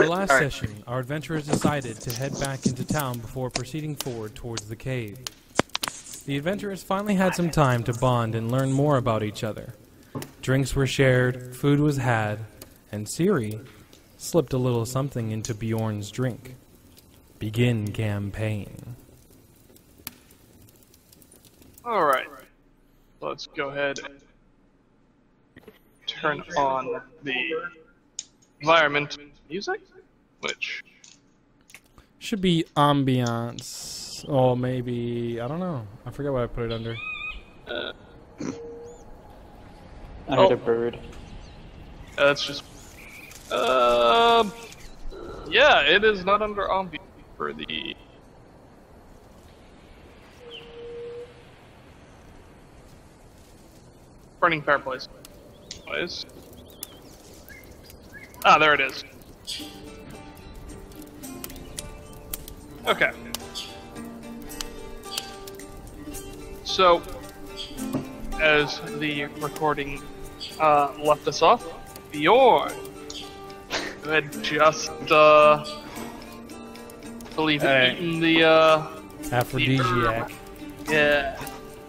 our last Alright. session, our adventurers decided to head back into town before proceeding forward towards the cave. The adventurers finally had some time to bond and learn more about each other. Drinks were shared, food was had, and Siri slipped a little something into Bjorn's drink. Begin campaign. All right. Let's go ahead and turn on the environment music, which Should be ambiance. Or maybe, I don't know. I forget what I put it under. uh, I heard Oh. a bird. uh, that's just. Um. yeah, it is not under ambiance for the. Burning fireplace. Place. Ah, there it is. Okay. So, as the recording uh, left us off, Bjorn had just, uh, I believe, Hey. eaten the, uh, Aphrodisiac. yeah.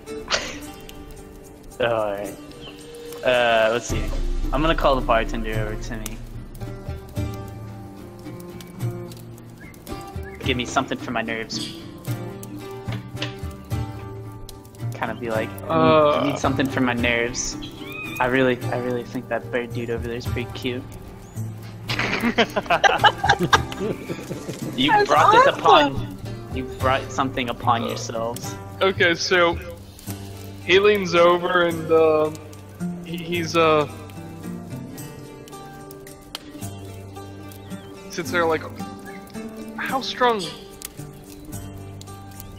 Alright. Uh, let's see. I'm gonna call the bartender over to me. Give me something for my nerves. Kind of be like, I need, I Uh. need something for my nerves. I really, I really think that bird dude over there is pretty cute. you brought this upon, you brought something upon yourselves. Okay, so he leans over and uh, he, he's uh sits there like, how strong?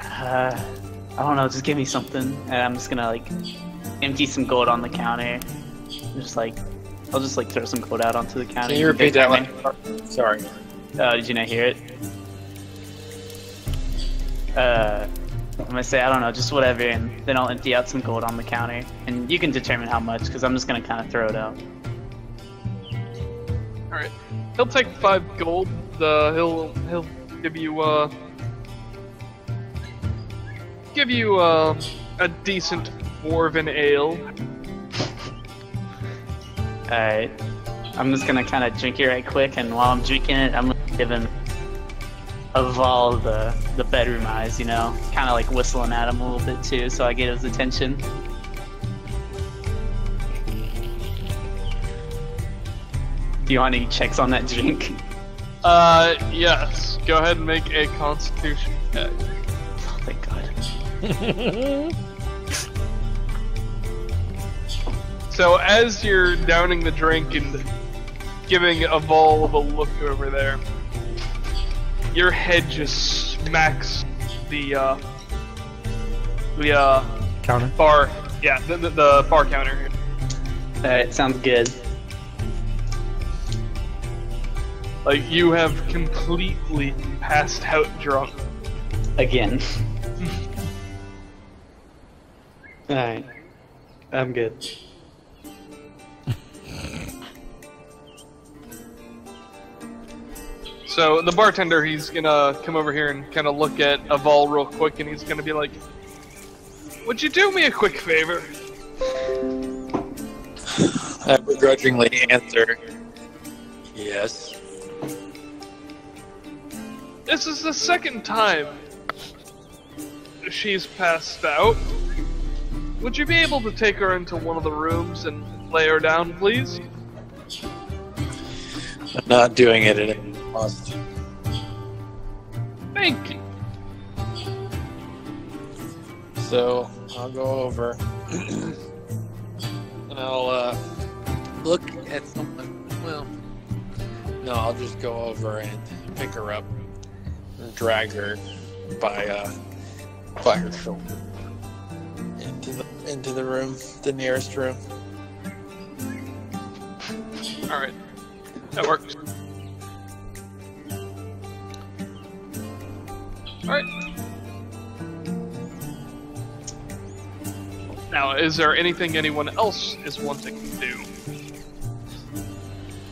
Uh, I don't know. Just give me something, and I'm just gonna like empty some gold on the counter. Just like, I'll just like throw some gold out onto the counter. Can you repeat that one? Sorry. Uh, did you not hear it? Uh, I'm gonna say I don't know, just whatever, and then I'll empty out some gold on the counter, and you can determine how much, because I'm just gonna kind of throw it out. All right, he'll take five gold. Uh, he'll he'll give you uh give you uh, a decent dwarven ale. Alright. I'm just gonna kind of drink it right quick, and while I'm drinking it, I'm gonna give giving Aval the, the bedroom eyes, you know? Kind of like whistling at him a little bit too, so I get his attention. Do you want any checks on that drink? Uh, yes. Go ahead and make a Constitution check. Oh, thank God. So as you're downing the drink and giving a Volve a look over there, your head just smacks the uh, the uh, Counter. bar. Yeah, the, the, the bar counter. Alright, sounds good. Like you have completely passed out drunk. Again. Alright. I'm good. So the bartender, he's gonna come over here and kind of look at Aval real quick, and he's gonna be like, "Would you do me a quick favor?" I begrudgingly answer. Yes. This is the second time she's passed out. Would you be able to take her into one of the rooms and lay her down, please? I'm not doing it. It must. Thank you. So I'll go over and I'll uh, look at someone. Well, no, I'll just go over and pick her up drag her by uh, by her shoulder into the into the room, the nearest room. All right, that works. All right. Now, is there anything anyone else is wanting to do?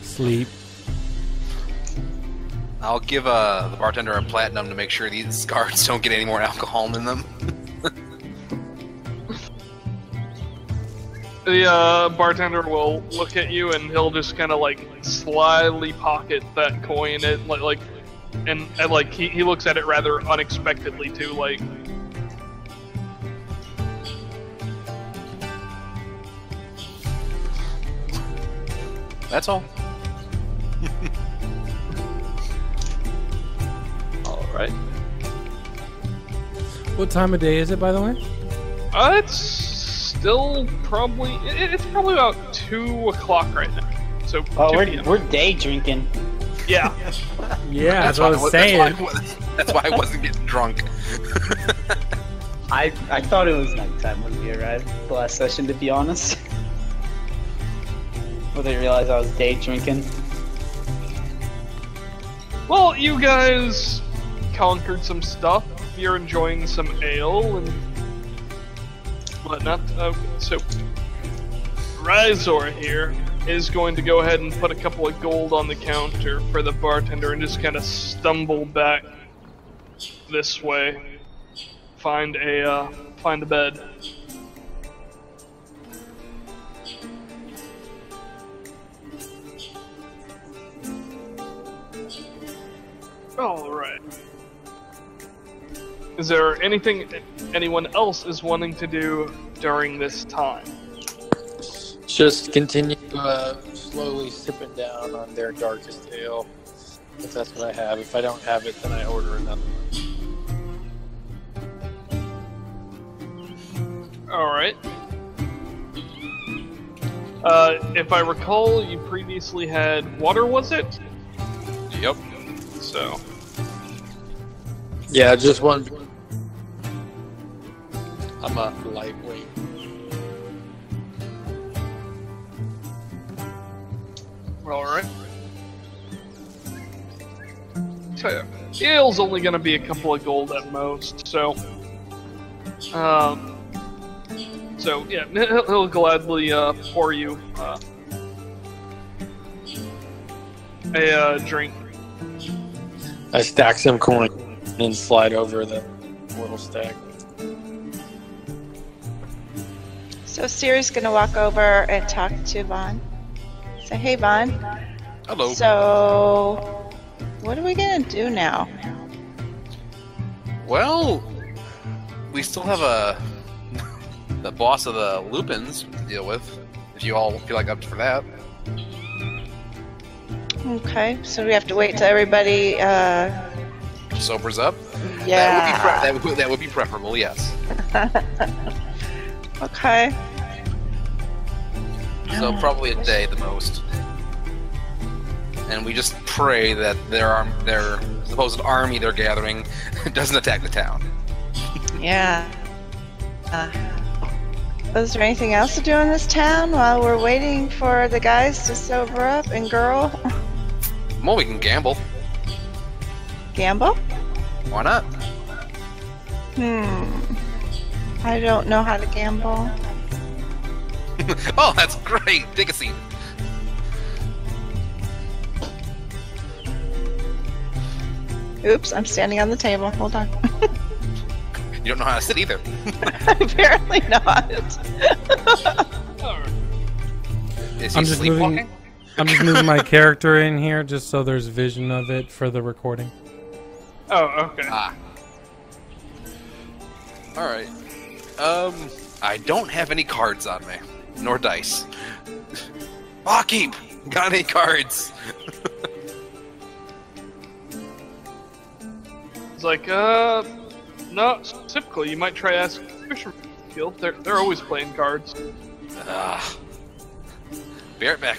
Sleep. I'll give uh, the bartender a platinum to make sure these guards don't get any more alcohol in them. The uh, bartender will look at you and he'll just kind of like slyly pocket that coin and like, like and, and like he, he looks at it rather unexpectedly too like That's all. right. What time of day is it, by the way? uh, it's still probably it, it's probably about two o'clock right now so Oh, we're, p.m. we're day drinking. yeah Yeah, that's, why what I was that's saying. why I was- That's why I wasn't getting drunk. I I thought it was nighttime when we arrived the last session, to be honest. But they realized I was day drinking. well you guys conquered some stuff you're enjoying some ale and whatnot uh, so Rizor here is going to go ahead and put a couple of gold on the counter for the bartender and just kind of stumble back this way. Find a uh, find a bed. All right. Is there anything anyone else is wanting to do during this time? Just continue uh, slowly sipping down on their darkest ale. If that's what I have. If I don't have it, then I order another one. All right. Uh, if I recall, you previously had water, was it? Yep. So, Yeah, just one. I'm a lightweight. all right. So yeah, the ale's only gonna be a couple of gold at most. So, um, so yeah, he'll, he'll gladly uh, pour you uh, a uh, drink. I stack some coin and slide over the little stack. So Siri's gonna walk over and talk to Vaughn. Say, hey Vaughn. Hello. So, what are we gonna do now? Well, we still have a the boss of the Lupins to deal with. If you all feel like up for that. Okay, so we have to wait till everybody. Uh, Sobers up. yeah. That would be pre- that would, that would be preferable. Yes. okay. So probably a day the most. And we just pray that their arm, their supposed army they're gathering doesn't attack the town. Yeah. Uh, is there anything else to do in this town while we're waiting for the guys to sober up and girl Well, we can gamble. gamble? Why not? Hmm. I don't know how to gamble. oh, that's great. Take a seat. Oops, I'm standing on the table. Hold on. You don't know how to sit either. Apparently not. Is he I'm just moving. sleepwalking? I'm just moving my character in here just so there's vision of it for the recording. Oh, okay. Ah. All right. Um, I don't have any cards on me, nor dice. Barkeep, got any cards? It's like, uh, no, typically you might try ask Fisher Guild. They're they're always playing cards. Ah. Be right back.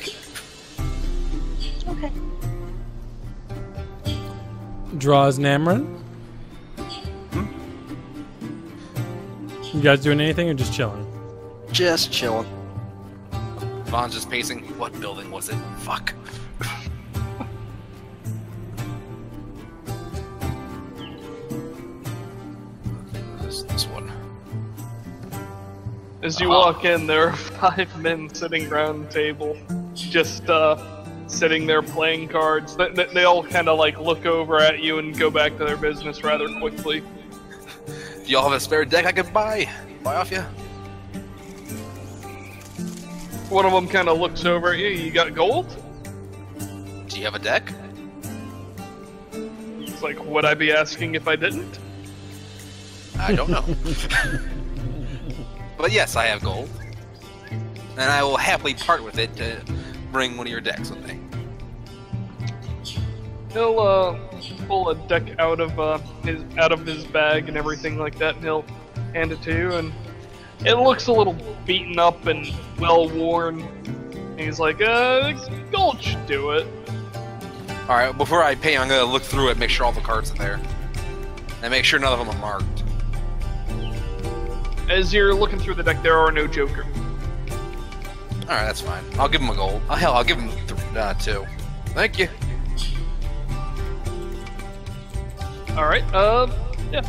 okay. Draws Namron. You guys doing anything or just chilling? Just chilling. Vaughn's just pacing. What building was it? Fuck. this, this one. As you Ah. walk in, there are five men sitting around the table, just uh, sitting there playing cards. They, they, they all kind of like look over at you and go back to their business rather quickly. Do y'all have a spare deck I could buy? Buy off you? One of them kind of looks over at you. You got gold? Do you have a deck? It's like, would I be asking if I didn't? I don't know. but yes, I have gold. And I will happily part with it to bring one of your decks with me. He'll uh, pull a deck out of uh, his out of his bag and everything like that, and he'll hand it to you. And it looks a little beaten up and well worn. And he's like, "Uh, gold should do it." Alright, before I pay, I'm gonna look through it, make sure all the cards are there. And make sure none of them are marked. As you're looking through the deck, there are no Joker. Alright, that's fine. I'll give him a gold. Oh, hell, I'll give him th- uh, two. Thank you. All right. Um. yeah.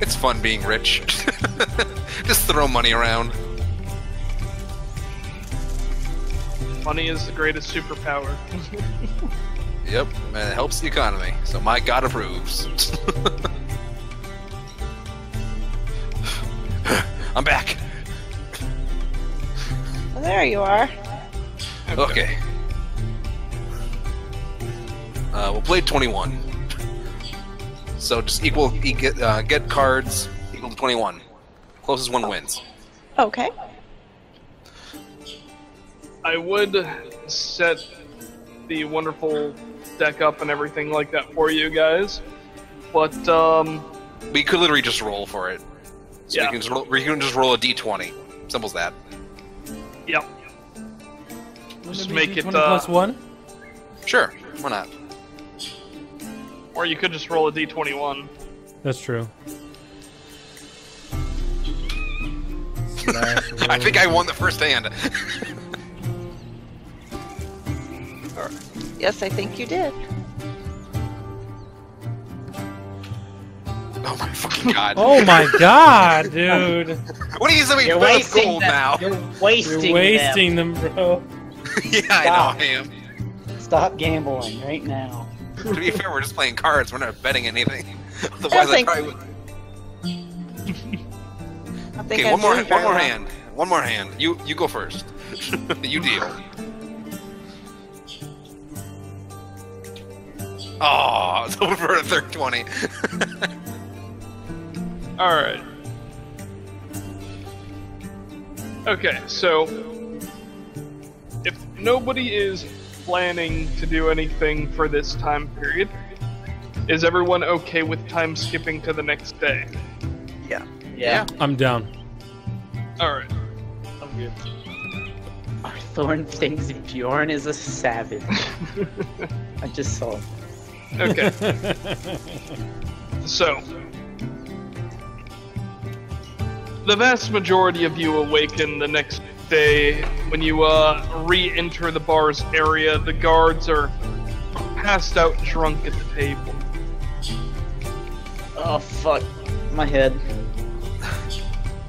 It's fun being rich. Just throw money around. Money is the greatest superpower. Yep, and it helps the economy. So my god approves. I'm back. Well, there you are. Okay. Uh, we'll play 21. So just equal, e- get, uh, get cards equal to 21. Closest one wins. Okay. I would set the wonderful deck up and everything like that for you guys, but um, We could literally just roll for it. So Yeah. we can just roll, we can just roll a d20. Simple as that. yep. Just make it, D20 uh, plus one. Sure, why not? Or you could just roll a d21. That's true. I think I won the first hand. Yes, I think you did. oh my fucking god. Oh my god, dude! What are you saying? You're wasting gold them. now. You're wasting, You're wasting them, bro. yeah, I know I am. Stop gambling right now. To be fair, we're just playing cards. We're not betting anything. Otherwise, I think- probably would. I think Okay, I'm one more, one more well. hand. One more hand. You, you go first. you deal. Oh, it's over for a third twenty. All right. Okay, so if nobody is planning to do anything for this time period, is everyone okay with time skipping to the next day? Yeah. Yeah. I'm down. All right. I'm good. Our Thorn thinks Bjorn is a savage. I just saw. it. Okay. So, the vast majority of you awaken the next day when you uh, re-enter the bar's area. The guards are passed out drunk at the table. Oh fuck, my head.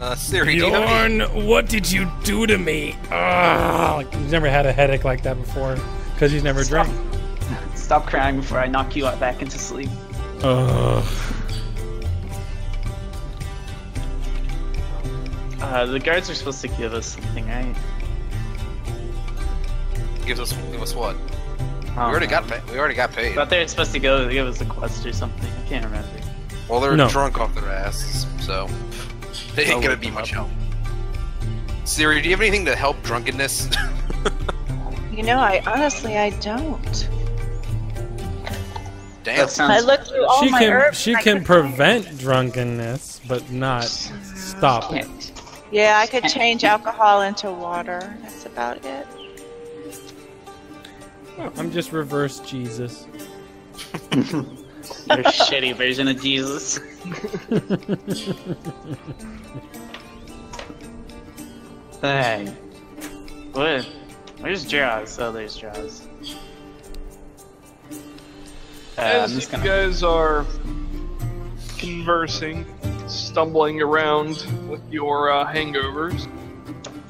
Uh, Siri, do you have Bjorn, what did you do to me? Ah, like, he's never had a headache like that before because he's never drank. Stop crying before I knock you out back into sleep. Ugh. Uh, the guards are supposed to give us something, right? Gives us, give us what? We Um, already got paid. We already got paid. But they're supposed to go give us a quest or something. I can't remember. Well, they're No. drunk off their asses, so they I'll ain't gonna be much up. help. Siri, do you have anything to help drunkenness? You know, I honestly I don't. Damn. Sounds. I looked through all she my can herbs. she can prevent drunkenness, but not stop it. Can't. it. Yeah, I could change alcohol into water. That's about it. I'm just reverse Jesus. Your shitty version of Jesus. Hey. What? Where's Jaws? Oh, there's Jaws. Uh, I'm As you gonna. guys are conversing, stumbling around with your uh, hangovers,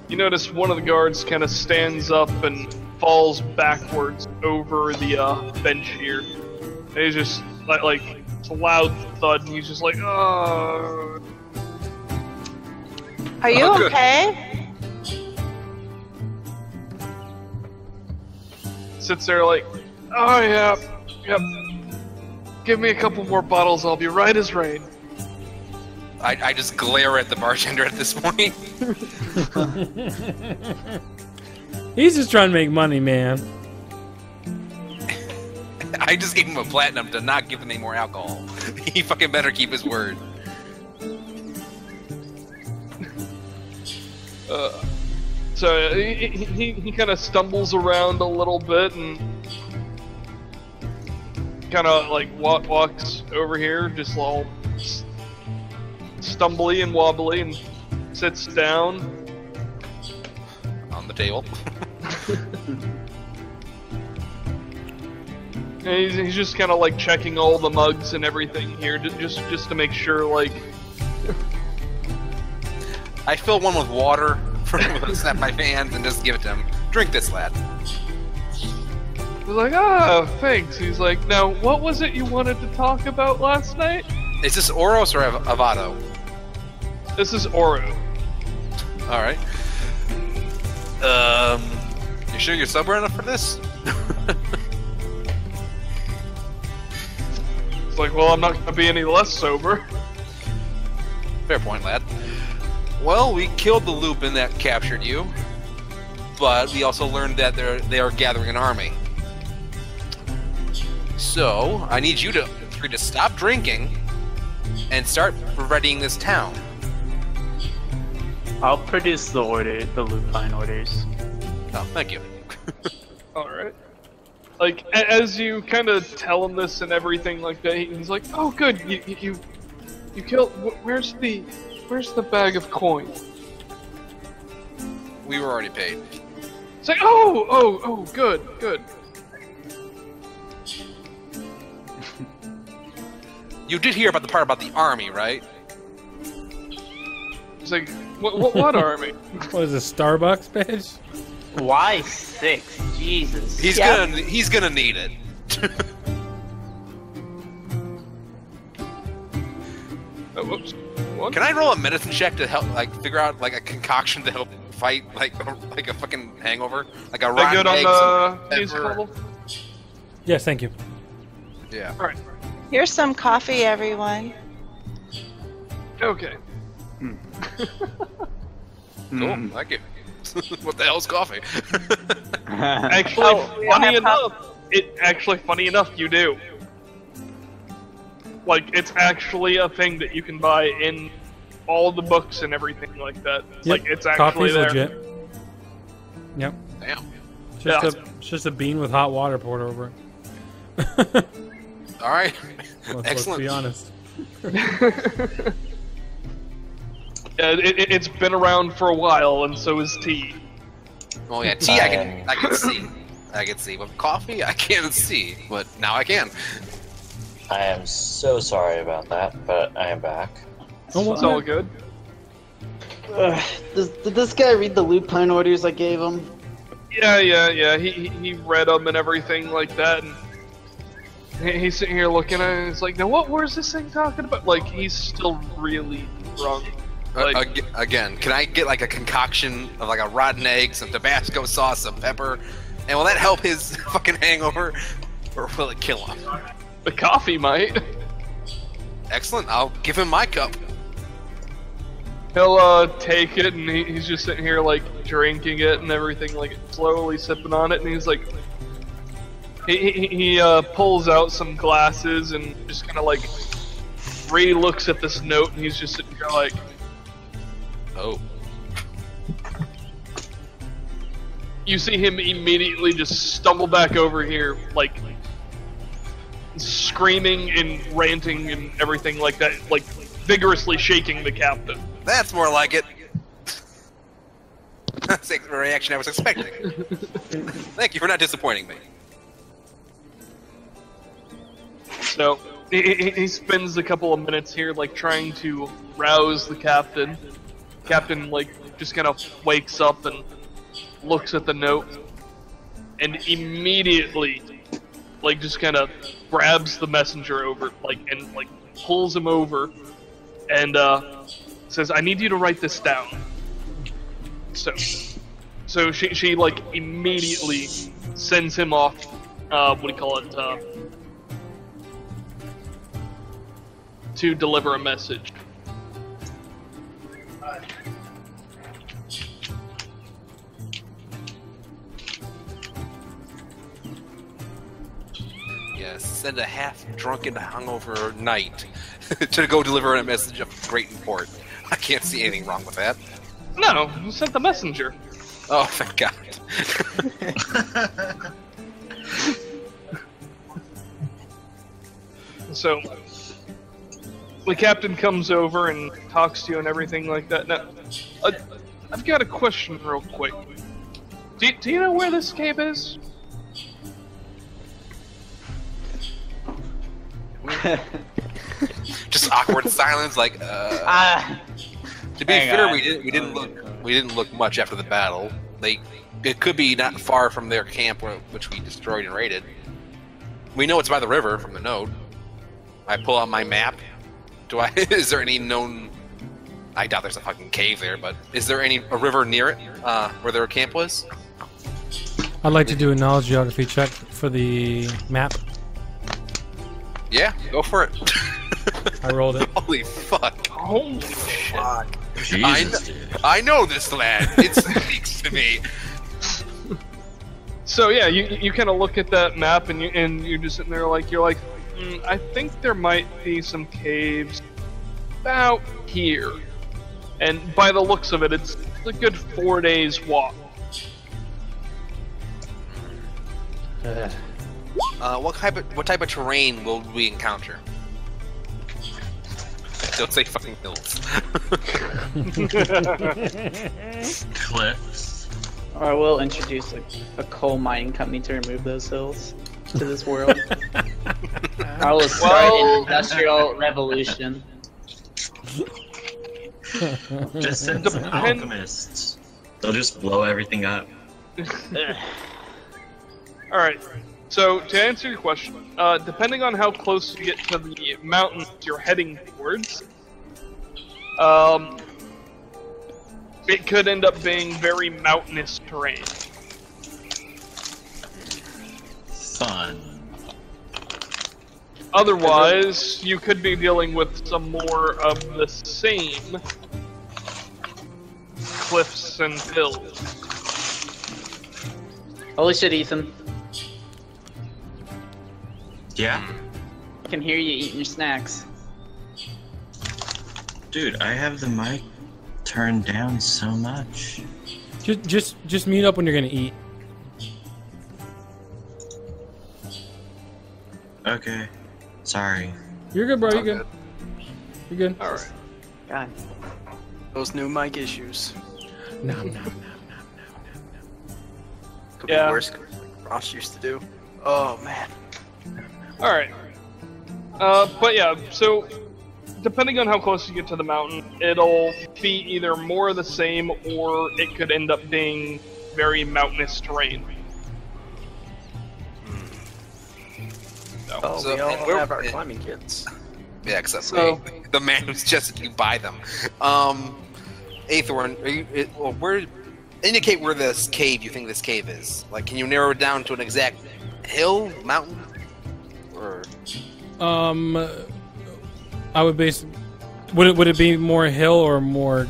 you notice one of the guards kind of stands up and falls backwards over the uh, bench here. And he's just like, like it's a loud thud, and he's just like, oh. Are you Oh, okay? Sits there like, oh yeah, yep. Give me a couple more bottles, I'll be right as rain. I, I just glare at the bartender at this point. He's just trying to make money, man. I just gave him a platinum to not give him any more alcohol. He fucking better keep his word. Uh, so uh, he, he, he kind of stumbles around a little bit and kind of like walk, walks over here, just all stumbly and wobbly, and sits down. On the table. And he's, he's just kind of like checking all the mugs and everything here, ju- just just to make sure like I fill one with water snap my hands and just give it to him. Drink this, lad. He's like, ah, thanks. He's like, now what was it you wanted to talk about last night? Is this Oros or Av- Avado? This is Oro. All right. Um, you sure you're sober enough for this? It's like, well, I'm not gonna be any less sober. Fair point, lad. Well, we killed the Lupin that captured you, but we also learned that they're they are gathering an army. So I need you to three to stop drinking and start readying this town. I'll produce the order, the lupine orders. Oh, thank you. All right. Like as you kind of tell him this and everything like that, he's like, "Oh, good. You you you, you killed. Where's the where's the bag of coins?" We were already paid. It's like, "Oh, oh, oh, good, good." You did hear about the part about the army, right? It's like, "What what, what army?" What is this, Starbucks, bitch? Why six? Jesus. He's Yep. gonna he's gonna need it. Oh, whoops. What? Can I roll a medicine check to help, like, figure out like a concoction to help fight like like a fucking hangover, like a Am I rotten good on eggs the and news pepper? level? Yes, thank you. Yeah. All right. Here's some coffee, everyone. Okay. Hmm. Cool. Hmm. Thank you. what the hell's coffee? Actually, Oh, funny have enough, it actually funny enough you do. Like it's actually a thing that you can buy in all the books and everything like that. Yep. Like it's actually Coffee's there. legit. Yep. Damn. Just, Yeah. a, just a bean with hot water poured over it. All right. Let's, let's be honest. Yeah, it, it, it's been around for a while, and so is tea. Oh yeah, tea I can I can see. I can see, but coffee I can't see. But now I can. I am so sorry about that, but I am back. Oh, It's all good. Ugh, does, did this guy read the lupine orders I gave him? Yeah, yeah, yeah. He he, he read them and everything like that, and he- he's sitting here looking at it. And it's like, now what? Where's this thing talking about? Like he's still really drunk. Uh, Like- ag- again, can I get like a concoction of like a rotten egg, some Tabasco sauce, some pepper, and will that help his fucking hangover, or will it kill him? The coffee might. Excellent. I'll give him my cup. He'll uh take it and he, he's just sitting here like drinking it and everything, like slowly sipping on it, and he's like, he he, he uh pulls out some glasses and just kind of like re-looks at this note, and he's just sitting here like, Oh. you see him immediately just stumble back over here, like screaming and ranting and everything like that, like vigorously shaking the captain. That's more like it. That's the reaction I was expecting. Thank you for not disappointing me. So he, he- spends a couple of minutes here, like trying to rouse the captain. Captain, like, just kind of wakes up and looks at the note, and immediately, like, just kind of grabs the messenger over, like, and like pulls him over, and uh, says, "I need you to write this down." So, so she she like immediately sends him off. Uh, what do you call it? Uh, to deliver a message. Yes, send a half-drunken, hungover knight to go deliver a message of great import. I can't see anything wrong with that. No, you sent the messenger. Oh, thank God. So the captain comes over and talks to you and everything like that. Now, uh, I've got a question real quick. Do, do you know where this cave is? Just awkward silence, like, uh... Ah, To be fair, on. we didn't we didn't look we didn't look much after the battle. They it could be not far from their camp, wh- which we destroyed and raided. We know it's by the river from the note. I pull out my map. Do I? Is there any known? I doubt there's a fucking cave there, but is there any a river near it uh, where their camp was? I'd like to do a knowledge geography check for the map. Yeah, go for it. I rolled it. Holy fuck! Holy shit. I, kn- dude. I know this land. It speaks to me. So yeah, you you kind of look at that map and you and you're just sitting there like you're like, mm, I think there might be some caves about here, and by the looks of it, it's a good four days walk. Uh, what type of what type of terrain will we encounter? Don't say fucking hills. Cliffs. Or I will introduce a, a coal mining company to remove those hills to this world. I will start Well- an industrial revolution. Just send some alchemists. They'll just blow everything up. All right. So to answer your question, uh, depending on how close you get to the mountains you're heading towards, um, it could end up being very mountainous terrain. Fun. Otherwise, you could be dealing with some more of the same cliffs and hills. Holy shit, Ethan. Yeah, I can hear you eating your snacks. dude, I have the mic turned down so much. Just, just, just mute up when you're gonna eat. Okay, sorry. You're good, bro. You're good. You're good. All right. God. Those new mic issues. No, no, no. Could Yeah. be worse. than Ross used to do. Oh man. All right. Uh, but yeah, so depending on how close you get to the mountain, it'll be either more of the same or it could end up being very mountainous terrain. Oh, So, we all and have our and- climbing kits. Yeah, except So- me, the man who suggested you buy them. Um, Aethorn, are you? It, well, where? Indicate where this cave you think this cave is. Like, can you narrow it down to an exact hill, mountain, or? Um, I would base. Would it would it be more hill or more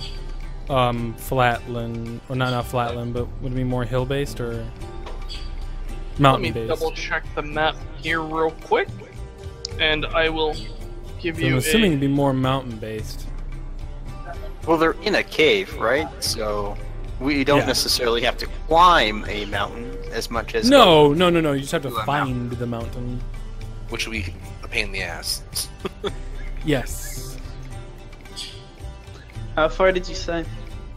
um flatland or not not flatland, but would it be more hill based or Let mountain me based? double check the map here real quick, and I will give So I'm assuming a. it'd be more mountain based. Well, they're in a cave, right? So we don't Yeah. necessarily have to climb a mountain as much as No, no, no, no. You just have to To a find the mountain. Which would be a pain in the ass. Yes. How far did you say?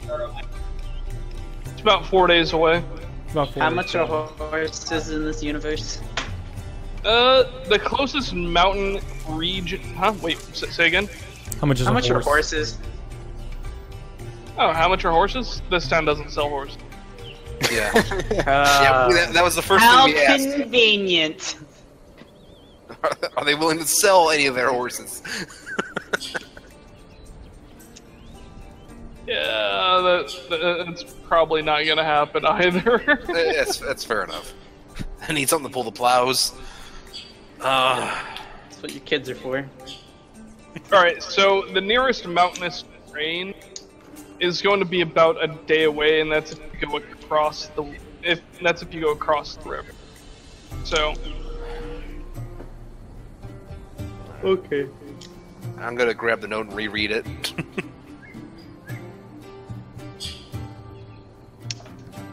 It's about four days away. About four How much are horses in this universe? Uh, the closest mountain region. Huh? Wait, say again. How much is How a much are horses? Oh, how much are horses? This town doesn't sell horses. Yeah. Uh, yeah that, that was the first How thing we asked. How convenient. Are they willing to sell any of their horses? Yeah, that, that- that's probably not gonna happen either. that's, that's fair enough. I need something to pull the plows. Uh, That's what your kids are for. All right, so the nearest mountainous terrain is going to be about a day away, and that's if you go across the if that's if you go across the river. So. Okay. I'm gonna grab the note and reread it.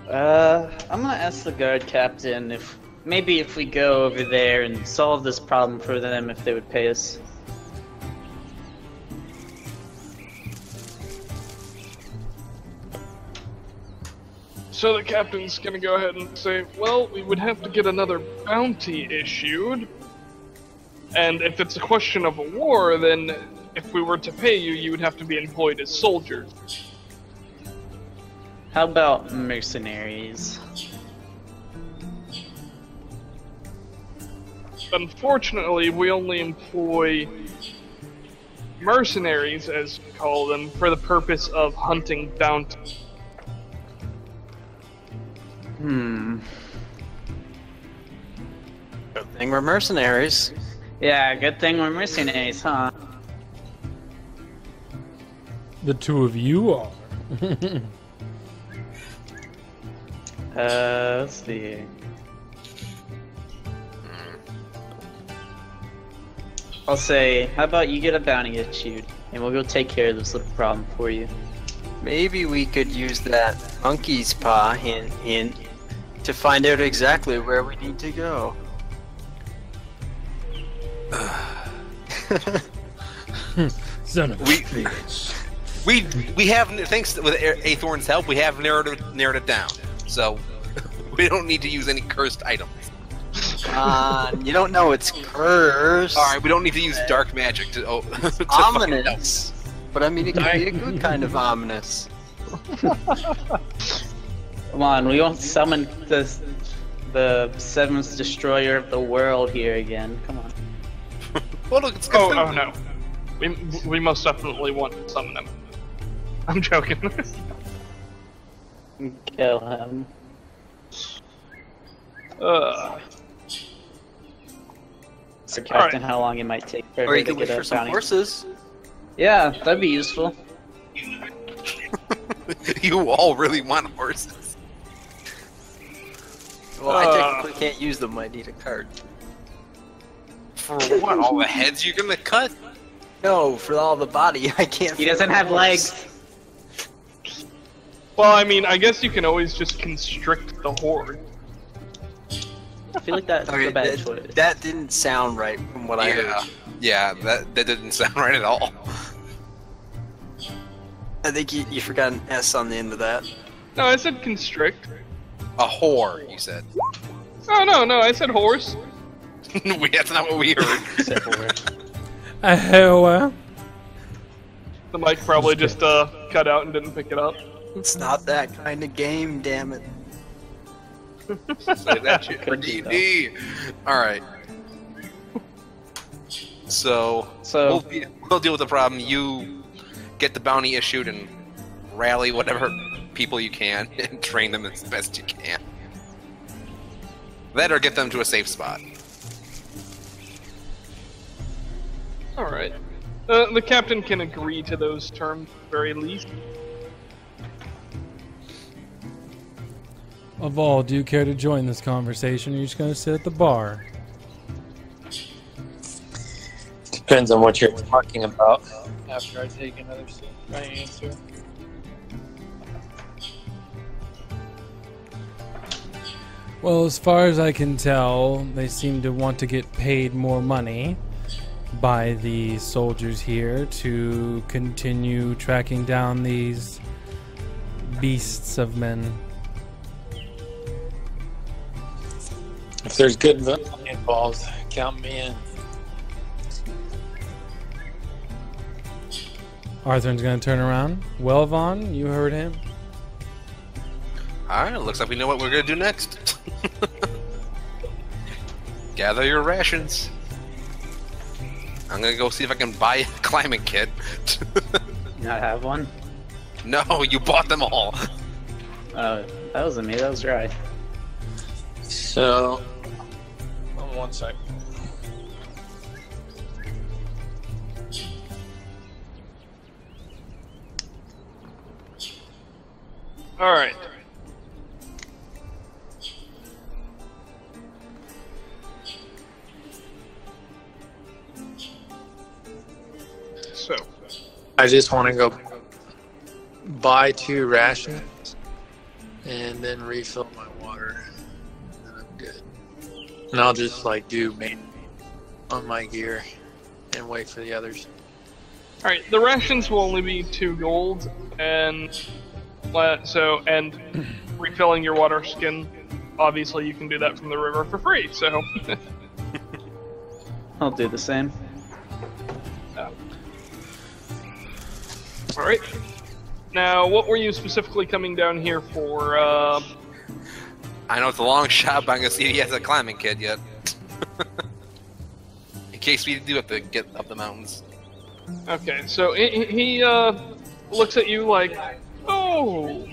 Uh, I'm gonna ask the guard captain if maybe if we go over there and solve this problem for them, if they would pay us. So the captain's gonna go ahead and say, well, we would have to get another bounty issued. And if it's a question of a war, then if we were to pay you, you would have to be employed as soldiers. How about mercenaries? Unfortunately, we only employ mercenaries, as we call them, for the purpose of hunting bounty. Hmm. Good thing we're mercenaries. Yeah, good thing we're mercenaries, huh? The two of you are. Uh, let's see. I'll say, how about you get a bounty issued, and we'll go take care of this little problem for you. Maybe we could use that monkey's paw hint, hint to find out exactly where we need to go. Son of a We- bitch. we we have thanks to, with A- Athorn's help, we have narrowed it, narrowed it down. So we don't need to use any cursed items. Uh, you don't know it's cursed. All right, we don't need to use dark magic to. Oh, to ominous. But I mean, it could be a good kind of ominous. Come on, we won't summon the the seventh destroyer of the world here again. Come on. Well, look, it's Oh, oh no. We, we most definitely want to summon them. I'm joking. Kill him. uh, So, Captain, right. how long it might take for Or you to could wish get for some bounty? horses. Yeah, that'd be useful. you all really want horses. Well, I Uh. technically can't use them. I need a card. For what? All the heads you're gonna cut? No, for all the body, I can't. He doesn't have legs. Well, I mean, I guess you can always just constrict the horde. I feel like that's Okay, a bad that, choice. that didn't sound right from what I heard. yeah. That that didn't sound right at all. I think you, you forgot an S on the end of that. No, I said constrict. A whore, you said. Oh no, no, I said horse. we, that's not what we heard. A hoa. The mic probably just uh cut out and didn't pick it up. It's not that kind of game, damn it. Say that shit for D&D. All right. So So- we'll, de- we'll deal with the problem. You get the bounty issued and rally whatever people you can and train them as best you can. That or get them to a safe spot. All right. Uh, the captain can agree to those terms, at the very least. Of all, do you care to join this conversation? Or are you just going to sit at the bar? Depends on what you're talking about. After I take another sip, I answer. Well, as far as I can tell, they seem to want to get paid more money by the soldiers here to continue tracking down these beasts of men. If there's good money involved, Count me in. Arthur's gonna turn around. Well, Vaughn, you heard him. Alright, looks like we know what we're gonna do next. Gather your rations. I'm gonna go see if I can buy a climbing kit. You not have one. no, you bought them all. Uh, that wasn't me. That was right. So, hold on one sec. All right. So, I just want to go buy two rations and then refill my water. And I'll just like do main on my gear and wait for the others. all right, the rations will only be two gold, and so and refilling your water skin. Obviously, you can do that from the river for free. So, I'll do the same. all right. Now, what were you specifically coming down here for? Uh, I know it's a long shot, but I'm gonna see if he has a climbing kit yet. In case we do have to get up the mountains. Okay, so he, he uh, looks at you like, "Oh,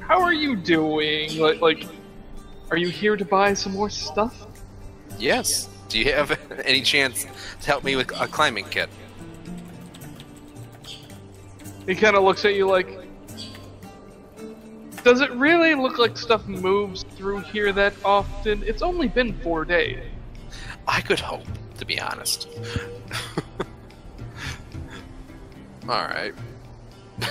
how are you doing? Like, like, are you here to buy some more stuff?" Yes. Do you have any chance to help me with a climbing kit? He kind of looks at you like, "Does it really look like stuff moves through here that often? It's only been four days." I could hope, to be honest. Alright. do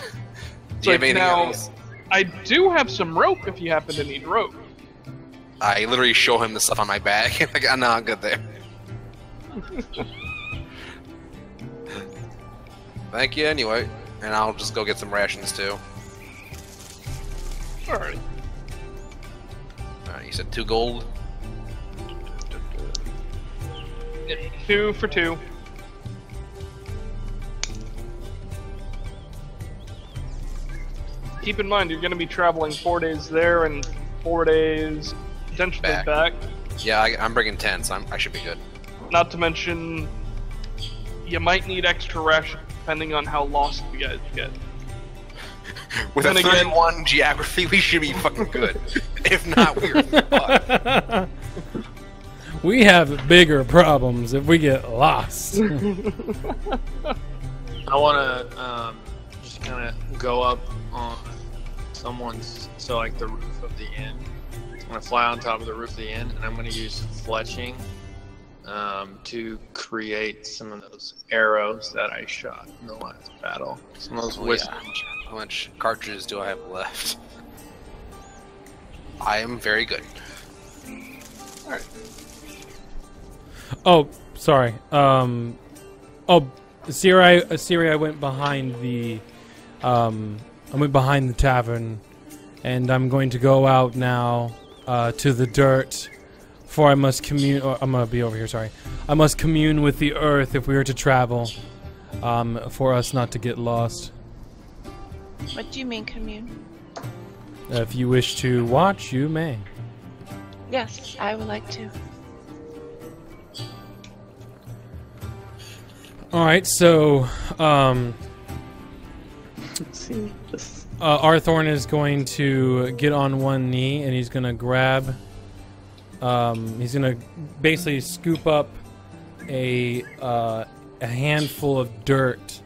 you have anything now- else? I do have some rope if you happen to need rope. I literally show him the stuff on my back. like, oh, no, I'm good there. Thank you anyway. And I'll just go get some rations too. Alright. Alright, you said two gold? Two for two. Keep in mind, you're going to be traveling four days there and four days potentially Back. back. Yeah, I, I'm bringing 10, so I'm, I should be good. Not to mention, you might need extra rations depending on how lost you guys get. With a Then again- 31 geography, we should be fucking good. if not, we're fucked. we have bigger problems if we get lost. I want to um, just kind of go up on someone's, so like the roof of the inn. I'm gonna fly on top of the roof of the inn, and I'm gonna use fletching um, to create some of those arrows that I shot in the last battle. Some of those Oh, wisps. yeah. How much cartridges do I have left? I am very good. oh, sorry. Um, oh, Siri, Siri, I went behind the, um, I went behind the tavern, and I'm going to go out now uh, to the dirt, for I must commune. Or I'm gonna be over here. Sorry, I must commune with the earth if we are to travel, um, for us not to get lost. What do you mean commune? If you wish to watch, you may. Yes, I would like to. All right, so um, Let's See uh, Arthorn is going to get on one knee and he's going to grab. Um, he's to basically scoop up a uh, a handful of dirt,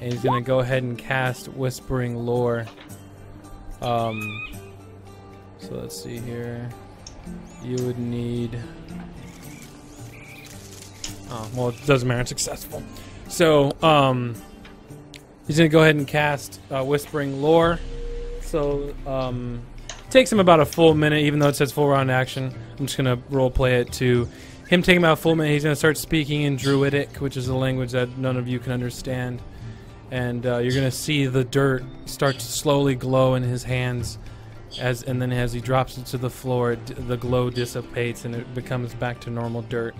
and he's to go ahead and cast Whispering Lore. Um, so let's see here. You would need. Oh, well, it doesn't matter. It's successful. So, um, he's to go ahead and cast uh, Whispering Lore. So, um, takes him about a full minute, even though it says full round action. I'm just going to role play it to him taking about a full minute. He's to start speaking in Druidic, which is a language that none of you can understand. And uh, you're going to see the dirt start to slowly glow in his hands As and then as he drops it to the floor, d- the glow dissipates and it becomes back to normal dirt.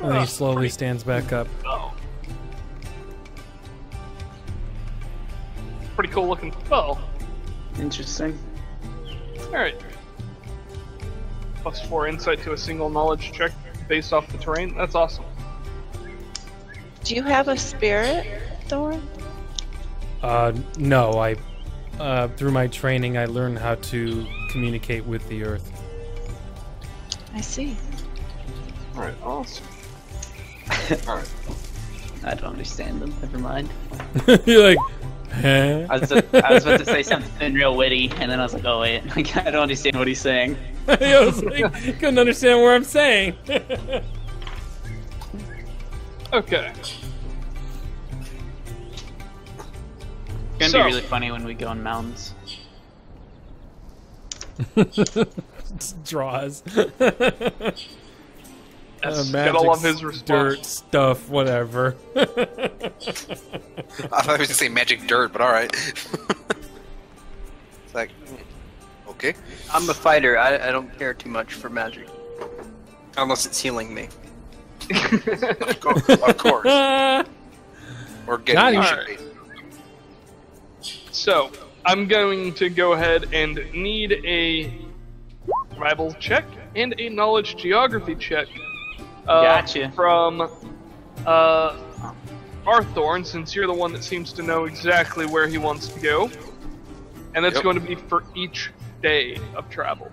And then he slowly stands back up. Pretty cool looking spell. Interesting. Alright. Plus four insight to a single knowledge check based off the terrain. That's awesome. Do you have a spirit, Thorn? Uh, no, I, uh, through my training, I learned how to communicate with the earth. I see. Alright, awesome. Alright. I don't understand them. Never mind. You're like, huh? I was, I was about to say something real witty, and then I was like, oh wait, I don't understand what he's saying. I was like, couldn't understand what I'm saying. Okay. It's gonna So- be really funny when we go in mountains. Draws. Yes, Uh, gotta magic, love his s- response. dirt stuff, whatever. I thought I was gonna say magic dirt, but all right. it's like, okay. I'm a fighter. I, I don't care too much for magic. Unless it's healing me. of course. Of course. or getting you even- should. So, I'm going to go ahead and need a rival check and a knowledge geography check. Uh, Gotcha. From uh, Arthorn, since you're the one that seems to know exactly where he wants to go. And that's Yep. going to be for each day of travel.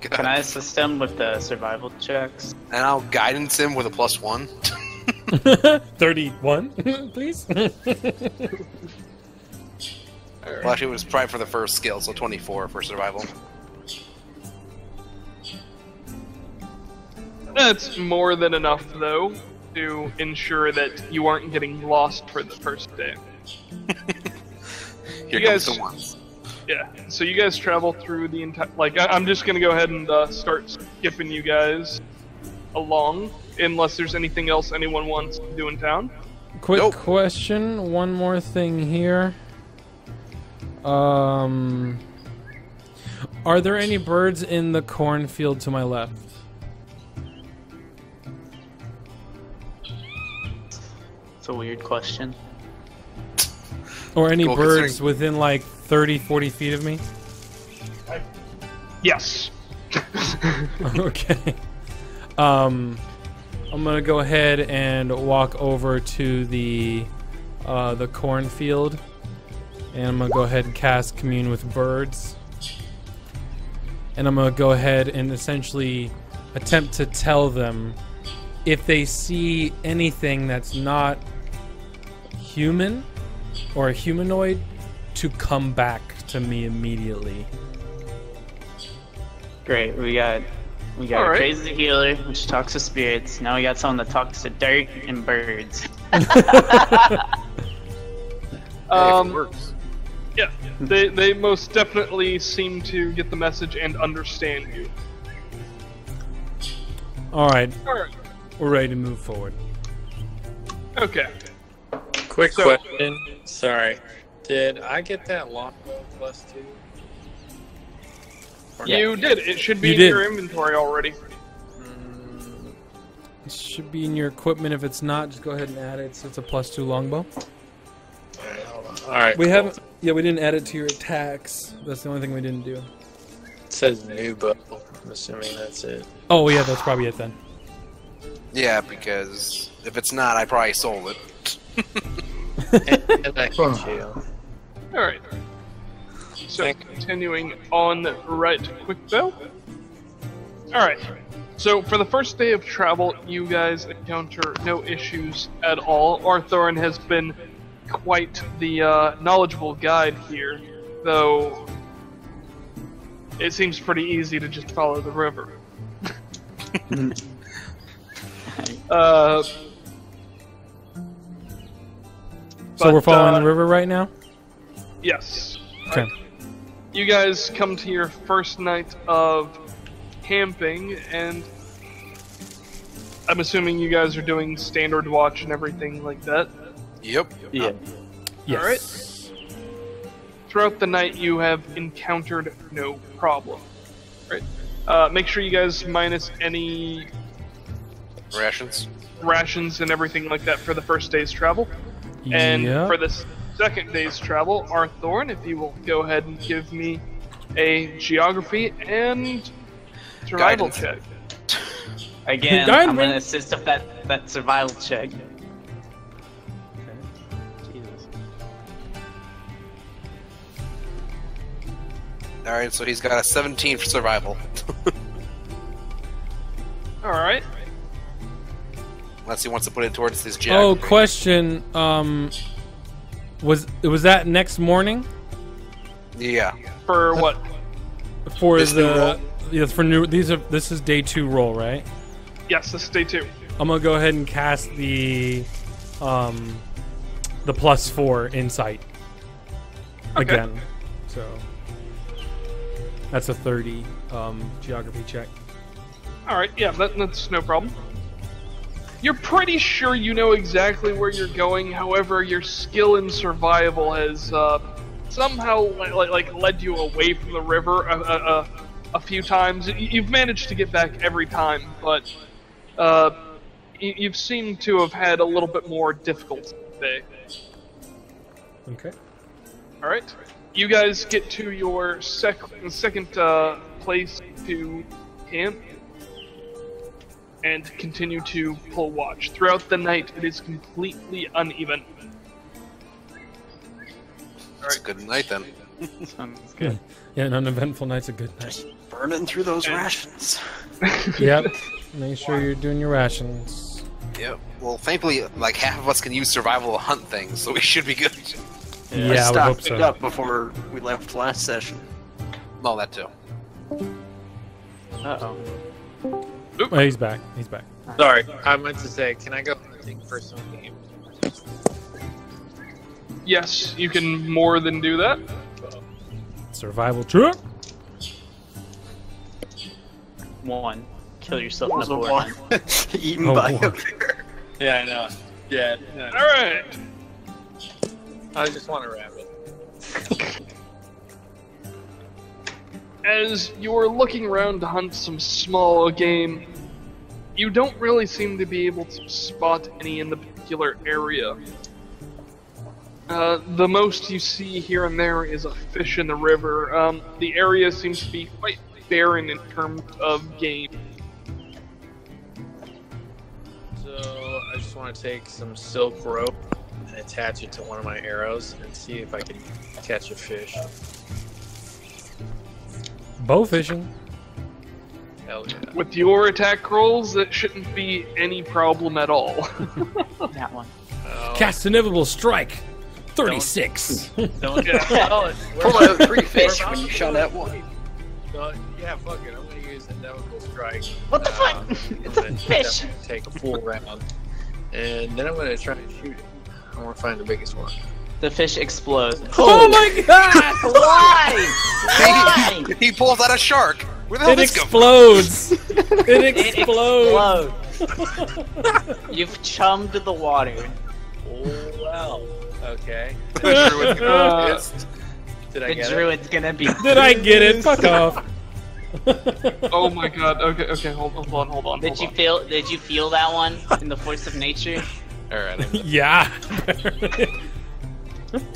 Can I assist him with the survival checks? And I'll guidance him with a plus one. 31, please. Well, actually, it was probably for the first skill, so 24 for survival. That's more than enough, though, to ensure that you aren't getting lost for the first day. Here You comes guys- the ones. Yeah, so you guys travel through the entire. Like, I- I'm just gonna go ahead and uh, start skipping you guys along, unless there's anything else anyone wants to do in town. Quick Nope. question. One more thing here. Um, are there any birds in the cornfield to my left? It's a weird question. Or any Well, birds considering- within like 30, 40 feet of me? Yes. okay. Um, I'm gonna go ahead and walk over to the uh, the cornfield, and I'm gonna go ahead and cast commune with birds, and I'm gonna go ahead and essentially attempt to tell them if they see anything that's not human or a humanoid to come back to me immediately. Great, we got we got a Alright. crazy healer, which talks to spirits. Now we got someone that talks to dirt and birds. Um, works. yeah, they they most definitely seem to get the message and understand you. All right, All right. we're ready to move forward. Okay. Quick So- question. Sorry. Did I get that longbow plus two? Or You did. It should be You in did. your inventory already. Mm, It should be in your equipment. If it's not, just go ahead and add it. So it's a plus two longbow. Alright. Alright. We cool. haven't. Yeah, we didn't add it to your attacks. That's the only thing we didn't do. It says new bow. I'm assuming that's it. Oh yeah, that's probably it then. Yeah, because if it's not, I probably sold it. And, and I can chill. All right. So Thank you. continuing on right quick though. All right. So for the first day of travel, you guys encounter no issues at all. Arthorn has been quite the uh, knowledgeable guide here, though it seems pretty easy to just follow the river. uh, So But, we're following uh, the river right now. yes. Okay. you guys come to your first night of camping, and I'm assuming you guys are doing standard watch and everything like that. Yep. Yeah. Yes. Alright. throughout the night you have encountered no problem. Right. Uh, make sure you guys minus any Rations. rations and everything like that for the first day's travel. And Yeah. for this second day's travel, Arthorn, if you will go ahead and give me a geography and survival Guidance. check. Again, Guide I'm gonna assist with that that survival check. All right, so he's got a 17 for survival. All right. Unless he wants to put it towards his Oh, question. Um, was it was that next morning Yeah. For what? for This the? roll? Yes, for new. These are. This is day two roll, right? Yes, this is day two. I'm gonna go ahead and cast the, um, the plus four insight again. So that's a thirty um, geography check. All right. Yeah, that, that's no problem. You're pretty sure you know exactly where you're going. However, your skill in survival has uh, somehow like, like, led you away from the river a, a, a, a few times. You've managed to get back every time, but uh, you've seemed to have had a little bit more difficulty today. Okay. All right. You guys get to your sec- second uh, place to camp and continue to pull watch. Throughout the night, it is completely uneven. It's a good night then. Sounds good. Yeah, an uneventful night's a good night. Burning through those rations. yep. Make sure you're doing your rations. Yep. Well, thankfully, like half of us can use survival to hunt things, so we should be good. Yeah, I I would stocked hope it so. up before we left last session. No, that too. Uh oh. Oh, he's back. He's back. Sorry, I meant to say, can I go hunting for some game? Yes, you can more than do that. Survival check. One. Kill yourself in Was a a one. Eaten Oh, by boy. a bear. Yeah, I know. Yeah, yeah. All right. I just want a rabbit. As you're looking around to hunt some small game, you don't really seem to be able to spot any in the particular area. Uh, the most you see here and there is a fish in the river. Um, the area seems to be quite barren in terms of game. So I just want to take some silk rope and attach it to one of my arrows and see if I can catch a fish. Bow fishing. Hell yeah. With your attack rolls, that shouldn't be any problem at all. that one. Oh, Cast inevitable strike. Thirty-six. Don't Yeah. tell it. Pull out three fish when you shot at one. No, yeah, fuck it. I'm gonna use inevitable strike. What the fuck? Um, It's a I'm gonna fish. Take a full round, and then I'm gonna try and shoot it. I want to find the biggest one. The fish explodes. oh my god! Why? Why? He pulls out a shark. Where the hell It did this explodes. it It explodes. explodes. You've chummed the water. Oh, Well, okay. from? The druid's gonna be Uh. Did I The get it? druid's gonna be. Did I get it? Fuck off. oh my god. Okay, okay, hold, hold on, hold on. Did hold you on. feel? Did you feel that one in the force of nature? All right. Yeah.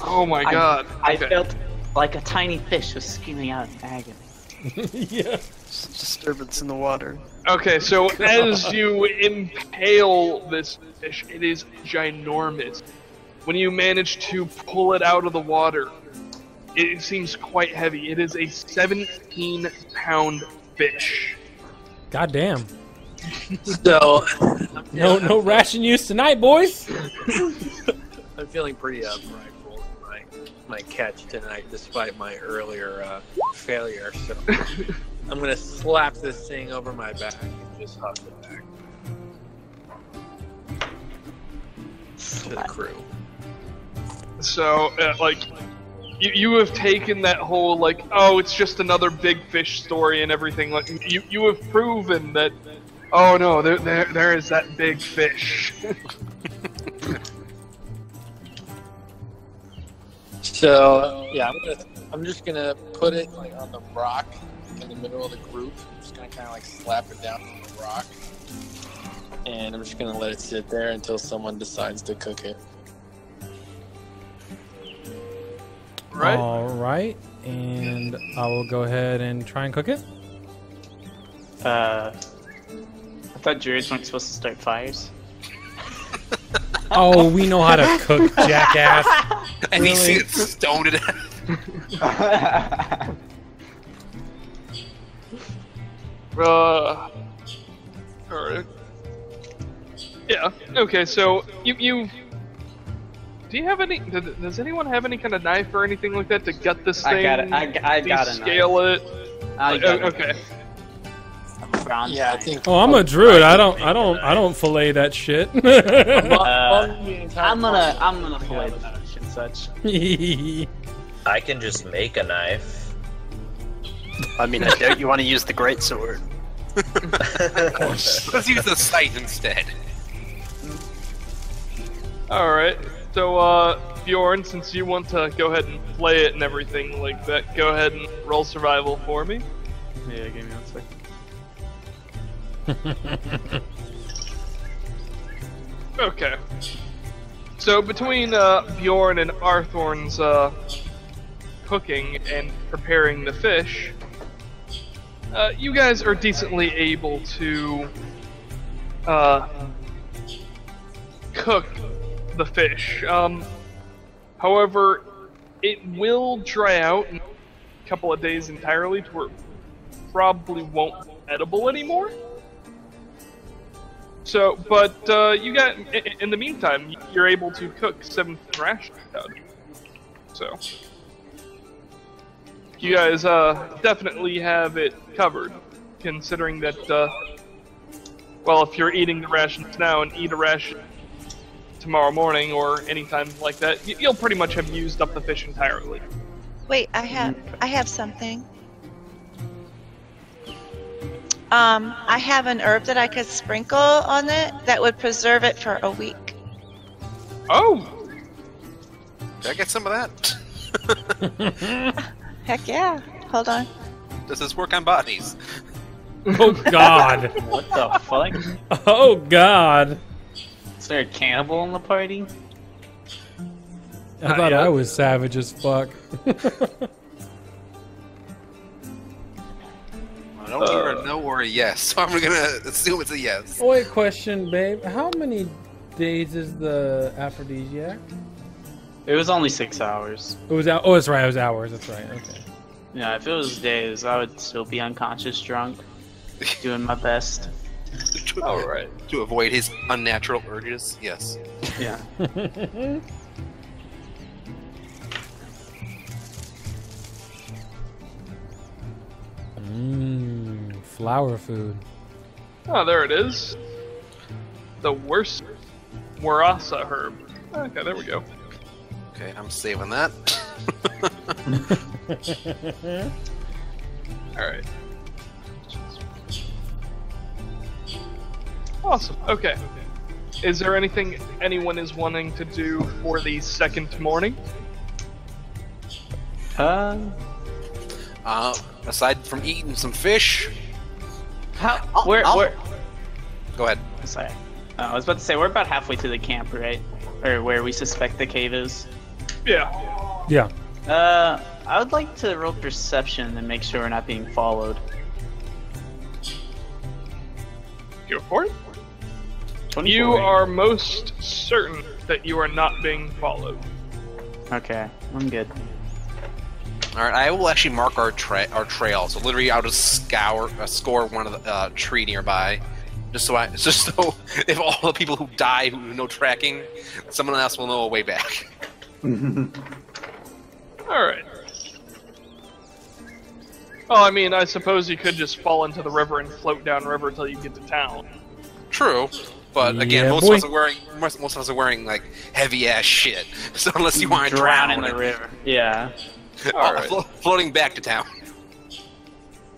Oh my god. I Okay. felt like a tiny fish was screaming out in agony. yeah. Disturbance in the water. Okay, so as you impale this fish, it is ginormous. When you manage to pull it out of the water, it seems quite heavy. It is a 17 pound fish. God damn. So, No, no ration use tonight, boys. I'm feeling pretty uh, prideful in my catch tonight, despite my earlier uh, failure. So I'm gonna slap this thing over my back and just huck it back to the crew. So, uh, like, you, you have taken that whole, like, oh, it's just another big fish story and everything. Like, you, you have proven that, oh no, there, there, there is that big fish. So So yeah, I'm gonna I'm just gonna put it like on the rock in the middle of the group. I'm just gonna kind of like slap it down on the rock, and I'm just gonna let it sit there until someone decides to cook it. Right. All right, and I will go ahead and try and cook it. Uh, I thought druids weren't supposed to start fires. Oh, we know how to cook, jackass. And he Really? gets stoned to death. Uh, alright. Yeah. Okay. So you you. Do you have any? Does, does anyone have any kind of knife or anything like that to gut this thing? I got it. I, I got a knife. Scale it. I got a okay. Bronze Yeah, I think. Oh, I'm a druid. I don't, I don't, I don't fillet that shit. Uh, I'm gonna I'm gonna fillet the fish and such. I can just make a knife. I mean, I doubt you want to use the great sword. Let's use the sight instead. All right. So uh, Bjorn, since you want to go ahead and play it and everything like that, go ahead and roll survival for me. Yeah, give me one second. Okay. So between uh, Bjorn and Arthorn's uh, cooking and preparing the fish, uh, you guys are decently able to uh, cook the fish. Um, however, it will dry out in a couple of days entirely to where it probably won't be edible anymore. So, but uh, you got i- i- in the meantime, you're able to cook seven rations out of it. So, you guys uh, definitely have it covered, considering that. Uh, well, if you're eating the rations now and eat a ration tomorrow morning or anytime like that, you'll pretty much have used up the fish entirely. Wait, I have I have something. Um, I have an herb that I could sprinkle on it that would preserve it for a week. Oh, Did I get some of that? Heck yeah. Hold on. Does this work on bodies? oh God. What the fuck? Oh God. Is there a cannibal in the party? I thought I was savage as fuck. I don't hear a no or a yes, so I'm gonna assume it's a yes. Oh, Wait, question, babe. How many days is the aphrodisiac? It was only six hours. It was out. Oh, that's right. It was hours. That's right. Okay. Yeah, if it was days, I would still be unconscious drunk, doing my best. all right. To avoid his unnatural urges, yes. Yeah. Mmm, flower food. Oh, there it is. The worst Warasa herb. Okay, there we go. Okay, I'm saving that. Alright. Awesome. Okay. Is there anything anyone is wanting to do for the second morning? Uh, Uh, aside from eating some fish, how? Where? I'll- Where? go ahead. Sorry. Uh, I was about to say we're about halfway to the camp, right? Or where we suspect the cave is. Yeah. Yeah. Uh, I would like to roll perception and make sure we're not being followed. Go for it. You are most certain that you are not being followed. Okay, I'm good. All right, I will actually mark our tra- our trail. So literally, I'll just scour, uh, score one of the uh, tree nearby, just so I, just so if all the people who die who know tracking, someone else will know a way back. Alright. Oh, I mean, I suppose you could just fall into the river and float downriver until you get to town. True, but again, Yeah, most boy. of us are wearing most, most of us are wearing like heavy ass shit. So unless you want to Drown drown, in the river. Yeah. uh, Alright. flo- floating back to town.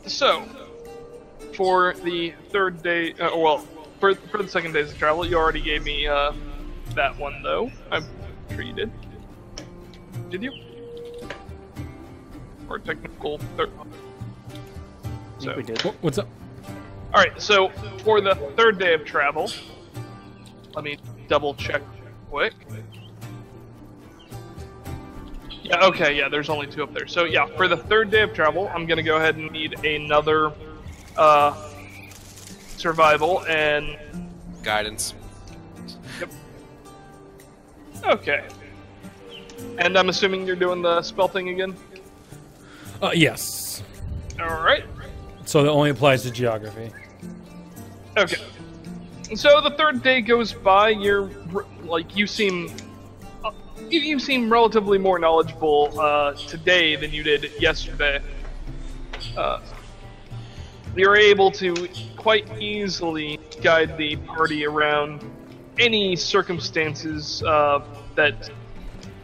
So, for the third day, uh, well, for, for the second day's travel, you already gave me uh, that one, though. I'm sure you did. Did you? or technical third. So, we did. What's up? all right. So for the third day of travel, let me double check quick. Yeah. Okay. Yeah. There's only two up there. So yeah, for the third day of travel, I'm gonna go ahead and need another uh, survival and Guidance. Yep. okay. And I'm assuming you're doing the spell thing again. Uh, yes. All right. So that only applies to geography. Okay. So the third day goes by. You're like you seem you, seem relatively more knowledgeable uh, today than you did yesterday. Uh, you're able to quite easily guide the party around any circumstances uh, that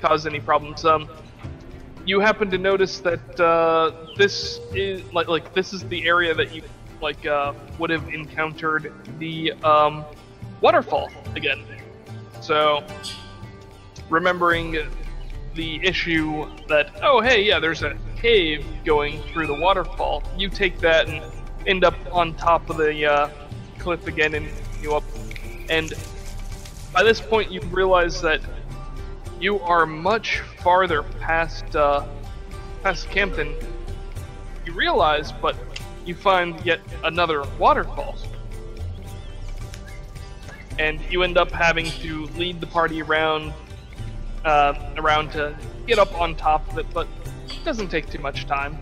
cause any problems. Um, you happen to notice that uh, this is like like this is the area that you like uh, would have encountered the um, waterfall again. So remembering the issue that oh hey yeah there's a cave going through the waterfall, you take that and end up on top of the uh, cliff again and you up and by this point you realize that you are much farther past uh, past Campton. You realize, but you find yet another waterfall, and you end up having to lead the party around uh, around to get up on top of it. But it doesn't take too much time.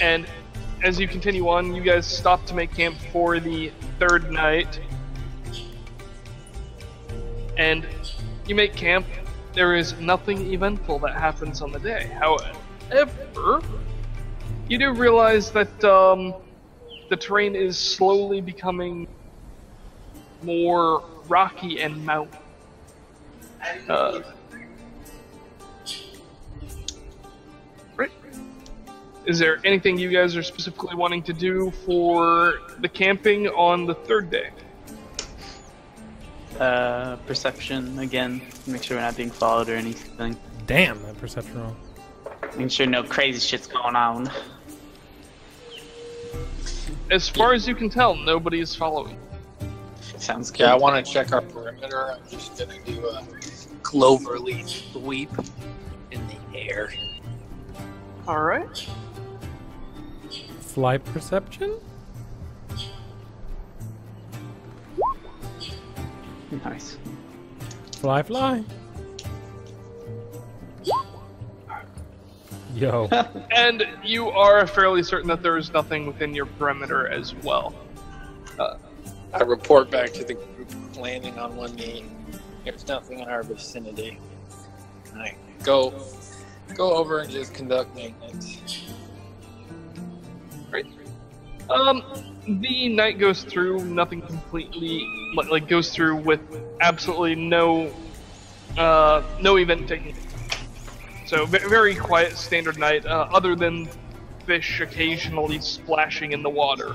And as you continue on, you guys stop to make camp for the third night, and you make camp there is nothing eventful that happens on the day. However, you do realize that um, the terrain is slowly becoming more rocky and mountain. Uh, Is there anything you guys are specifically wanting to do for the camping on the third day? Uh, perception again. Make sure we're not being followed or anything. Damn, that perception roll. Make sure no crazy shit's going on. As far as you can tell, nobody is following. Sounds good. Yeah, I want to check our perimeter. I'm just gonna do a clover leaf sweep in the air. All right. Fly perception? Nice. Fly, fly. Yo. and you are fairly certain that there is nothing within your perimeter as well. Uh, I report back to the group, landing on one knee. There's nothing in our vicinity. I go, go over and just conduct maintenance. Right. Um, the night goes through, nothing completely like, like goes through with absolutely no, uh, no event taking. So ve- very quiet, standard night, uh, other than fish occasionally splashing in the water.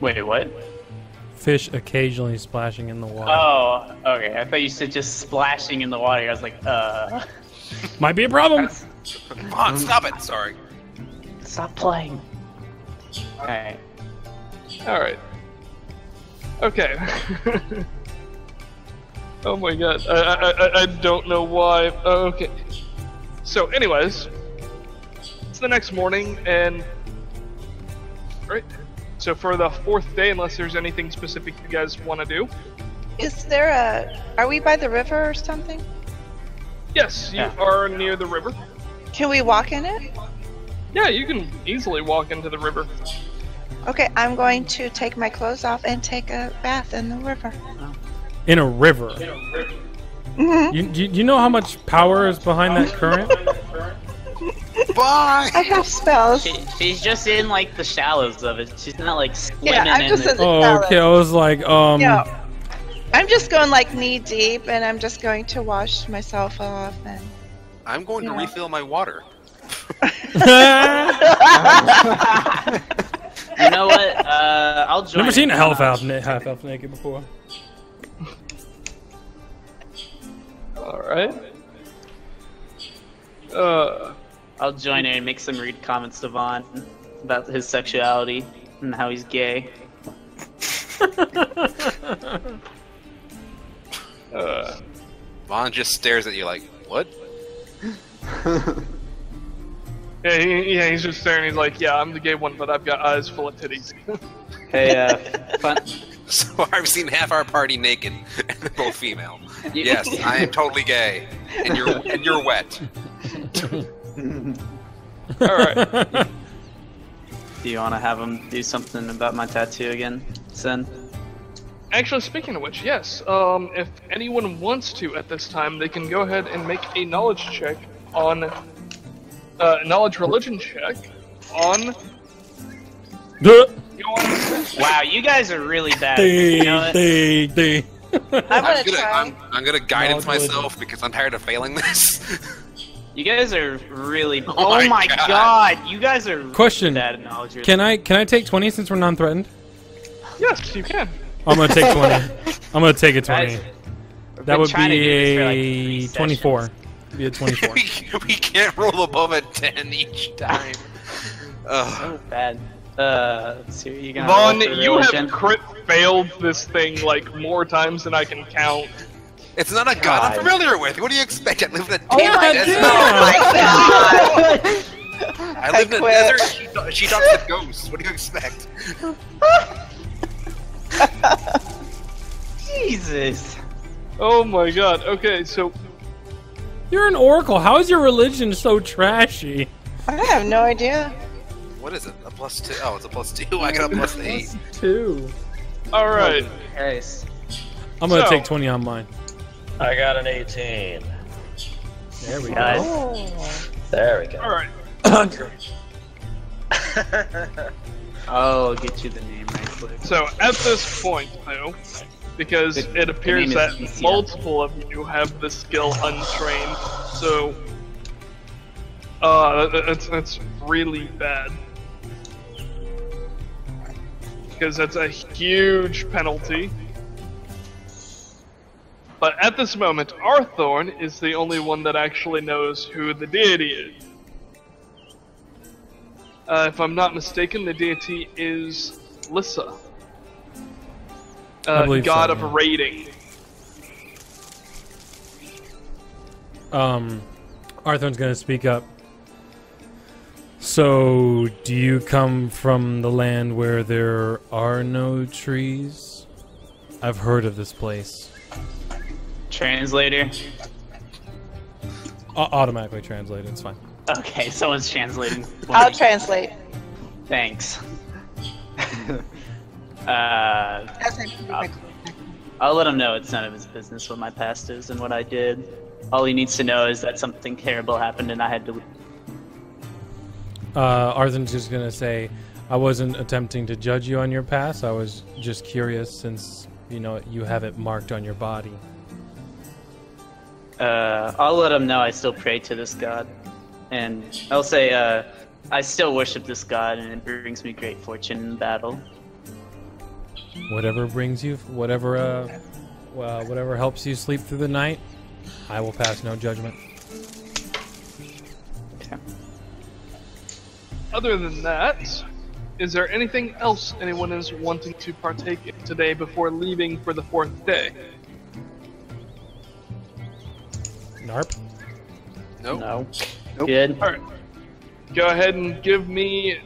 Wait, what? Fish occasionally splashing in the water. Oh, okay. I thought you said just splashing in the water. I was like, uh. Might be a problem. Come on, stop it. Sorry. Stop playing. Alright. All right. Okay. oh my god. I, I, I, I don't know why. Oh, okay. So, anyways, it's the next morning, and right. So for the fourth day, unless there's anything specific you guys want to do, Is there a? Are we by the river or something? yes, you Yeah. are near the river. Can we walk in it? Yeah, you can easily walk into the river. Okay, I'm going to take my clothes off and take a bath in the river. In a river. Mhm. You, do you, do you know how much power is behind that current? Bye. I have spells. She, she's just in like the shallows of it. She's not like swimming Yeah, I'm in just it. in the Oh, shallows. okay. I was like, um. Yeah. I'm just going like knee deep, and I'm just going to wash myself off and. I'm going to Yeah. refill my water. You know what? Uh, I'll join. Never seen a half elf, na- half elf naked before. All right. Uh, I'll join in and make some rude comments to Vaughn about his sexuality and how he's gay. Uh, Vaughn just stares at you like, what? yeah, he, yeah, he's just staring. He's like, "Yeah, I'm the gay one, but I've got eyes full of titties." Hey, uh, fun. So I've seen half our party naked, and they're both female. Yes, I am totally gay, and you're and you're wet. All right. Do you want to have him do something about my tattoo again, Sen? Actually, speaking of which, yes. Um, if anyone wants to at this time, they can go ahead and make a knowledge check on uh, knowledge religion check on. Duh. Wow, you guys are really bad. You know what? Dee, dee. I'm I'm gonna gonna. I'm, I'm gonna guidance Knowledge myself because I'm tired of failing this. You guys are really. Oh Oh, my my God. god. You guys are Question. bad at knowledge. Can I can I take twenty since we're non-threatened? Yes, you can. I'm gonna take twenty. I'm gonna take a twenty. Guys, That would trying to do this for, like, be a twenty-four. sessions. Be a twenty-four. we, we can't roll above a ten each time. Ugh. So bad. Uh, let's see. You gonna Vaughn, you religion? have crit failed this thing like more times than I can count. It's not a god I'm familiar with. What do you expect? I live in a Oh damn my desert. god! I live in a quit. desert. She, ta- she talks to ghosts. What do you expect? Jesus. Oh my god. Okay, so You're an oracle. How is your religion so trashy? I have no idea. What is it? A plus two? Oh, it's a plus two. I got a plus eight. Two. all oh, right. Christ. I'm gonna So- take twenty on mine. I got an 18. There we Guys. Oh. There we go. All right. Oh, I'll get you the name right quick. So at this point, though, because The- it appears that that is Lucia. multiple of you have the skill untrained, so uh, it's it's really bad because that's a huge penalty. But at this moment, Arthorn is the only one that actually knows who the deity is. Uh, if I'm not mistaken, the deity is Lissa, uh, believe so, god yeah. of raiding. Um, Arthorn's gonna speak up. So, do you come from the land where there are no trees? I've heard of this place. Translator. A- automatically translated. It's fine. Okay, someone's translating. I'll translate. Thanks. uh, I'll, I'll let him know it's none of his business what my past is and what I did. All he needs to know is that something terrible happened and I had to. Uh, Arthorn's just gonna say, I wasn't attempting to judge you on your past. I was just curious since you know you have it marked on your body. Uh, I'll let him know I still pray to this god, and I'll say uh, I still worship this god, and it brings me great fortune in battle. Whatever brings you, whatever, uh, well, whatever helps you sleep through the night, I will pass no judgment. Other than that, is there anything else anyone is wanting to partake in today before leaving for the fourth day? Narp. Nope. No. Good. Alright. Go ahead and give me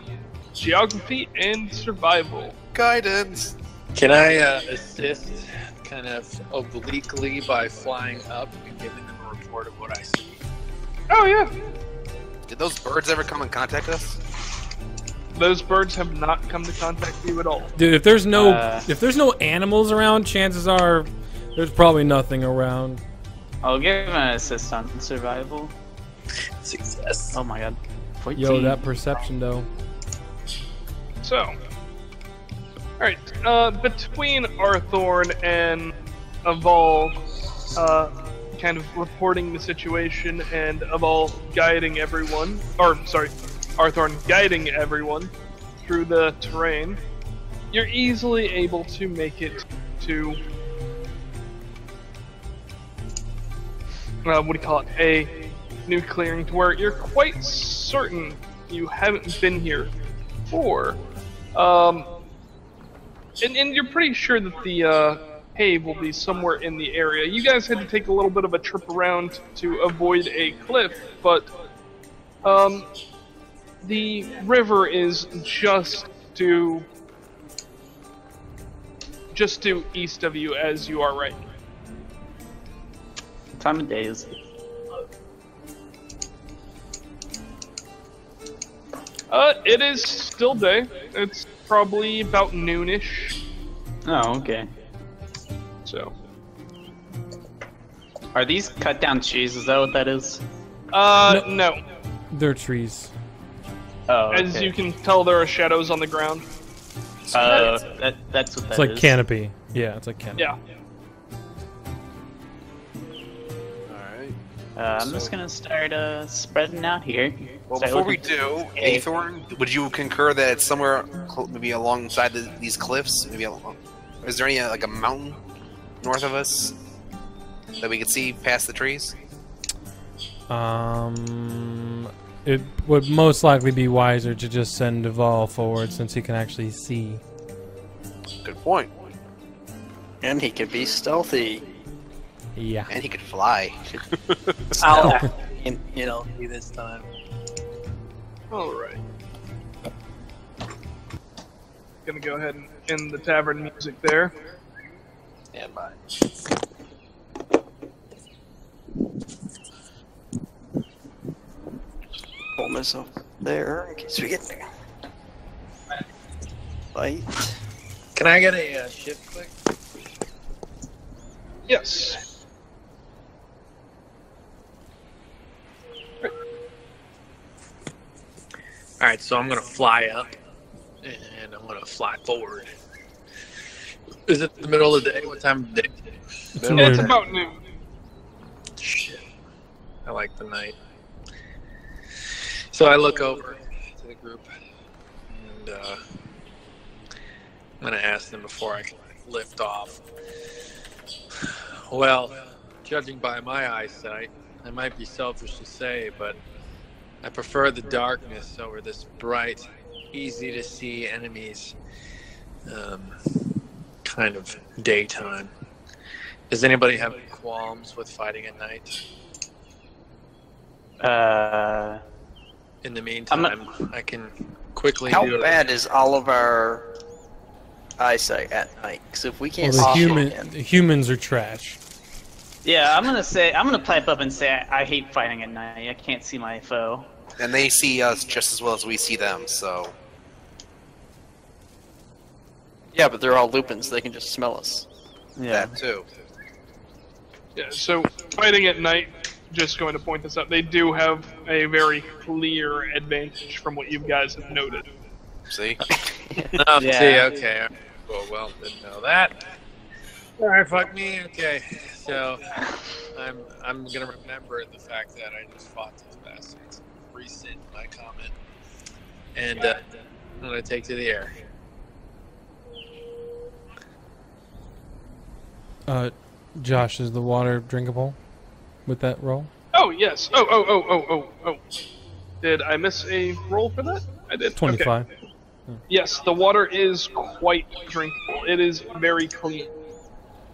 geography and survival. Guidance. Can I uh, assist kind of obliquely by flying up and giving them a report of what I see? Oh, yeah. Did those birds ever come and contact us? Those birds have not come to contact you at all. Dude, if there's no Uh. if there's no animals around, chances are there's probably nothing around. I'll give him an assist on survival. Success. Oh my god. 14. Yo, that perception though. So, alright, uh, between Arthorn and Aval, uh, kind of reporting the situation and Aval guiding everyone, or sorry, Arthorn guiding everyone through the terrain, you're easily able to make it to, uh, what do you call it, a new clearing to where you're quite certain you haven't been here before. Um, and, and you're pretty sure that the uh, cave will be somewhere in the area. You guys had to take a little bit of a trip around to avoid a cliff, but um, the river is just to just due east of you as you are right. What time of day is it? Uh, it is still day. It's probably about noonish. Oh, okay. So, Are these cut down trees? Is that what that is? uh, no. They're trees. Oh, As you can tell, there are shadows on the ground. Uh, that, that's what that It's like is. canopy. Yeah, it's like canopy. Yeah. Alright. Uh, I'm just gonna start uh, spreading out here. Well, before we do, Okay. Arthorn, would you concur that it's somewhere cl- maybe alongside the, these cliffs? Maybe along, is there any uh, like a mountain north of us that we could see past the trees? Um, it would most likely be wiser to just send Duval forward since he can actually see. Good point. And he could be stealthy. Yeah. And he could fly. I'll, you know, this time. All right. Gonna go ahead and end the tavern music there. Stand by. Pull myself there in case we get there. Light. Can I get a uh, shift click? Yes. All right, so I'm gonna fly up, and I'm gonna fly forward. Is it the middle of the day? What time of day? It's It's about noon. Shit. I like the night. So I look over to the group, and uh, I'm gonna ask them before I can lift off. Well, judging by my eyesight, I might be selfish to say, but I prefer the darkness over this bright, easy to see enemies um, kind of daytime. Does anybody have any qualms with fighting at night? Uh, In the meantime, I can quickly How do bad is all of our eyesight at night? Because if we can't the, see human, shit, the humans are trash. Yeah, I'm gonna say I'm gonna pipe up and say I, I hate fighting at night. I can't see my foe. And they see us just as well as we see them, so. yeah, but they're all lupins. They can just smell us. Yeah. That too. Yeah. So fighting at night. Just going to point this out. They do have a very clear advantage from what you guys have noted. See? Oh, Yeah. see, okay. Well, well, didn't know that. All right, fuck me. Okay, so I'm I'm gonna remember the fact that I just fought these bastards. Rescind my comment, and uh, I'm gonna take to the air. Uh, Josh, is the water drinkable with that roll? Oh yes. Oh oh oh oh oh oh. Did I miss a roll for that? I did. Okay. 25. Yes, the water is quite drinkable. It is very clean.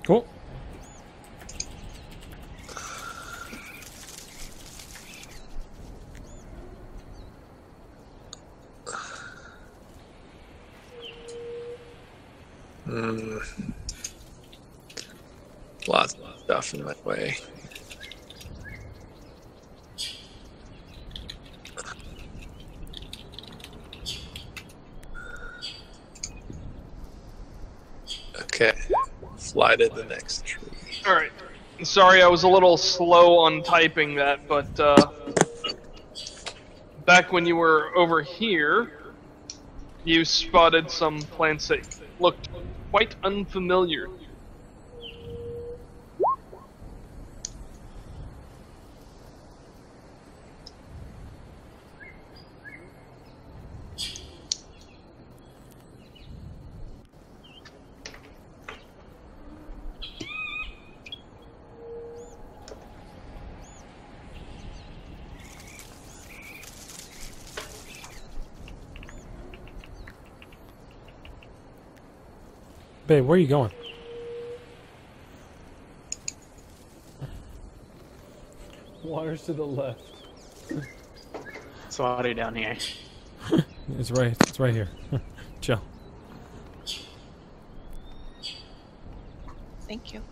Cool. Hmm. Lots of stuff in my way. Okay, fly to the next tree. All right. Sorry, I was a little slow on typing that, but uh, back when you were over here, you spotted some plants that looked quite unfamiliar. Babe, where are you going? Water's to the left. It's water down here. It's right. It's right here. Chill. Thank you.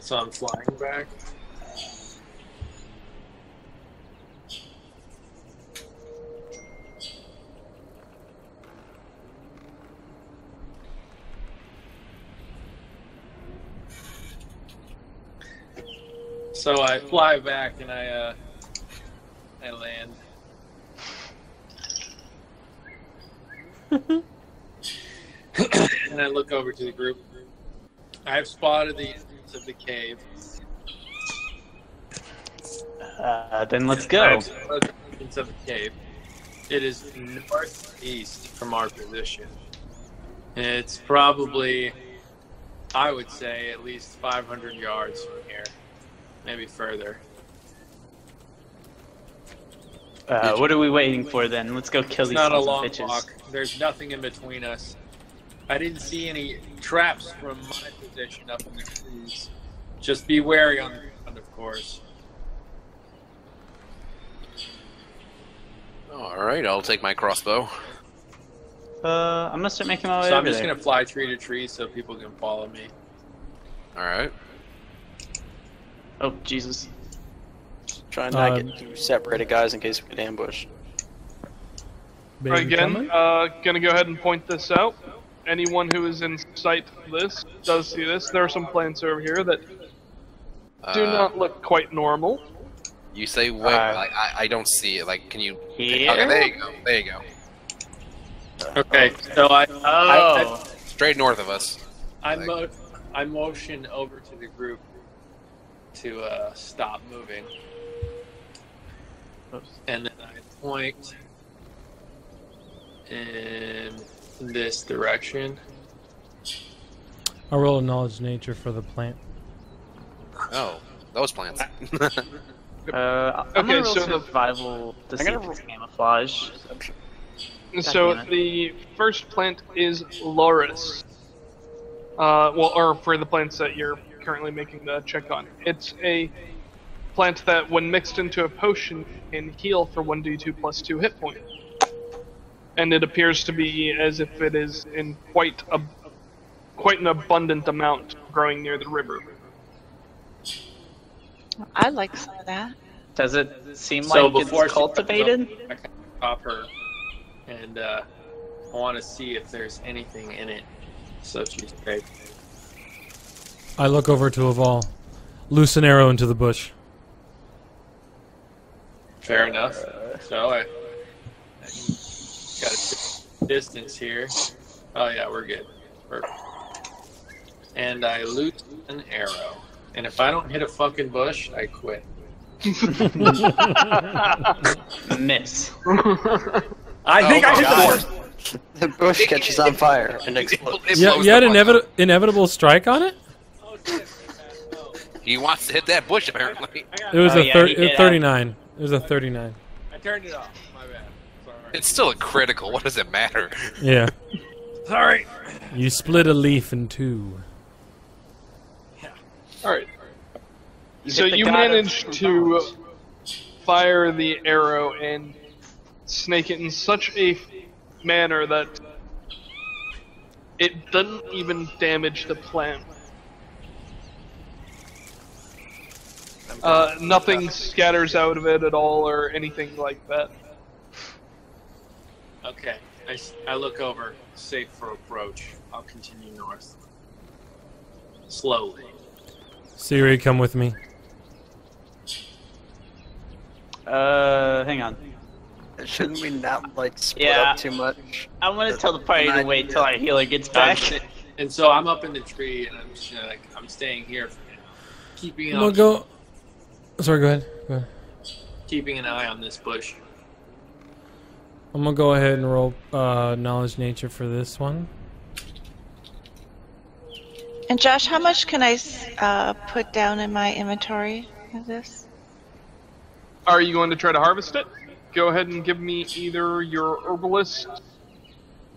So I'm flying back. So I fly back and I uh I land. and I look over to the group. I have spotted the entrance of the cave. Uh, then let's I go. have spotted the entrance of the cave. It is northeast from our position. It's probably, I would say, at least 500 yards from here, maybe further. Uh, what are we waiting for then? Let's go kill It's these not a long bitches. walk. There's nothing in between us. I didn't see any traps from my position up in the trees. Just be wary on the ground, of course. All right, I'll take my crossbow. Uh, I'm gonna start making my way So I'm over just there. gonna fly tree to tree so people can follow me. All right. Oh Jesus! Try and not Uh, get too separated, guys, in case we get ambushed. Babe, you Again, uh, gonna go ahead and point this out. Anyone who is in sight of this does see this. There are some plants over here that do Uh, not look quite normal. You say wait. Uh, like I, I don't see it. Like, can you? Here? Okay, there you go. There you go. Okay, so I, I, Oh, Straight north of us. I, I, mo- I motion over to the group to uh, stop moving, and then I point in this direction. I'll roll a knowledge nature for the plant. Oh, those plants. uh, I'm Okay, roll so the- survival to see gonna if camouflage. So the first plant is Loris. Uh, well, or for the plants that you're currently making the check on, it's a plant that, when mixed into a potion, can heal for one d2 plus two hit point. And it appears to be as if it is in quite a quite an abundant amount growing near the river. I like some of that. Does it seem So like before it's she comes cultivated? up, I kind of stop her, and uh, I want to see if there's anything in it. So she's great. I look over to Aval. Loose an arrow into the bush. Fair enough. So I, I got a distance here. Oh yeah, we're good. Perfect. And I loot an arrow. And if I don't hit a fucking bush, I quit. Miss. I think Oh, I hit God. the bush. The bush catches on fire and explodes. It Yeah, blows you had the bush inevit- inevitable strike on it? He wants to hit that bush apparently. It was Oh, a yeah, thir- he it was did. 39. It was a 39. I turned it off. My bad. Sorry. It's still a critical. What does it matter? Yeah. Sorry. You split a leaf in two. Yeah. All right. You so you managed to fire the arrow and snake it in such a f- manner that it doesn't even damage the plant. Uh, nothing scatters out of it at all or anything like that. Okay. I, I look over, safe for approach. I'll continue north. Slowly. Siri, come with me. Uh, hang on. Shouldn't we not like split Yeah. up too much? I'm gonna tell the party to wait yet. till our healer gets I'm back. sta- and so I'm up in the tree, and I'm just gonna, like I'm staying here for now, keeping I'm gonna go. Sorry, go ahead. Go ahead. keeping an eye on this bush. I'm gonna go ahead and roll uh, knowledge nature for this one. And Josh, how much can I uh, put down in my inventory of this? Are you going to try to harvest it? Go ahead and give me either your herbalist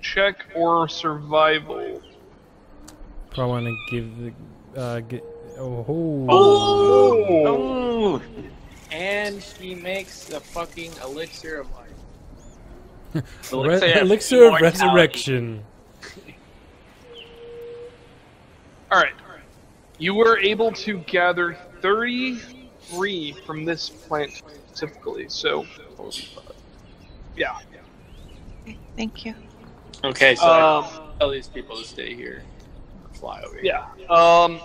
check or survival. Probably want to give the uh, get? Oh, ho. Oh! And she makes a fucking elixir of life. Re- elixir of resurrection. All right. You were able to gather 33 from this plant specifically. So, yeah. Thank you. Okay, so Um, I tell these people to stay here. Or fly over here. Yeah. Um,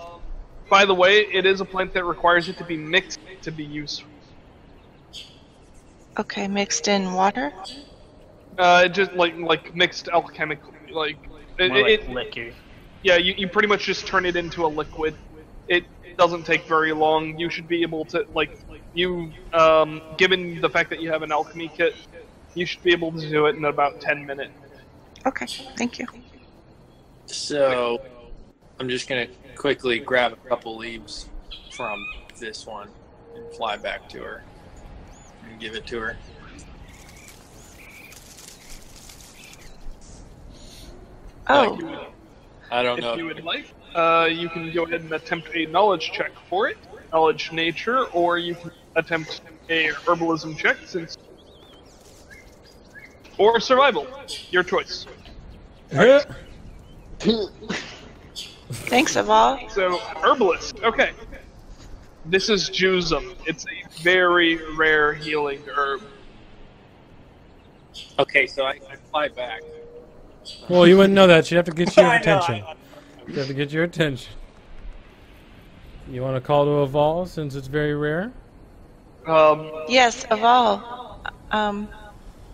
by the way, it is a plant that requires it to be mixed to be useful. Okay, mixed in water. Uh, just like like mixed alchemically, like it, More like it- liquor. yeah, you, you pretty much just turn it into a liquid. It doesn't take very long. You should be able to like you um, given the fact that you have an alchemy kit, you should be able to do it in about ten minutes. Okay, thank you. So, I'm just gonna quickly grab a couple leaves from this one and fly back to her and give it to her. Oh, I don't If know. you would like, uh, you can go ahead and attempt a knowledge check for it, knowledge nature, or you can attempt a herbalism check since, or survival, your choice. Yeah. thanks, Aval. So, herbalist. Okay. This is Jusum. It's a very rare healing herb. Okay, so I, I fly back. Well, you wouldn't know that. You'd have to get your I know, attention. I- You have to get your attention. You want to call to evolve since it's very rare? Um, Yes, Aval. Um,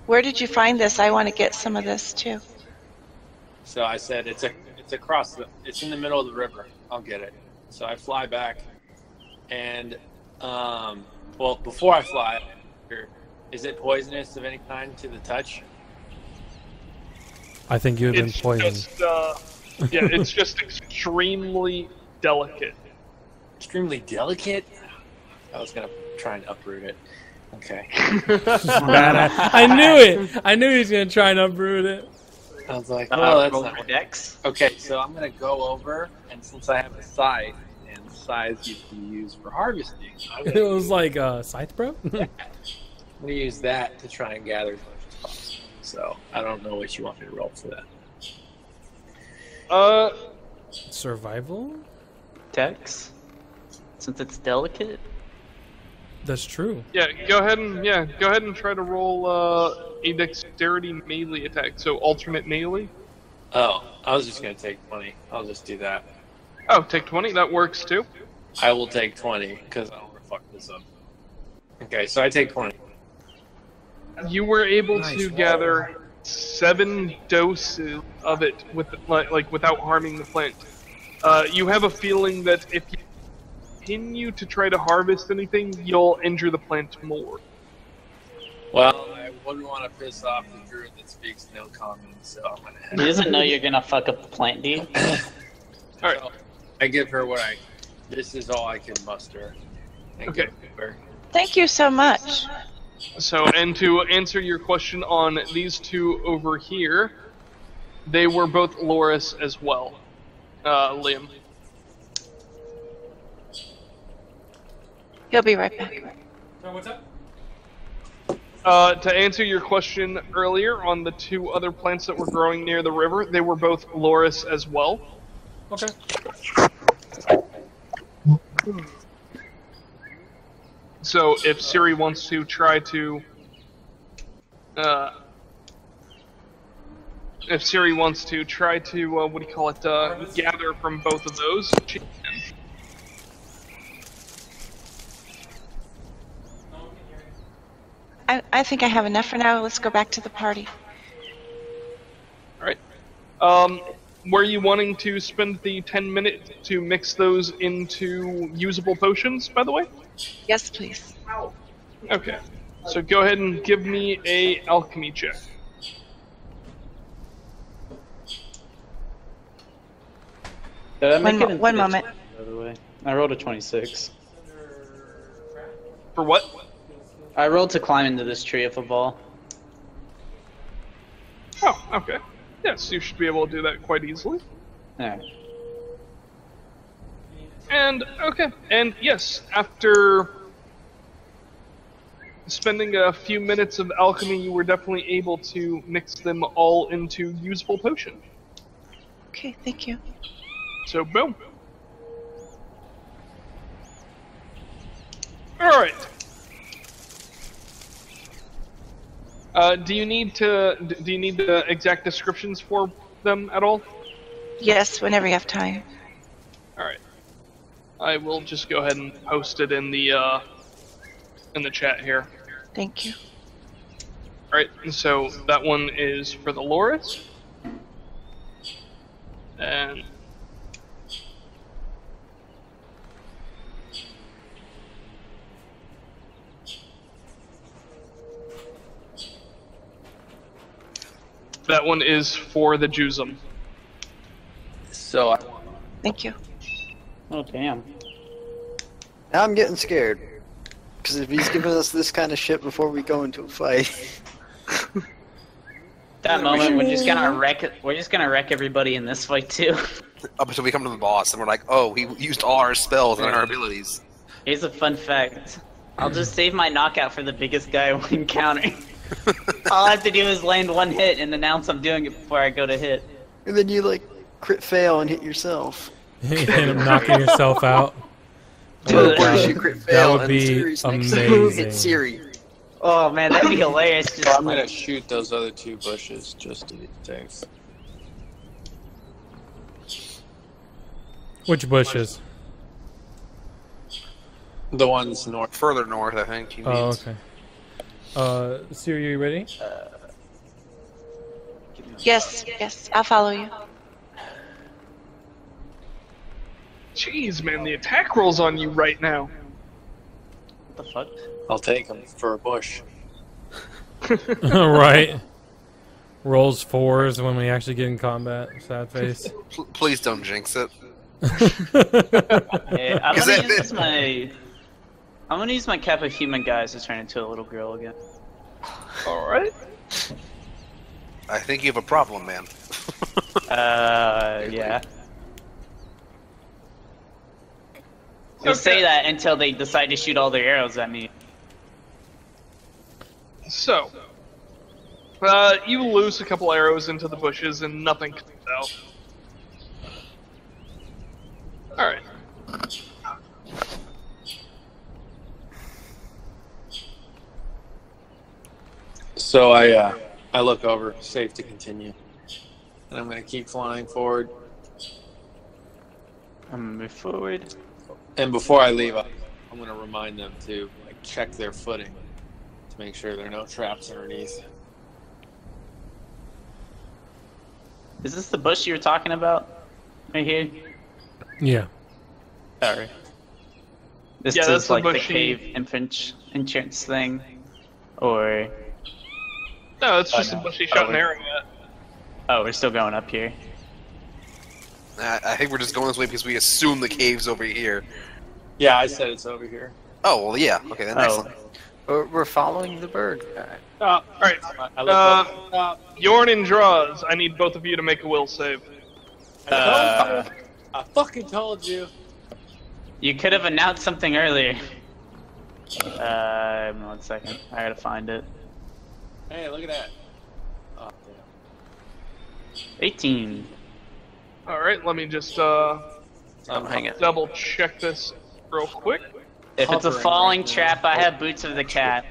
where did you find this? I want to get some of this too. So I said it's a it's across the it's in the middle of the river. I'll get it. So I fly back, and um, well before I fly, is it poisonous of any kind to the touch? I think you have been poisoned. just, uh, yeah, it's just extremely delicate. Extremely delicate. I was gonna try and uproot it. Okay. Badass. I knew it. I knew he was gonna try and uproot it. I was like, Uh, oh, that's not my dex. Okay, so I'm gonna go over, and since I have a scythe, and scythes you can use for harvesting, I'm It was like uh, scythe, bro. I'm gonna use that to try and gather as much as possible. So I don't know what you want me to roll for that. Uh, Survival. Dex. Since it's delicate. That's true. yeah, go ahead and yeah, go ahead and try to roll uh, a dexterity melee attack. So alternate melee. Oh, I was just gonna take twenty. I'll just do that. Oh, take twenty. That works too. I will take twenty because I don't want to fuck this up. Okay, so I take twenty. You were able Nice to roll. gather seven doses of it with like, like without harming the plant. Uh, you have a feeling that if you continue to try to harvest anything, you'll injure the plant more. Well, I wouldn't want to piss off the druid that speaks no common, so I'm gonna. He doesn't know you're gonna fuck up the plant, dude. All right. So, I give her what I. This is all I can muster. and Okay. give her. Thank you so much. So, and to answer your question on these two over here, they were both Loris as well. Uh, Liam. He'll be right back. what's up? Uh, to answer your question earlier on the two other plants that were growing near the river, they were both Loris as well. Okay. So if Siri wants to try to, uh, if Siri wants to try to, uh, what do you call it, uh, gather from both of those, she can. I, I think I have enough for now. Let's go back to the party. All right. Um, were you wanting to spend the 10 minutes to mix those into usable potions, by the way? Yes, please. Okay. So go ahead and give me a alchemy check. Did I make One it mo- one moment. By the way, I rolled a 26. For what? I rolled to climb into this tree of a ball. Oh, okay. Yes, you should be able to do that quite easily. Alright. And okay, and yes, after spending a few minutes of alchemy, you were definitely able to mix them all into usable potion. Okay, thank you. So boom. All right. Uh, do you need to? Do you need the exact descriptions for them at all? Yes, whenever you have time. All right. I will just go ahead and post it in the uh, in the chat here. Thank you. All right. So that one is for the Loris. And that one is for the Jusum. So I Thank you. Oh damn. Now I'm getting scared. Because if he's giving us this kind of shit before we go into a fight. That moment, we're just gonna wreck. We're just gonna wreck everybody in this fight too. Oh, Up until we come to the boss, and we're like, oh, he used all our spells and our abilities. Here's a fun fact. I'll just save my knockout for the biggest guy we encounter. All I have to do is land one hit and announce I'm doing it before I go to hit. and then you like crit fail and hit yourself. You end up knocking yourself out. Dude, Oh, of course you crit that would be Siri's next to amazing. Hit Siri. Oh man, that'd be hilarious. Just I'm gonna shoot those other two bushes just to be safe. Which bushes? The ones north. Further north, I think. He Oh, means. okay. Uh, Siri, you ready? Yes, yes, I'll follow you. Jeez, man, the attack rolls on you right now. what the fuck? I'll take him for a bush. right. Rolls fours when we actually get in combat. Sad face. Please don't jinx it. Hey, I'm gonna that- use my. I'm gonna use my cap of human guys to turn into a little girl again. All right. I think you have a problem, man. Uh, yeah. You'll say that until they decide to shoot all their arrows at me. So, uh, you loose a couple arrows into the bushes and nothing comes out. Alright. So I uh, I look over, safe to continue, and I'm gonna keep flying forward. I'm gonna move forward. And before I leave, I- I'm gonna remind them to like check their footing to make sure there are no traps underneath. Is this the bush you were talking about? Right here? Yeah. Sorry. This Yeah, that's is the like the bush he- cave entrance entrance thing, or No, it's Oh, just no. a bushy shot Oh, an arrow at. oh, we're still going up here. I, I think we're just going this way because we assume the cave's over here. Yeah, I said it's over here. Oh, well, yeah. Okay, then Oh. excellent. We're, we're following the bird. Uh, Alright. I, I look Uh. Uh, Bjorn and Draws, I need both of you to make a will save. Uh, I fucking told you. you could have announced something earlier. Uh, one second. I gotta find it. Hey, look at that. Oh, damn. 18. Alright, let me just, uh, I'm hanging. double check this real quick. If it's a falling right trap, I have boots of the cat.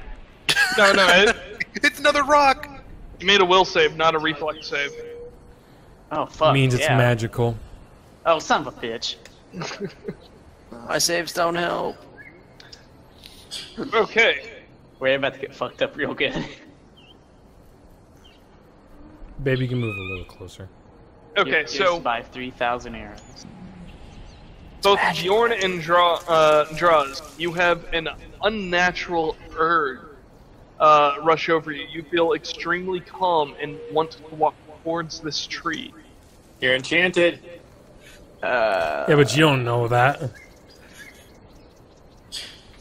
No, no, it, it's another rock! you made a will save, not a reflex save. Oh fuck. means it's yeah. magical. Oh son of a bitch. My saves don't help. Okay. We're about to get fucked up real good. Baby, you can move a little closer. Okay, You're so by 3,000 arrows. both Bjorn and Draw, uh, Draws, you have an unnatural urge uh, rush over you. You feel extremely calm and want to walk towards this tree. You're enchanted. Uh, Yeah, but you don't know that. And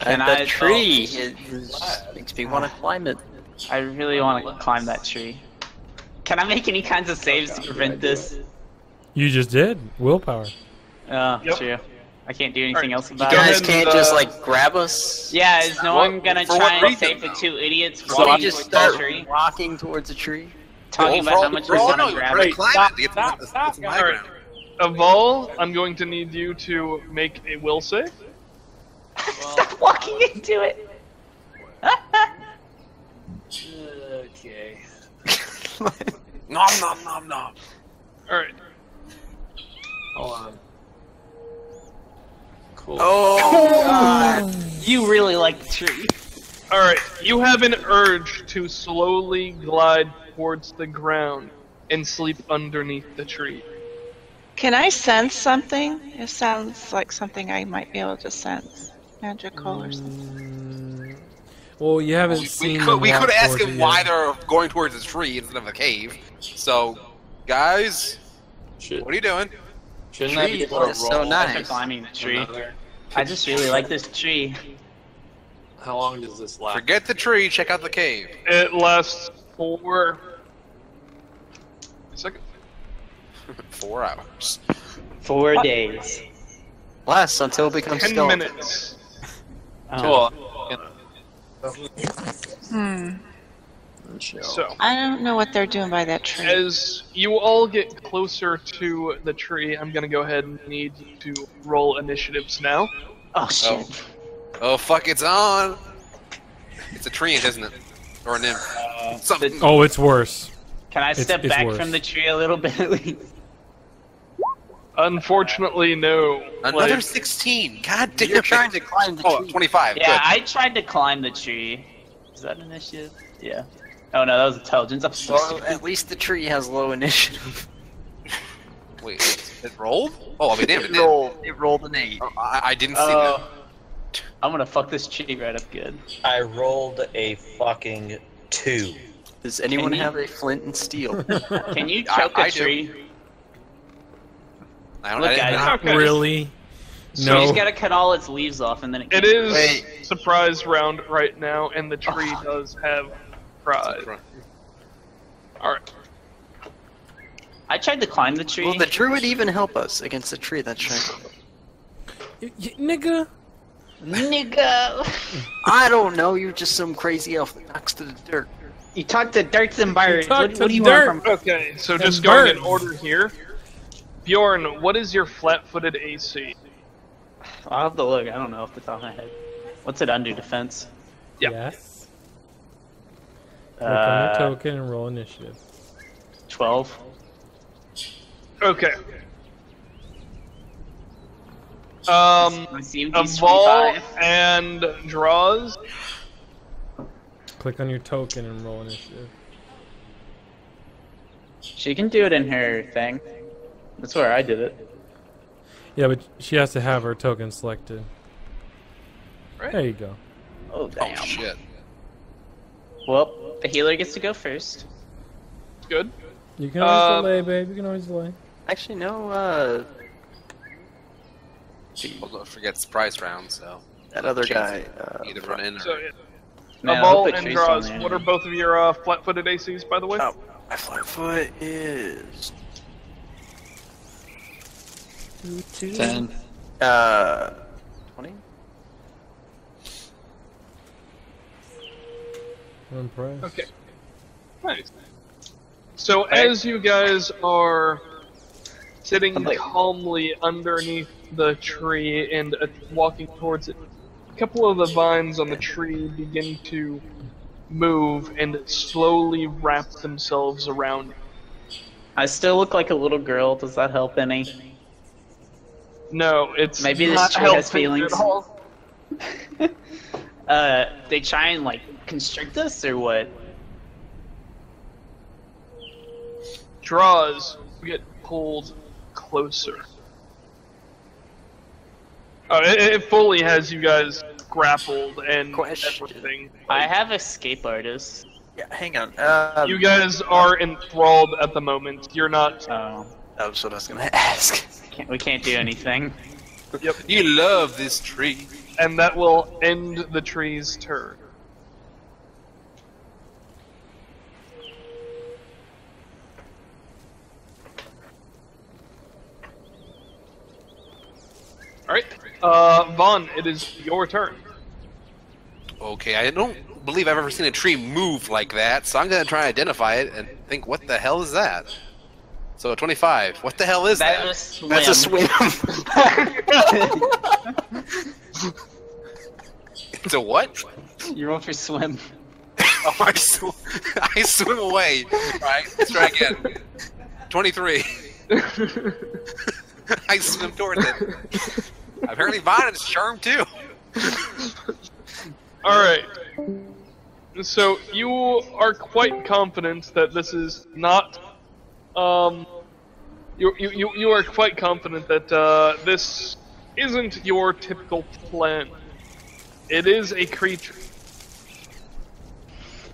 And I- tree it, it makes me want to climb it. I really want to climb that tree. Can I make any kinds of saves to prevent this? You just did. Willpower. Oh, Yep. true. I can't do anything else You about Go it. guys ahead can't and, just uh, like grab us. Yeah, is no What- one gonna try and reason, save the two idiots So we walking just towards the start tree? walking towards a tree. Talking Well, about how much we're gonna know, you're grab trying it. to climb stop, it to get to stop, the- stop, to the high guys. ground. Aval, I'm going to need you to make a will save. Stop walking into it. Okay. Nom nom nom nom. Alright. Hold on. Cool. Oh, You really like the tree. Alright, you have an urge to slowly glide towards the ground and sleep underneath the tree. Can I sense something? It sounds like something I might be able to sense. Magical or something. Mm, well, you haven't We, seen. we could we could ask towards him it why they're going towards the tree instead of the cave. So, guys, Should, what are you doing? shouldn't I be Tree able to is so nice. Climbing the tree. another- I just really like this tree. How long does this last? Forget the tree. Check out the cave. It lasts for second. Four hours. Four days. lasts until it becomes Ten skeleton. minutes. Oh. Well, Hmm. So, I don't know what they're doing by that tree. as you all get closer to the tree, I'm gonna go ahead and need to roll initiatives now. Oh shit. Oh, oh fuck! It's on. It's a tree, isn't it? Or a nymph. Uh, Something. Oh, it's worse. Can I step it's back worse. from the tree a little bit? at least? Unfortunately, no. Another Like, 16. God damn You're trying to climb the tree. Oh, 25. yeah, Good. I tried to climb the tree. Is that an initiative? Yeah. Oh no, that was intelligence. I'm so Well, at least the tree has low initiative. Wait, it rolled? Oh, I mean, damn, it It did. rolled, it rolled an eight. Oh, I, I didn't see oh. that. I'm gonna fuck this tree right up good. I rolled a fucking two. Does anyone you- have a flint and steel? Can you I- choke a I do. tree? that. I don't Look, didn't- guys. Not Okay. really. So No. you just gotta cut all its leaves off and then it. It can- is Wait. surprise round right now, and the tree does have prize. Alright. I tried to climb the tree. Will the druid even help us against the tree that's trying Y- y- nigga. Nigga. I don't know, you're just some crazy elf that knocks to the dirt. You talk to darts and birds. What, to what do you dirt. want from? Okay, so And just going in order here. Bjorn, what is your flat-footed AC? I'll have to look. I don't know off the top of my head. What's it under defense? Yep. Yes. Click on your Uh, token and roll initiative. twelve. Okay. Um, My CMD a is ball 25. and draws. Click on your token and roll initiative. She can do it in her thing. That's where I did it. Yeah, but she has to have her token selected. Right. There you go. Oh damn! Oh, shit. Well, the healer gets to go first. Good. You can always Uh, delay, babe. You can always delay. Actually, no, uh, Well, don't forget surprise round, so. that other guy. Uh, Either run in or. So, yeah. No, a he'll ball put and trees draws. on there What are anyway. both of your uh, flat-footed ACs, by the way? Oh, my flat foot is Ten. uh I'm impressed. Okay. Nice. So as you guys are sitting like- calmly underneath the tree and uh, walking towards it, a couple of the vines on the tree begin to move and slowly wrap themselves around. I still look like a little girl. Does that help any? No, it's Maybe this not tree has helping feelings. at all. Uh, they try and like constrict us or what? Draws we get pulled closer. Oh, it, it fully has you guys grappled and Question. everything. I have escape artist. Yeah, hang on. Uh, You guys are enthralled at the moment. You're not. Oh, that was what I was gonna ask. can't, we can't do anything. yep. You love this tree. And that will end the tree's turn. Alright. Uh, Vaughn, it is your turn. Okay, I don't believe I've ever seen a tree move like that, so I'm gonna try and identify it and think, what the hell is that? So 25. What the hell is that? That's a swim. It's a what? You roll for swim. Oh, I, sw- I swim away. Alright, let's try again. 23. I swim towards it. Apparently, Vaughn is charmed too. All right. So you are quite confident that this is not. Um, you you you, you are quite confident that uh, this isn't your typical plant. It is a creature.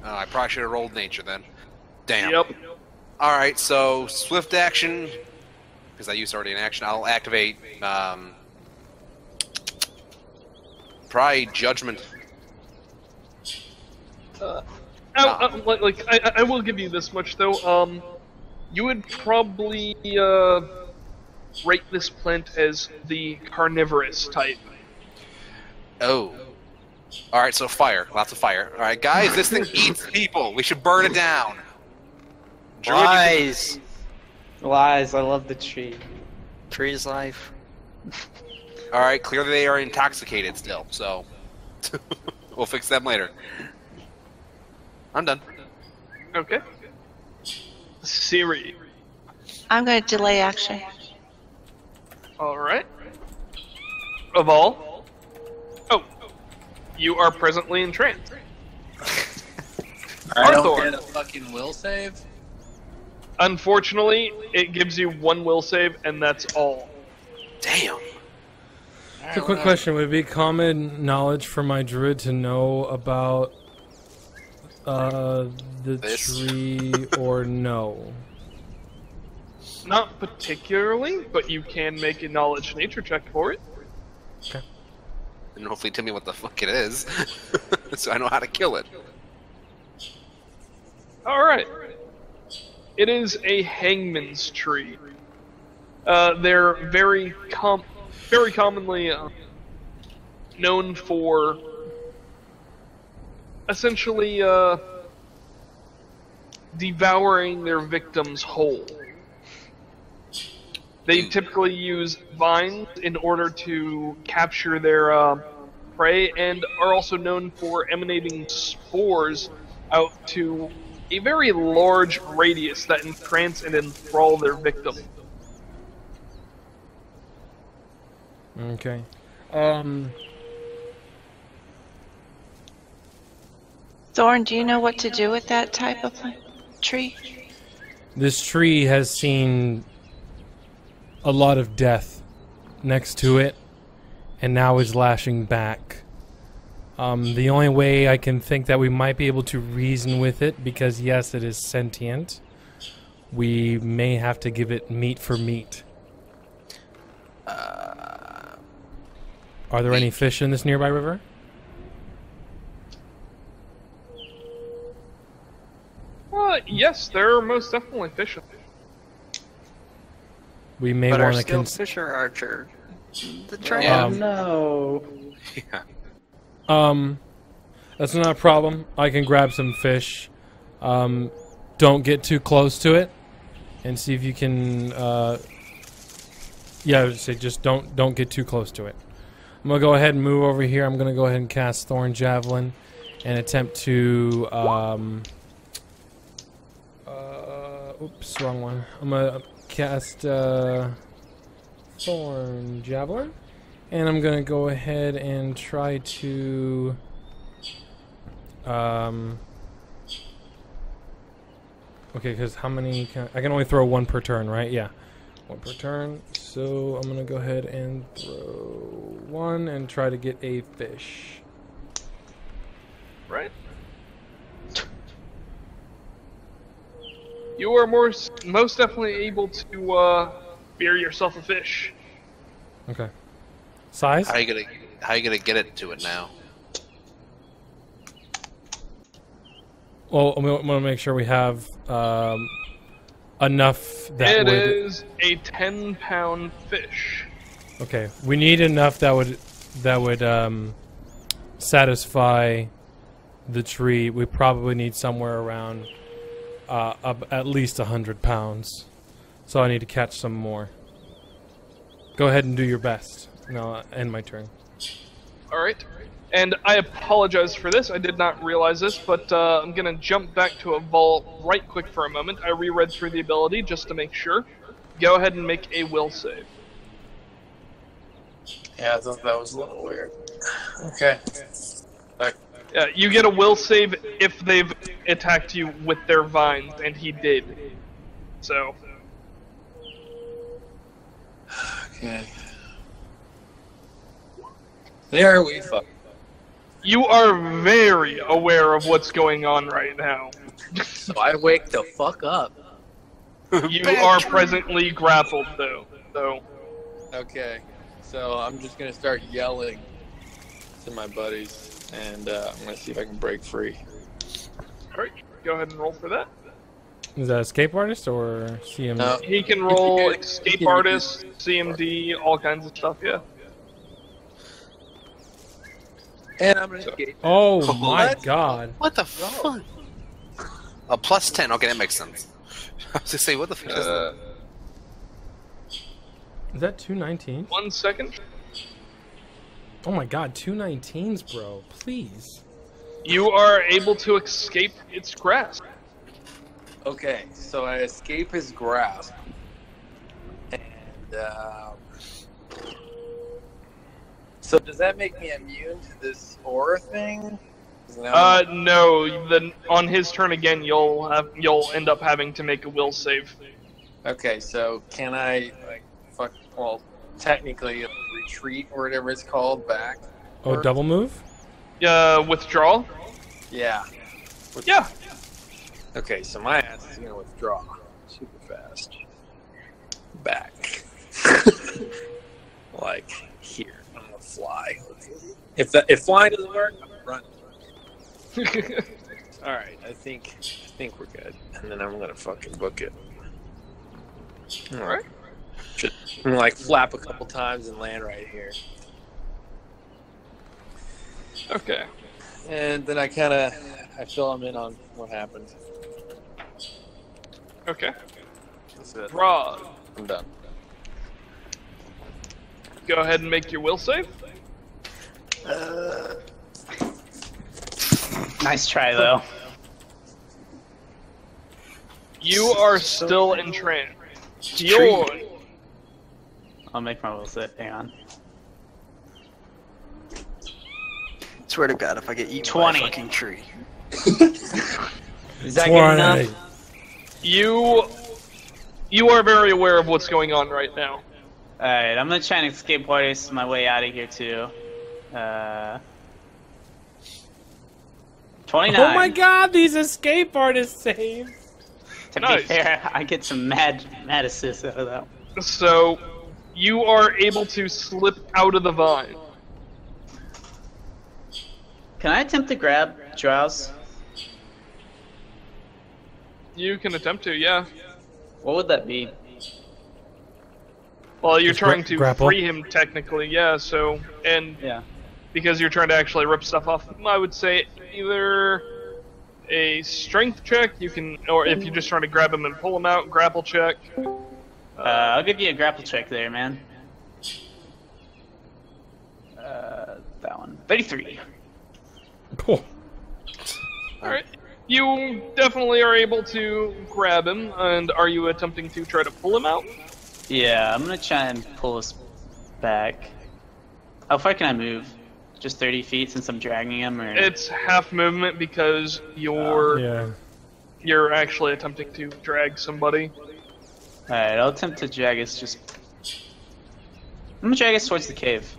Oh, I probably should have rolled nature then. Damn. Yep. Alright, so swift action. Because I used already an action, I'll activate. Um, probably judgment. Uh, I- I- like, I- I will give you this much though. Um, you would probably uh, rate this plant as the carnivorous type. Oh. Alright, so fire. Lots of fire. Alright, guys, this thing eats people. We should burn it down. Druid, Lies. Lies. I love the tree. Tree's life. Alright, clearly they are intoxicated still, so. we'll fix them later. I'm done. Okay. Siri. I'm going to delay action. All right. Aval. Oh, you are presently entranced. I don't Arthur. get a fucking will save. Unfortunately, it gives you one will save, and that's all. Damn. It's a quick question. Would it be common knowledge for my druid to know about uh, the This? tree or no? Not particularly, but you can make a knowledge nature check for it. Okay. And hopefully tell me what the fuck it is. so I know how to kill it. All right. It is a hangman's tree. Uh, they're very com- very commonly uh, known for essentially uh, devouring their victims whole. They typically use vines in order to capture their uh, prey and are also known for emanating spores out to a very large radius that entrance and enthrall their victim. Okay. Um. Thorn, do you know what to do with that type of tree? This tree has seen a lot of death next to it, and now is lashing back. Um, the only way I can think that we might be able to reason with it, because yes, it is sentient, we may have to give it meat for meat. Are there any fish in this nearby river? Uh, yes, there are most definitely fish. We may but our want to skilled cons- fisher archer. The train. Yeah. Um, no. Yeah. Um, that's not a problem. I can grab some fish. Um, don't get too close to it, and see if you can. Uh, yeah, I would say just don't don't get too close to it. I'm gonna go ahead and move over here. I'm gonna go ahead and cast Thorn Javelin, and attempt to. Um, uh, oops, wrong one. I'm gonna cast uh, Thorn Javelin. And I'm gonna go ahead and try to um Okay, because how many can I can only throw one per turn, right? Yeah. One per turn. So I'm gonna go ahead and throw one and try to get a fish. Right. You are more, most definitely able to uh, spear yourself a fish. Okay. Size? How you gonna how you gonna get it to it now? Well, I'm gonna, gonna make sure we have um, enough that It would. is a 10 pound fish. Okay, we need enough that would that would um, satisfy the tree. We probably need somewhere around uh, ab- at least a hundred pounds. So I need to catch some more. Go ahead and do your best. And I'll end my turn. All right. And I apologize for this. I did not realize this, but uh, I'm gonna jump back to a vault right quick for a moment. I reread through the ability just to make sure. Go ahead and make a will save. Yeah, I thought that was a little weird. Okay. Like, Yeah, you get a will save if they've attacked you with their vines, and he did. So, okay. There we fuck. you are very aware of what's going on right now. So I wake the fuck up. You are presently grappled, though. So, Okay. So I'm just gonna start yelling to my buddies, and uh, I'm gonna see if I can break free. alright, go ahead and roll for that. Is that escape artist or CM? No. He can roll escape artist, CMD, all kinds of stuff, yeah. And I'm gonna escape. Oh my god! What the fuck? A plus 10. Okay, that makes sense. I was gonna say, what the fuck is Uh, that? Is that two 19s? one second. Oh my god, two 19s, bro! Please. You are able to escape its grasp. Okay, so I escape his grasp, and um, so does that make me immune to this aura thing? now- Uh, no. Then on his turn again, you'll have you'll end up having to make a will save. okay, so can I like fuck? Well, technically a retreat or whatever it's called back. Oh, Or- double move? Uh, withdrawal? Yeah. Yeah. Okay, so my ass is gonna withdraw super fast. Back. like here. I'm gonna fly. If that if flying doesn't work, I'm running. Alright, I think I think we're good. And then I'm gonna fucking book it. Alright. Should like flap a couple times and land right here. Okay. And then I kinda I fill them in on what happened. Okay. That's it. Rod, I'm done. go ahead and make your will save. Uh, nice try though. You are still entranced. Your I'll make my will sit. Hang on. Swear to God, if I get eaten 20. by a fucking tree. Is that good enough? you you are very aware of what's going on right now. Alright, I'm gonna try and escape artist my way out of here too. Uh, 29. Oh my god, these escape artist saves! To be fair, I get some mad mad assists out of that. So you are able to slip out of the vine. Can I attempt to grab Drows? You can attempt to, yeah. What would that be? Well, you're Just gra- trying to grapple? free him technically, yeah. So and Yeah. because you're trying to actually rip stuff off, I would say either a strength check. You can, or if you're just trying to grab him and pull him out, grapple check. Uh, I'll give you a grapple check there, man. Uh, that one. 33. Cool. All right. You definitely are able to grab him, and are you attempting to try to pull him out? Yeah, I'm gonna try and pull us back. How far can I move? Just 30 feet since I'm dragging him, or It's half movement because you're Yeah. you're actually attempting to drag somebody. Alright, I'll attempt to drag us just. I'm gonna drag us towards the cave.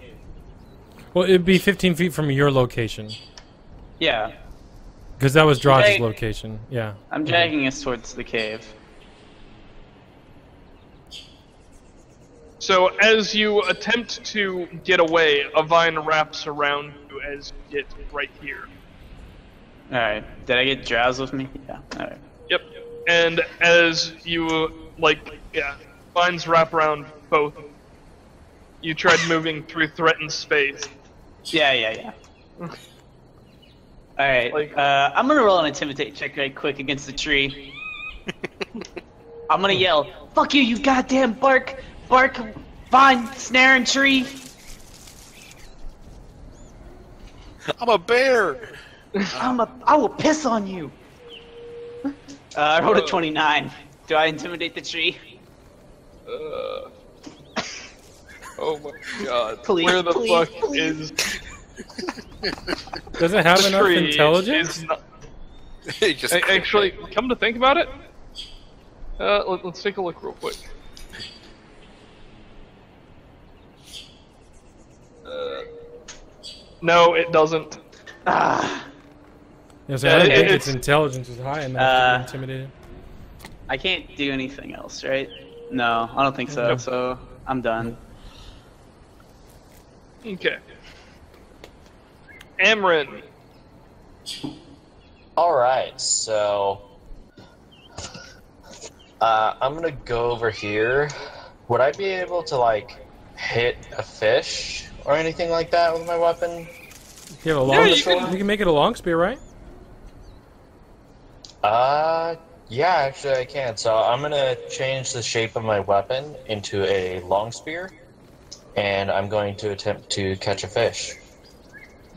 Well, it'd be 15 feet from your location. Yeah, Because that was Draj's Hey. location. Yeah. I'm mhm. dragging us towards the cave. So as you attempt to get away, a vine wraps around you as you get right here. Alright, did I get Drows with me? Yeah, alright. Yep. And as you like, yeah, vines wrap around both. You tried moving through threatened space. Yeah, yeah, yeah. All right. uh, I'm gonna roll an intimidate check right quick against the tree. I'm gonna yell, "Fuck you, you goddamn bark, bark, vine, snare, and tree!" I'm a bear. I'm a, I will piss on you. Uh, I rolled a 29. Do I intimidate the tree? Uh, oh my god. Please, Where the please, fuck please. is. Does it have the enough tree intelligence? not- just- A- Actually, come to think about it, uh, let, us take a look real quick. Uh, no, it doesn't. Ah, Yes, I Yeah, don't it- think it's- its intelligence is high enough Uh, to be intimidated. I can't do anything else, right? No, I don't think so. Nope. So I'm done. Okay. Amrin, Alright, so. Uh, I'm gonna go over here. Would I be able to, like, hit a fish or anything like that with my weapon? You have a long. you you, can- can make it a long spear, right? Uh, yeah, actually I can. So I'm gonna change the shape of my weapon into a long spear, and I'm going to attempt to catch a fish.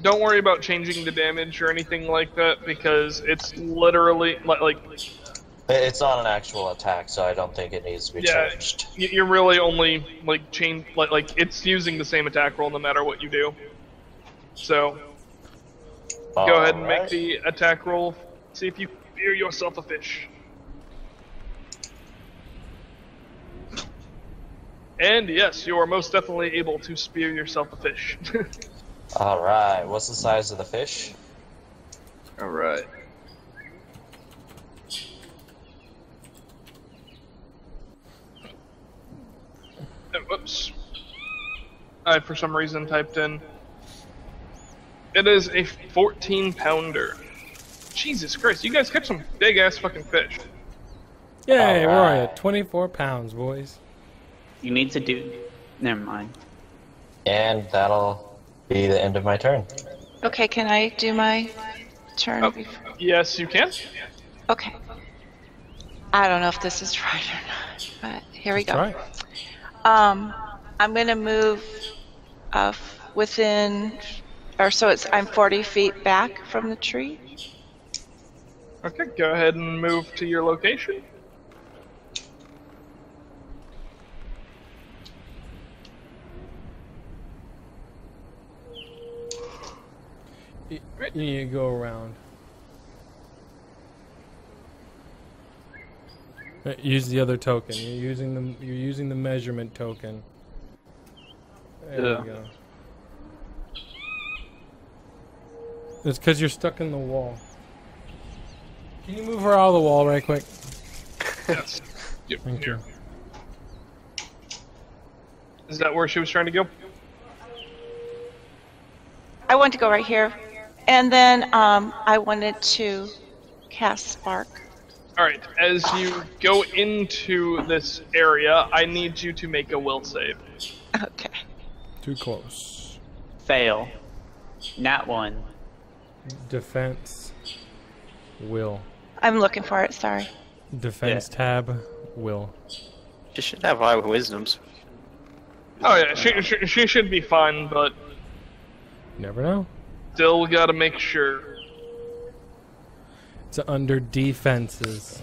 don't worry about changing the damage or anything like that because it's literally like, like It's not an actual attack, so I don't think it needs to be Yeah. changed. y- you're really only like chain like like it's using the same attack roll no matter what you do. So go ahead and make the attack roll. See if you fear yourself a fish. And yes, you are most definitely able to spear yourself a fish. Alright, what's the size of the fish? Alright. Oh, whoops. I, for some reason, typed in. It is a 14 pounder. Jesus Christ, you guys catch some big ass fucking fish. Yay, we're at 24 pounds, boys. You need to do. Never mind. And that'll be the end of my turn. Okay, can I do my turn? Oh, before? yes, you can. Okay. I don't know if this is right or not, but here we go. Right. Um, I'm gonna move uh, within, or so it's I'm 40 feet back from the tree. Okay, go ahead and move to your location. You you need to go around. Uh, Use the other token. You're using the you're using the measurement token. There Yeah. we go. It's because you're stuck in the wall. Can you move her out of the wall right quick? Yes. Yep, Thank here. you. Is that where she was trying to go? I want to go right here, and then um, I wanted to cast spark. Alright, as you go into this area, I need you to make a will save. Okay. Too close. Fail. Not one. Defense. Will. I'm looking for it. Sorry. Defense tab. Will. She should have high wisdoms. Oh yeah, she, she, she should be fine, but Never know. Still gotta make sure. It's under defenses.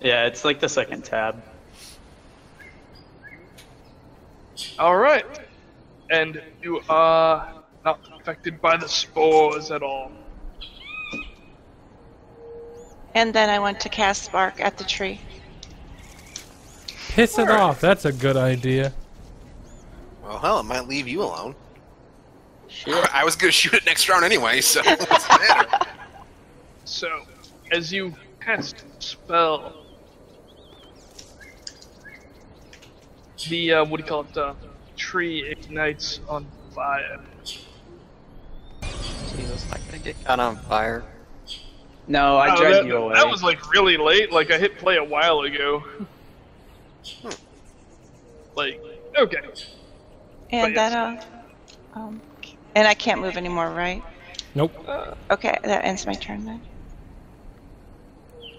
Yeah, it's like the second tab. Alright. And you are not affected by the spores at all. And then I went to cast spark at the tree. Piss it off. That's a good idea. Well, hell, it might leave you alone. I was gonna shoot it next round anyway, so what's the matter? So, as you cast spell, the uh, what do you call it? Uh, tree ignites on fire. Jesus, I gonna get caught on fire. No, I Oh, dragged that, you away. that was like really late. Like I hit play a while ago. like okay. And yes. that, uh, um, and I can't move anymore, right? Nope. Okay, that ends my turn then.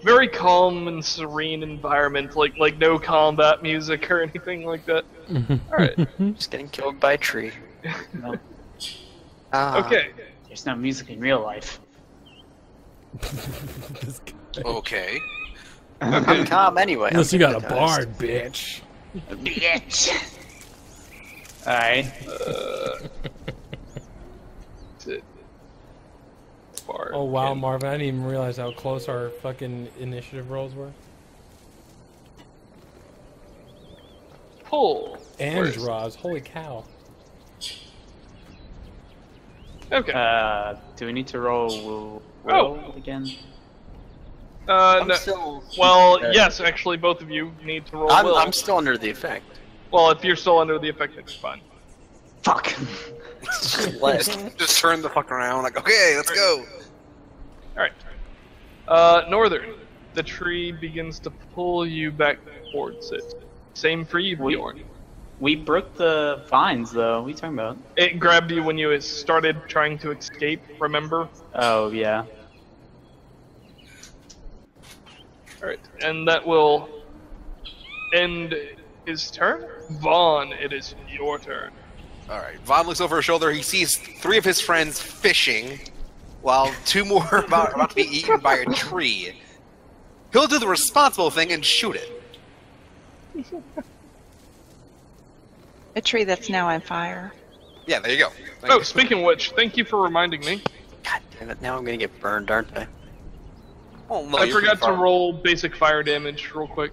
Very calm and serene environment, like like no combat music or anything like that. All right. Just getting killed by a tree. No, Ah. Okay. there's no music in real life. Okay. I'm calm anyway. Unless I'm you got a hypnotized. bard, bitch. Bitch. All right. Sit. Bard. Oh wow, and- Marvin! I didn't even realize how close our fucking initiative rolls were. Pull. And Where is- draws. Holy cow! Okay. Uh, do we need to roll Oh. roll again? Uh, no, still. well, uh, yes, actually, both of you need to roll I'm, will. I'm still under the effect. Well, if you're still under the effect, it's fine. Fuck. Left. Just turn the fuck around. Like, okay, let's go. Alright. Uh, Northern. The tree begins to pull you back towards it. Same for you, We- Bjorn. We broke the vines though. What are you talking about? It grabbed you when you started trying to escape, remember? Oh yeah. Alright, and that will end his turn. Vaughn, it is your turn. All right. Vaughn looks over his shoulder. He sees three of his friends fishing, while two more are about, about to be eaten by a tree. He'll do the responsible thing and shoot it. A tree that's now on fire. Yeah, there you go. Thank Oh, you. speaking of which, thank you for reminding me. God damn it! Now I'm gonna get burned, aren't I? Oh, no, I forgot to roll basic fire damage real quick.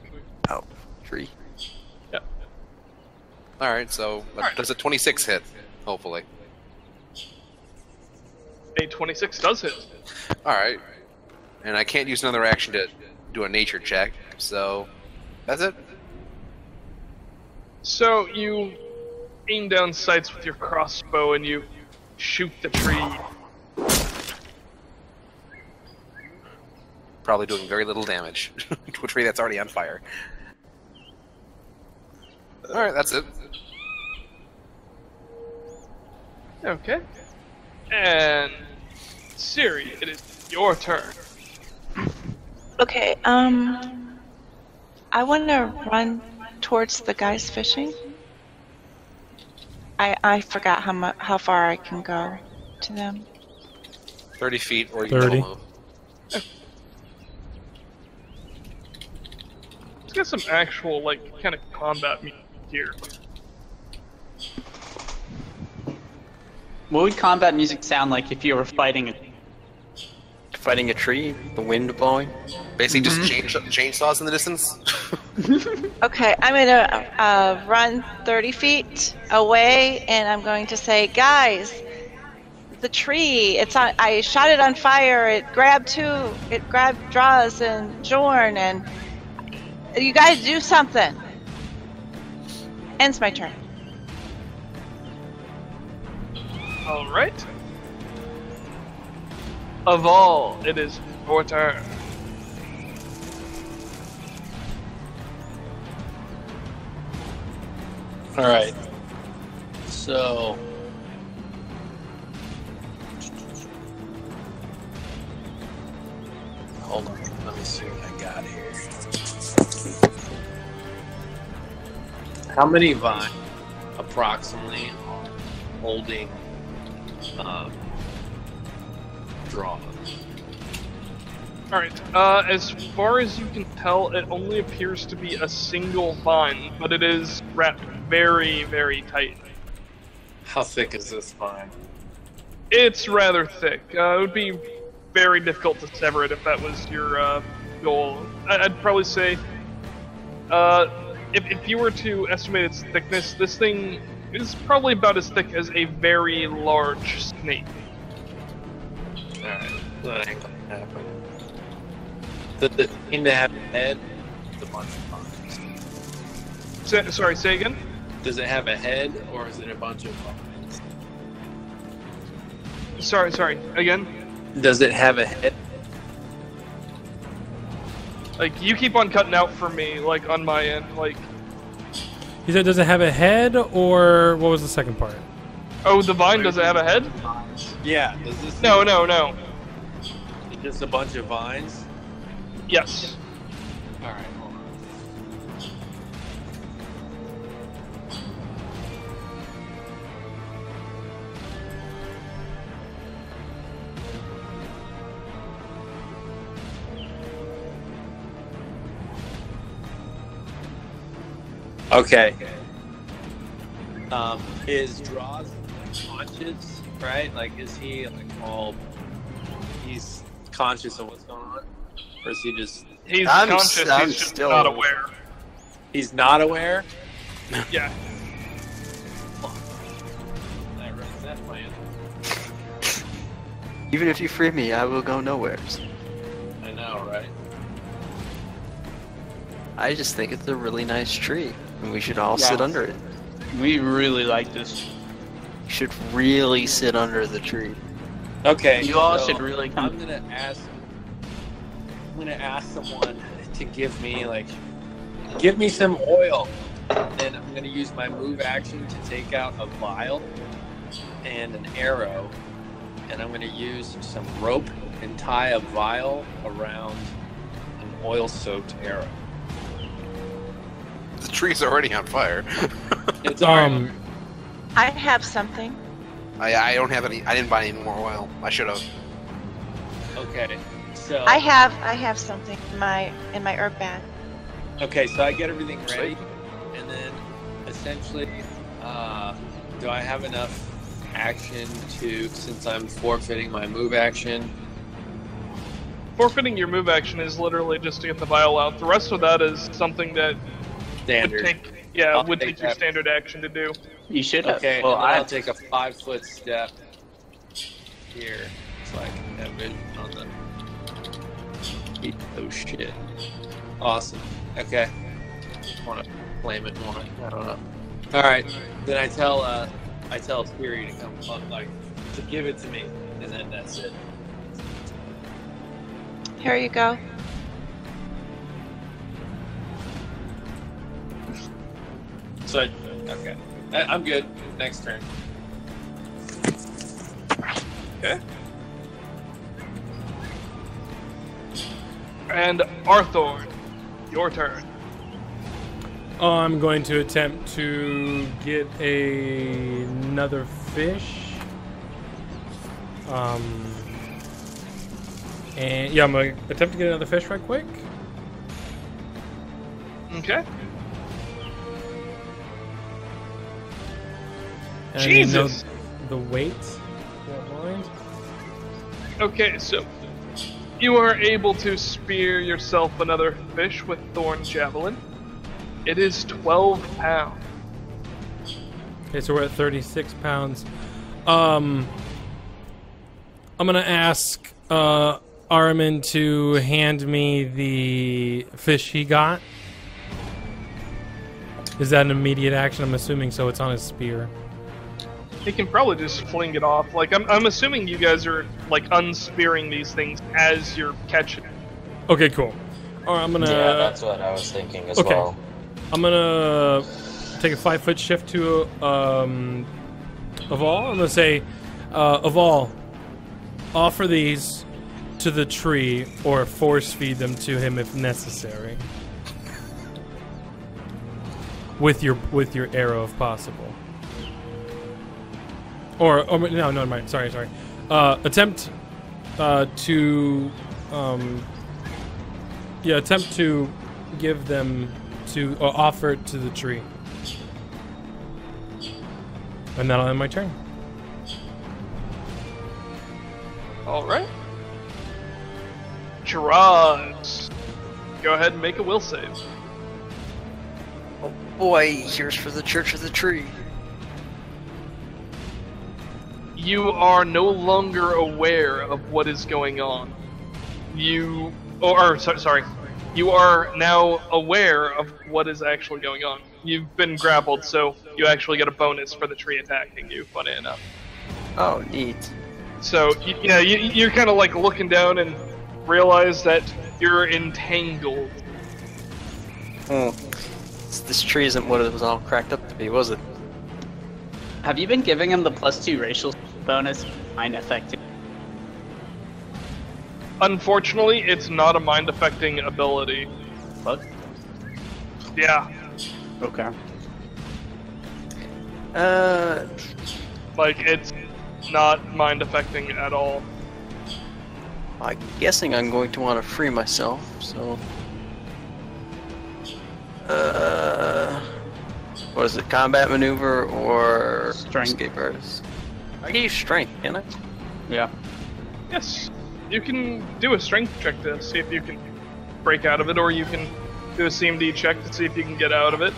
Oh, tree. All right, so uh, Alright. does a 26 hit? Hopefully. A 26 does hit. All right. And I can't use another action to do a nature check, so that's it. So you aim down sights with your crossbow and you shoot the tree. Probably doing very little damage to a tree that's already on fire. All right, that's it. Okay. And Siri, it is your turn. Okay, um, I want to run towards the guys fishing. I I forgot how mu- how far I can go to them. 30 feet or you can 30. double. Let's get some actual like kind of combat music here. What would combat music sound like if you were fighting a Fighting a tree, the wind blowing. Basically, just chainsaw- chainsaws in the distance. Okay, I'm gonna uh, run 30 feet away, and I'm going to say, guys, the tree. It's on. I shot it on fire. It grabbed two. It grabbed Draws and Bjorn, and you guys do something. Ends my turn. All right. Aval, it is your turn. All right. So. Hold on. Let me see what I got here. How many vine approximately are holding uh, draw? All right. Uh, as far as you can tell, it only appears to be a single vine, but it is wrapped very, very tight. How thick is this vine? It's rather thick. Uh, it would be very difficult to sever it if that was your uh, goal. I- I'd probably say, uh, if, if you were to estimate its thickness, this thing is probably about as thick as a very large snake. Alright, that ain't gonna happen. Does it seem to have a head? It's a bunch of. Say, sorry, say again. Does it have a head or is it a bunch of vines? Sorry, sorry. Again. Does it have a head? Like you keep on cutting out for me, like on my end. Like He said, does it have a head, or what was the second part? Oh, the vine does it have a head? Yeah. Is this No, no, no. just a bunch of vines? Yes. Okay. Um, is Draws conscious, right? Like, is he like all? He's conscious of what's going on, or is he just? He's I'm conscious, s- I'm he's just still- not aware. He's not aware. Yeah. I wrote that plan. Even if you free me, I will go nowhere. I know, right? I just think it's a really nice tree, and we should all sit under it. We really like this. We should really sit under the tree. Okay. You all so should really come. I'm gonna ask. I'm gonna ask someone to give me like, give me some oil, and I'm gonna use my move action to take out a vial and an arrow, and I'm gonna use some rope and tie a vial around an oil-soaked arrow. The tree's already on fire. It's Um, I have something. I, I don't have any. I didn't buy any more oil. I should have. okay. So I have I have something in my in my herb bag. Okay, so I get everything ready, and then essentially, uh, do I have enough action to, since I'm forfeiting my move action? Forfeiting your move action is literally just to get the vial out. The rest of that is something that would take yeah, I'll would take take your that. standard action to do. You should have. Okay, well, I I'll take a five foot step here, so I can have it on the. Oh shit! Awesome. Okay. Want to flame it more? I don't know. All right. Then I tell uh, I tell Fury to come up, like to give it to me, and then that's it. Here you go. So I, okay. I, I'm good. Next turn. Okay. And Arthur, your turn. I'm going to attempt to get a, another fish. Um, and yeah, I'm gonna attempt to get another fish right quick. Okay. And I need to know Jesus. The weight. don't mind. Okay, so you are able to spear yourself another fish with thorn javelin. It is 12 pounds. Okay, so we're at 36 pounds. Um, I'm gonna ask uh, Armin to hand me the fish he got. Is that an immediate action? I'm assuming so. It's on his spear. He can probably just fling it off. Like I'm, I'm assuming you guys are like unspearing these things as you're catching it. Okay, cool. All right, I'm gonna. yeah, that's what I was thinking as okay. well. I'm gonna take a five foot shift to um, Aval. I'm gonna say, uh, Aval, offer these to the tree or force feed them to him if necessary. With your with your arrow, if possible. Or, or no, no, mind. Sorry, sorry. Uh, attempt uh, to, um, yeah, attempt to give them to or offer it to the tree. And that'll end my turn. All right. Gerard, go ahead and make a will save. Oh boy, here's for the Church of the Tree. You are no longer aware of what is going on. You, or, or so, sorry, you are now aware of what is actually going on. You've been grappled, so you actually get a bonus for the tree attacking you. Funny enough. Oh, neat. So you know you, you're kind of like looking down and realize that you're entangled. Hmm. This, this tree isn't what it was all cracked up to be, was it? Have you been giving him the plus two racial bonus? Mind affecting. Unfortunately, it's not a mind affecting ability. Fuck. Yeah, Okay. Uh, like it's not mind affecting at all. I'm guessing I'm going to want to free myself, so. Uh, what is it? Combat maneuver or Strength. escape artist? I can use strength, can I? Yeah. Yes, you can do a strength check to see if you can break out of it, or you can do a CMD check to see if you can get out of it.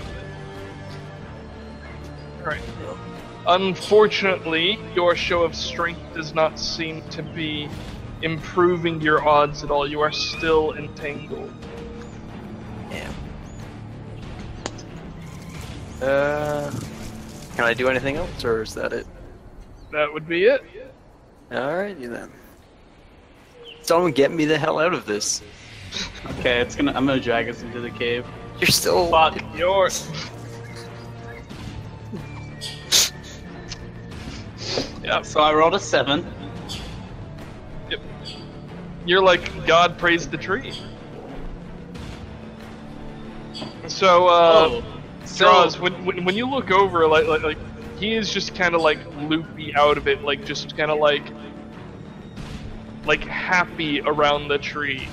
Alright. Unfortunately, your show of strength does not seem to be improving your odds at all. You are still entangled. Yeah. Uh, can I do anything else, or is that it? That would be it. Alrighty then. Someone get me the hell out of this. Okay, it's gonna. I'm gonna drag us into the cave. You're still. Fuck yours. yeah, So I rolled a seven. Yep. You're like God praised the tree. So, uh, Oh, Draws, when, when when you look over, like like, like he is just kind of like loopy out of it, like just kind of like like happy around the tree.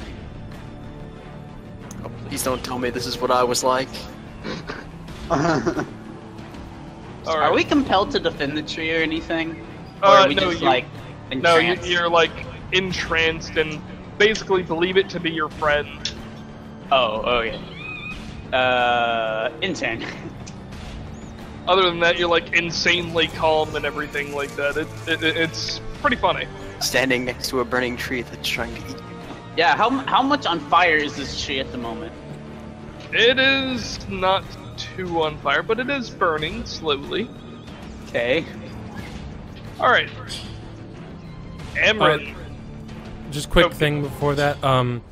Oh, please don't tell me this is what I was like. All Are we compelled to defend the tree or anything? Or Uh, are we no, just you- like No, you, entranced? you're like entranced and basically believe it to be your friend. Oh, okay. Uh, intern. Other than that, you're like insanely calm and everything like that. It, it, it- it's pretty funny. Standing next to a burning tree that's trying to eat me. yeah, how how much on fire is this tree at the moment? It is not too on fire, but it is burning slowly. Okay. All right. Amrin. Just quick Okay. thing before that. Um,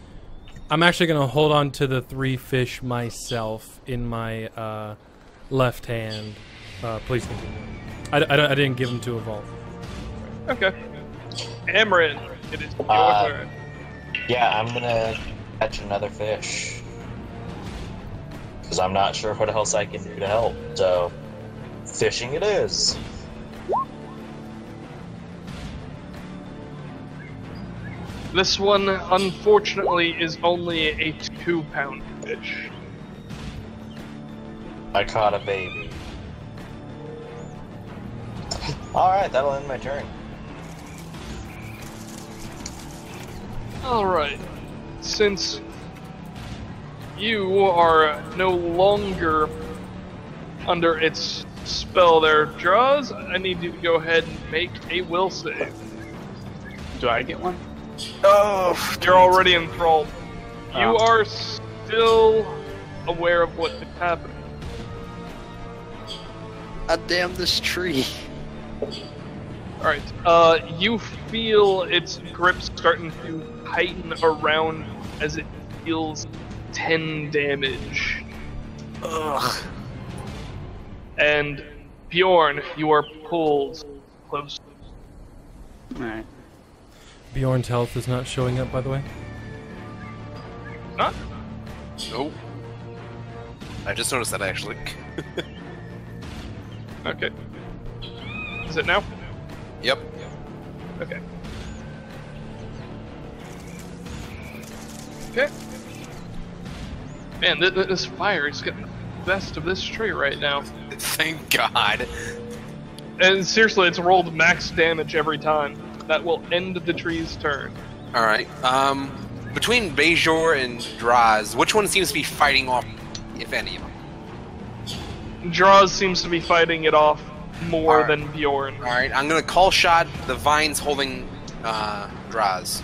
I'm actually gonna hold on to the three fish myself in my uh, left hand. Uh, please continue. I, I, I didn't give him to Evolve. Okay. Amrin, it is your Uh, turn. Yeah, I'm gonna catch another fish. Because I'm not sure what else I can do to help. So, fishing it is. This one, unfortunately, is only a two-pound fish. I caught a baby. Alright, that'll end my turn. All right. Since you are no longer under its spell, there, draws. I need you to go ahead and make a will save. Do I get one? Oh, You're already enthralled. You Oh. are still aware of what is happening. God damn this tree. Alright, uh, you feel its grip starting to tighten around as it deals 10 damage. Ugh. And Bjorn, you are pulled close. Alright. Bjorn's health is not showing up, by the way. Not? Nope. I just noticed that actually. Okay. Is it now? yep. Okay. Okay. Man, th- th- this fire is getting the best of this tree right now. Thank God. And seriously, it's rolled max damage every time. That will end the tree's turn. All right. Um, between Bjorn and Draz, which one seems to be fighting off, if any of them? Draws seems to be fighting it off more Alright. than Bjorn. All right. I'm gonna call shot the vines holding uh, Draz,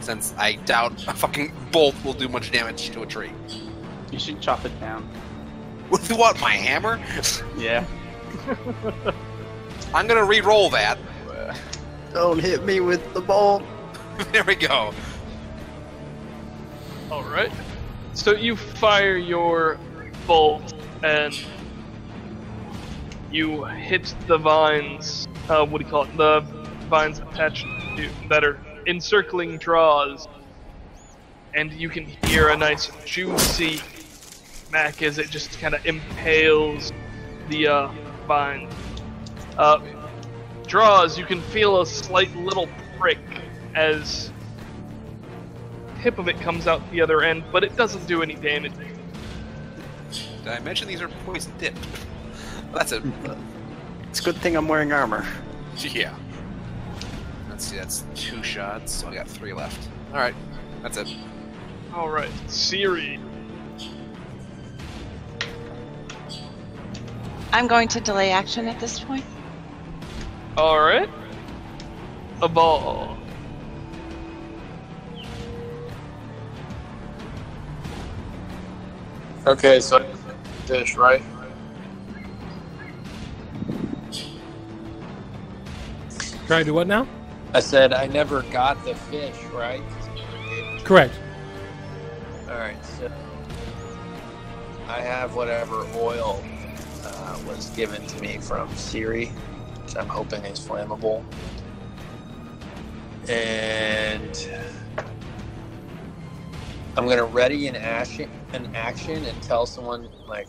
since I doubt a fucking bolt will do much damage to a tree. You should chop it down. With what? My hammer? Yeah. I'm gonna re-roll that. Don't hit me with the ball. there we go. Alright. So you fire your bolt and you hit the vines. Uh, what do you call it? The vines attached to that are encircling draws, and you can hear a nice juicy smack as it just kind of impales the uh, vine. Uh, draws, you can feel a slight little prick as tip of it comes out the other end, but it doesn't do any damage. Did I mention these are poison dipped? That's a It's a good thing I'm wearing armor. yeah. Let's see, that's two shots. So I got three left. All right, that's it. All right, Siri. I'm going to delay action at this point. All right. Aval. Okay, so dish right? Try to do what now? I said I never got the fish, right? Correct. All right, so I have whatever oil uh, was given to me from Siri, which I'm hoping is flammable. And I'm gonna ready an action, an action, and tell someone like,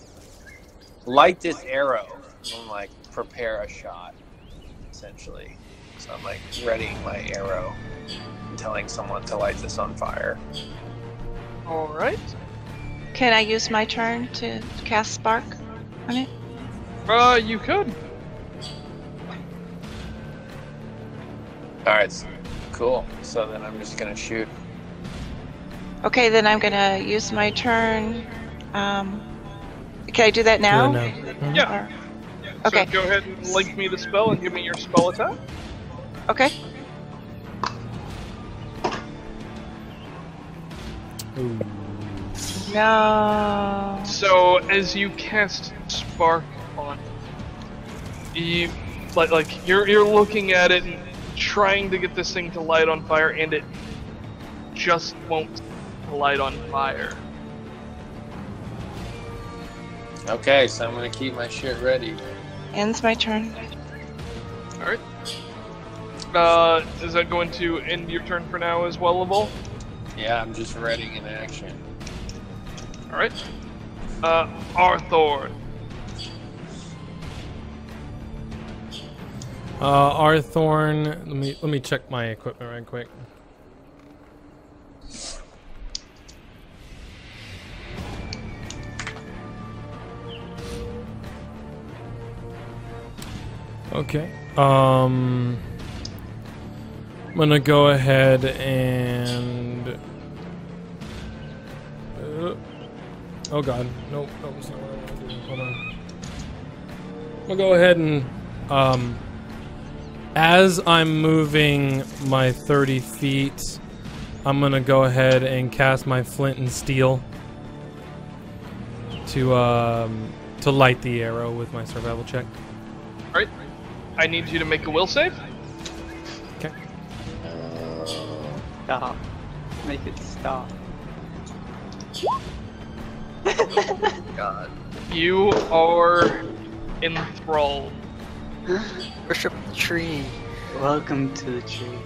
light this arrow, and like prepare a shot, essentially. So I'm like readying my arrow, and telling someone to light this on fire. All right. Can I use my turn to cast Spark on it? Uh, you could. All right, cool. So then I'm just gonna shoot. Okay, then I'm gonna use my turn. Um, can I do that now? Do that now. Mhm. Yeah. Or- So Okay. go ahead and link me the spell and give me your spell attack. Okay. Ooh. No. So as you cast spark on, you like like you're you're looking at it and trying to get this thing to light on fire, and it just won't light on fire. Okay, so I'm gonna keep my shit ready. Ends my turn. All right. Uh, is that going to end your turn for now as well, Levol? Yeah, I'm just readying an action. All right. Uh, Arthur. Uh, Arthorn. Let me let me check my equipment right quick. Okay. Um, I'm gonna go ahead and. Uh, oh God! Nope. Nope. That's not what I to do. Hold on. Gonna go ahead and um, as I'm moving my 30 feet, I'm gonna go ahead and cast my flint and steel to um, to light the arrow with my survival check. All right. I need you to make a will save. Stop. Make it stop. God. You are enthralled. Worship the tree. Welcome to the tree.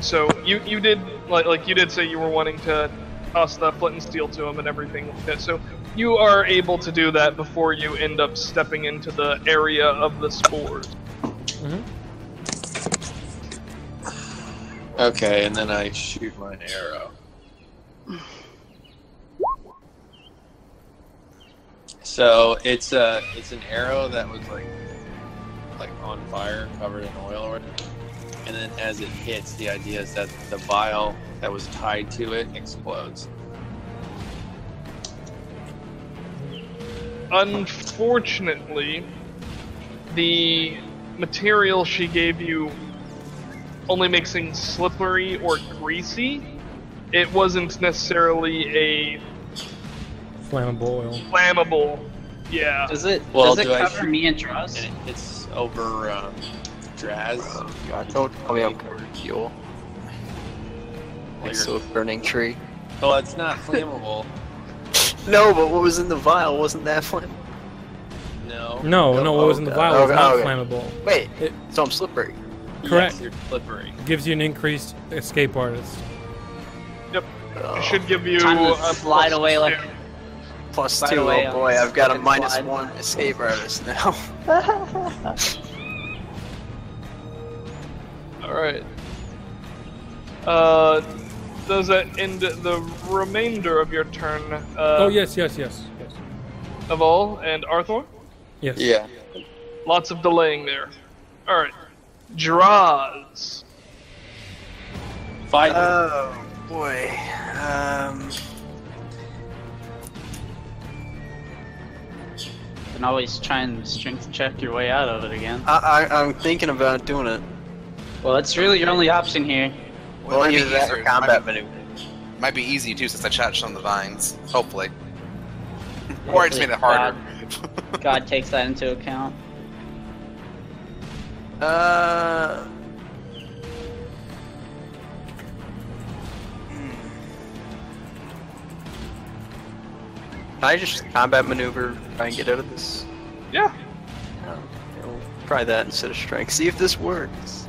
So you you did like like you did say you were wanting to toss the flint and steel to him and everything like that. So you are able to do that before you end up stepping into the area of the spores. Mm-hmm. Okay, and then I shoot my arrow. So it's a it's an arrow that was like like on fire, covered in oil or. And then as it hits, the idea is that the vial that was tied to it explodes. Unfortunately, the material she gave you only makes things slippery or greasy. It wasn't necessarily a Flammable oil. flammable. Yeah. Does it Well, does it do cover shoot- me and Dross? And it hits over um, Draz. God, don't tell me I'm covered in fuel. Next to a burning tree. Well, it's not flammable. No, but what was in the vial wasn't that flammable. No. No, no, what was in the okay. vial was Okay, not okay. flammable. Wait, It- so I'm slippery. Correct. Yes, you're slippery. Gives you an increased escape artist. Yep. Oh, It should give you Time to a slide plus away like two. plus slide two. away Oh boy, I've got a minus slide. one escape artist now. All right. Uh, does that end the remainder of your turn? Uh, oh yes, yes, yes, yes. Aval and Arthur. Yes. yeah. Lots of delaying there. All right. Draws. Fight. Oh boy. Um. You can always try and strength check your way out of it again. I, I I'm thinking about doing it. Well, that's really your only option here. Well, it Well, might be either that or combat might, be, maneuver. might be easy too since I touched on the vines. Hopefully. Or I just made it harder. God takes that into account. Uh. Can I just combat maneuver, try and get out of this? Yeah. No, we'll try that instead of strength. See if this works.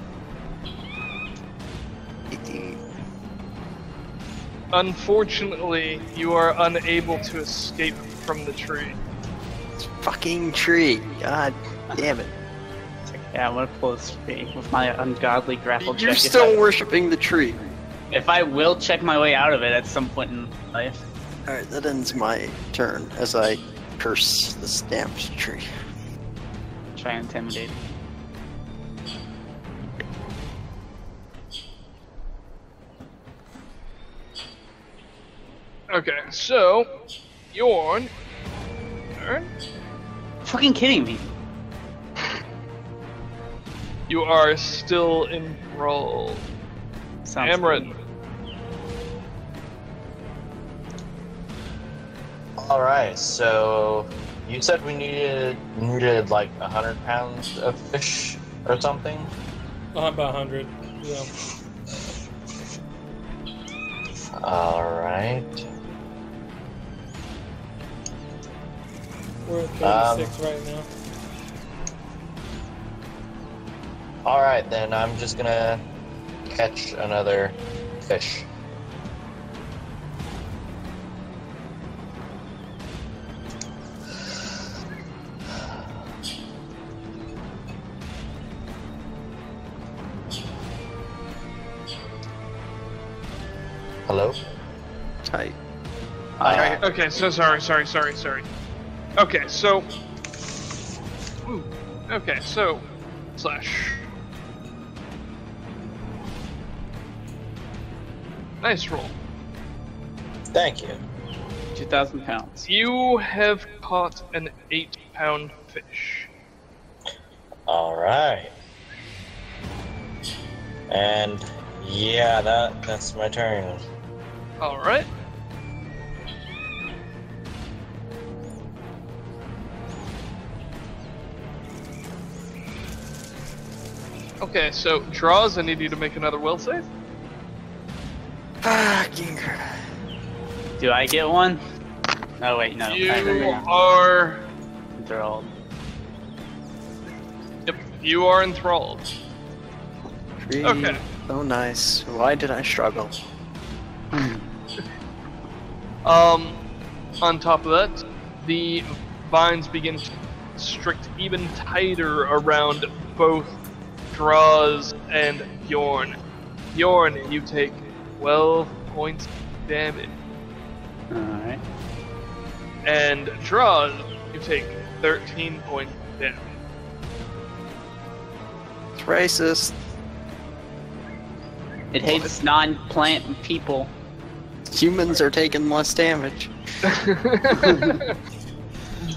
Unfortunately, you are unable to escape from the tree. It's fucking tree. God damn it. It's like, yeah, I'm gonna pull this tree with my ungodly grapple You're check. If still I- worshipping the tree. If I will check my way out of it at some point in life. Alright, that ends my turn as I curse the stamped tree. Try and intimidate. Okay, so Yorn. Turn. Fucking kidding me. You are still enthralled. Sounds Amryn. All right, so you said we needed needed like a hundred pounds of fish or something. Uh, about hundred. Yeah. All right. We're at Um, 36 right now. All right, then I'm just gonna catch another fish. Hello? Tight. Uh, Okay, so sorry, sorry, sorry, sorry. Okay, so. Ooh, okay, so. Slash. Nice roll. thank you. 2,000 pounds. You have caught an eight pound fish. All right. And yeah, that that's my turn. Alright. Okay, so draws, I need you to make another will save. Fucking Do I get one? Oh, wait, no. You I remember. are. Enthralled. Yep, you are enthralled. tree. Okay. So nice. Why did I struggle? Um, on top of that, the vines begin to constrict even tighter around both Draws and Bjorn. Bjorn, you take 12 points damage, Alright. and Draws, you take 13 points damage. It's racist. It hates non plant people. Humans are taking less damage.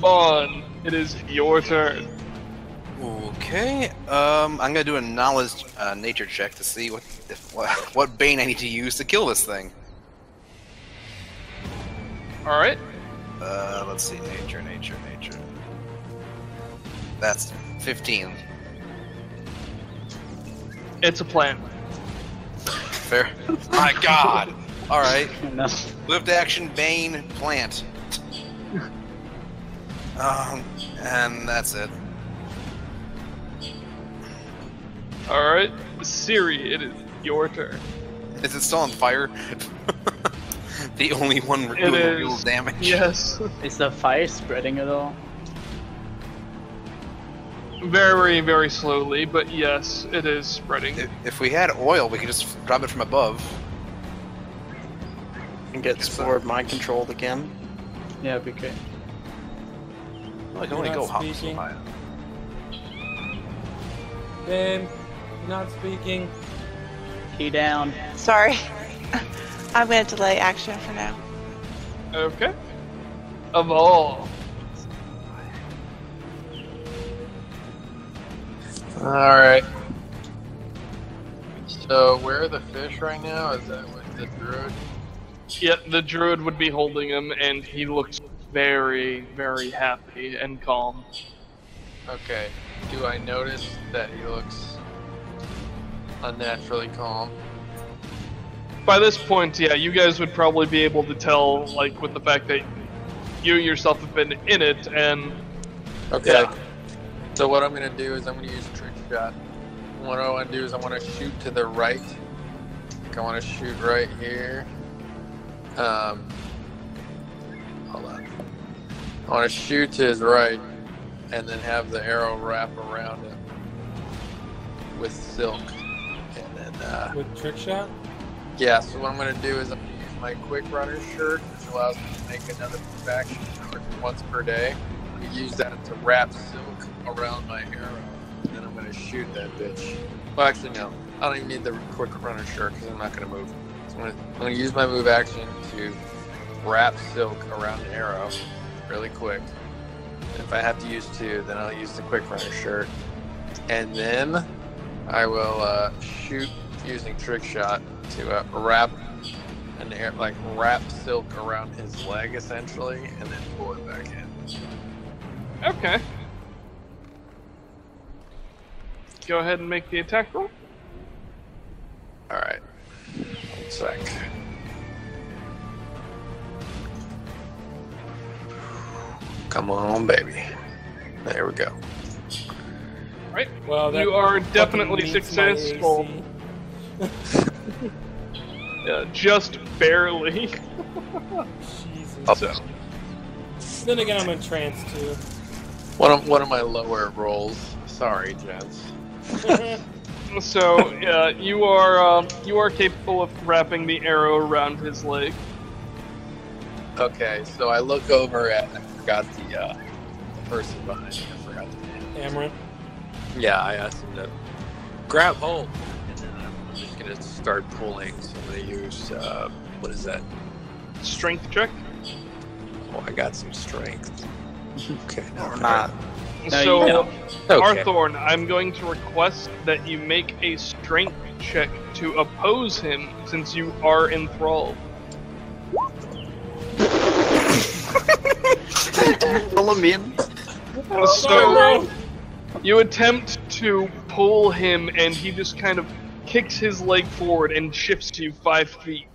Vaughn, it is your turn. Okay. Um, I'm gonna do a knowledge uh, nature check to see what if, what what bane I need to use to kill this thing. All right. Uh, let's see, nature, nature, nature. That's 15. It's a plant. Fair. My God. All right. No. Lift action, bane, plant. Um, and that's it. All right, Siri, it is your turn. Is it still on fire? the only one It doing real damage. Yes, Is the fire spreading at all? very, very slowly, but yes, it is spreading. If, if we had oil, we could just drop it from above. And get uh, spore mind controlled again. Yeah, it'd be great. Well, I can You're only not go hop so speaking. high. Ben, not speaking. Key down. Sorry. I'm going to delay action for now. Okay. Evolve. Alright. So, where are the fish right now? Is that with the druid? Yeah, the druid would be holding him, and he looks very, very happy and calm. Okay. Do I notice that he looks unnaturally calm? By this point, yeah, you guys would probably be able to tell, like, with the fact that you yourself have been in it, and Okay. Yeah. So what I'm gonna do is I'm gonna use a trick shot. What I want to do is I want to shoot to the right. I want to shoot right here. Um, hold on. I want to shoot to his right, and then have the arrow wrap around him with silk, uh, With trick shot? yeah. So what I'm gonna do is I'm gonna use my quick runner shirt, which allows me to make another move action once per day. I'm gonna use that to wrap silk around my arrow, and then I'm gonna shoot that bitch. Well, actually, no. I don't even need the quick runner shirt because I'm not gonna move. So I'm gonna, I'm gonna use my move action to wrap silk around the arrow really quick. And if I have to use two, then I'll use the quick runner shirt, and then I will uh, shoot using trick shot to uh, wrap an air like wrap silk around his leg essentially, and then pull it back in. okay. Go ahead and make the attack roll. All right. One sec. Come on, baby. There we go. Right. Well, that You are definitely meets my successful. AC. Yeah, just barely. Jesus. So, Then again, I'm in trance too. One of one of my lower rolls. Sorry, gents. so yeah, you are um, you are capable of wrapping the arrow around his leg. Okay, so I look over at I forgot the uh, the person behind me. I forgot the name. Amaranth. Yeah, I asked him to grab hold, start pulling. So I'm gonna use uh, what is that? Strength check. Oh, I got some strength. Okay, Or not. No, so, you. Okay. Arthorn, I'm going to request that you make a strength check to oppose him since you are enthralled. Pull him in. So, you attempt to pull him, and he just kind of kicks his leg forward and shifts to you five feet.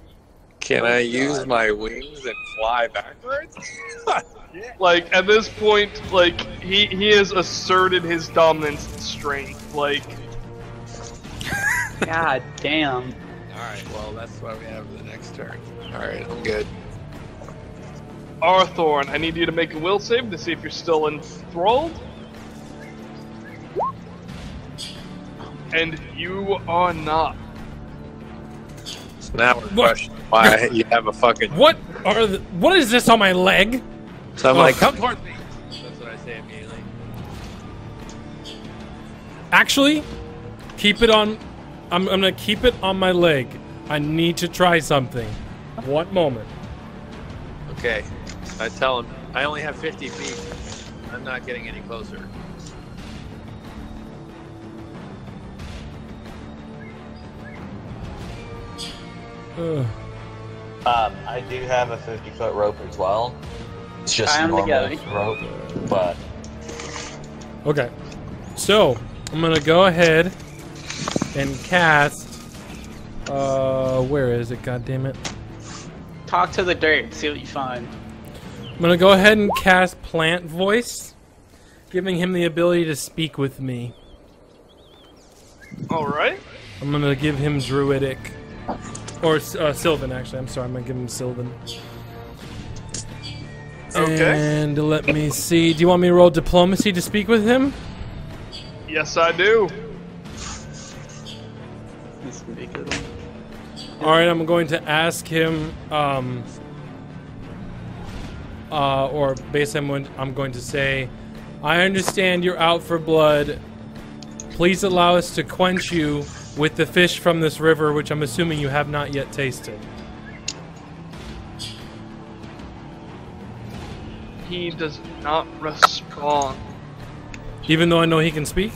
Can oh, I use my wings and fly backwards? Like at this point, like he he has asserted his dominance and strength. Like God damn. All right. Well, that's why we have the next turn. All right, I'm good. Arthorn, I need you to make a will save to see if you're still enthralled. And you are not. So now we're What? why you have a fucking. What are the, What is this on my leg? So I'm Oh. like, come towards me. That's what I say immediately. Actually, keep it on. I'm, I'm gonna keep it on my leg. I need to try something. One moment. Okay. I tell him I only have 50 feet. I'm not getting any closer. Um, I do have a 50 foot rope as well. It's just I am the normal rope, but Okay. So I'm gonna go ahead and cast. Uh, where is it? God damn it! Talk to the dirt. See what you find. I'm gonna go ahead and cast Plant Voice, giving him the ability to speak with me. All right. I'm gonna give him Druidic. Or uh, Sylvan, actually. I'm sorry, I'm gonna give him Sylvan. Okay. And let me see. Do you want me to roll diplomacy to speak with him? Yes, I do. This would be a good one. All right, I'm going to ask him, um, uh, or basically, I'm I'm going to say, I understand you're out for blood. Please allow us to quench you with the fish from this river, which I'm assuming you have not yet tasted. He does not respond. Even though I know he can speak?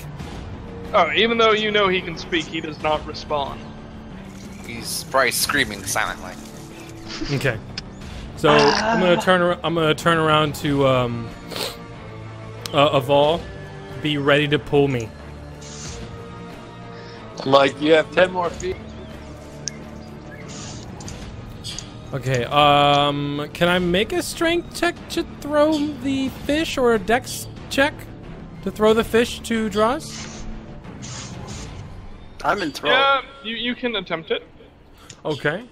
Oh, even though you know he can speak, he does not respond. He's probably screaming silently. Okay. So I'm gonna turn. ar- I'm gonna turn around to um, uh, Aval. Be ready to pull me. I'm like, you have 10 more feet. Okay. Um, can I make a strength check to throw the fish, or a dex check to throw the fish to Dross? I'm enthralled. Yeah, you, you can attempt it. Okay.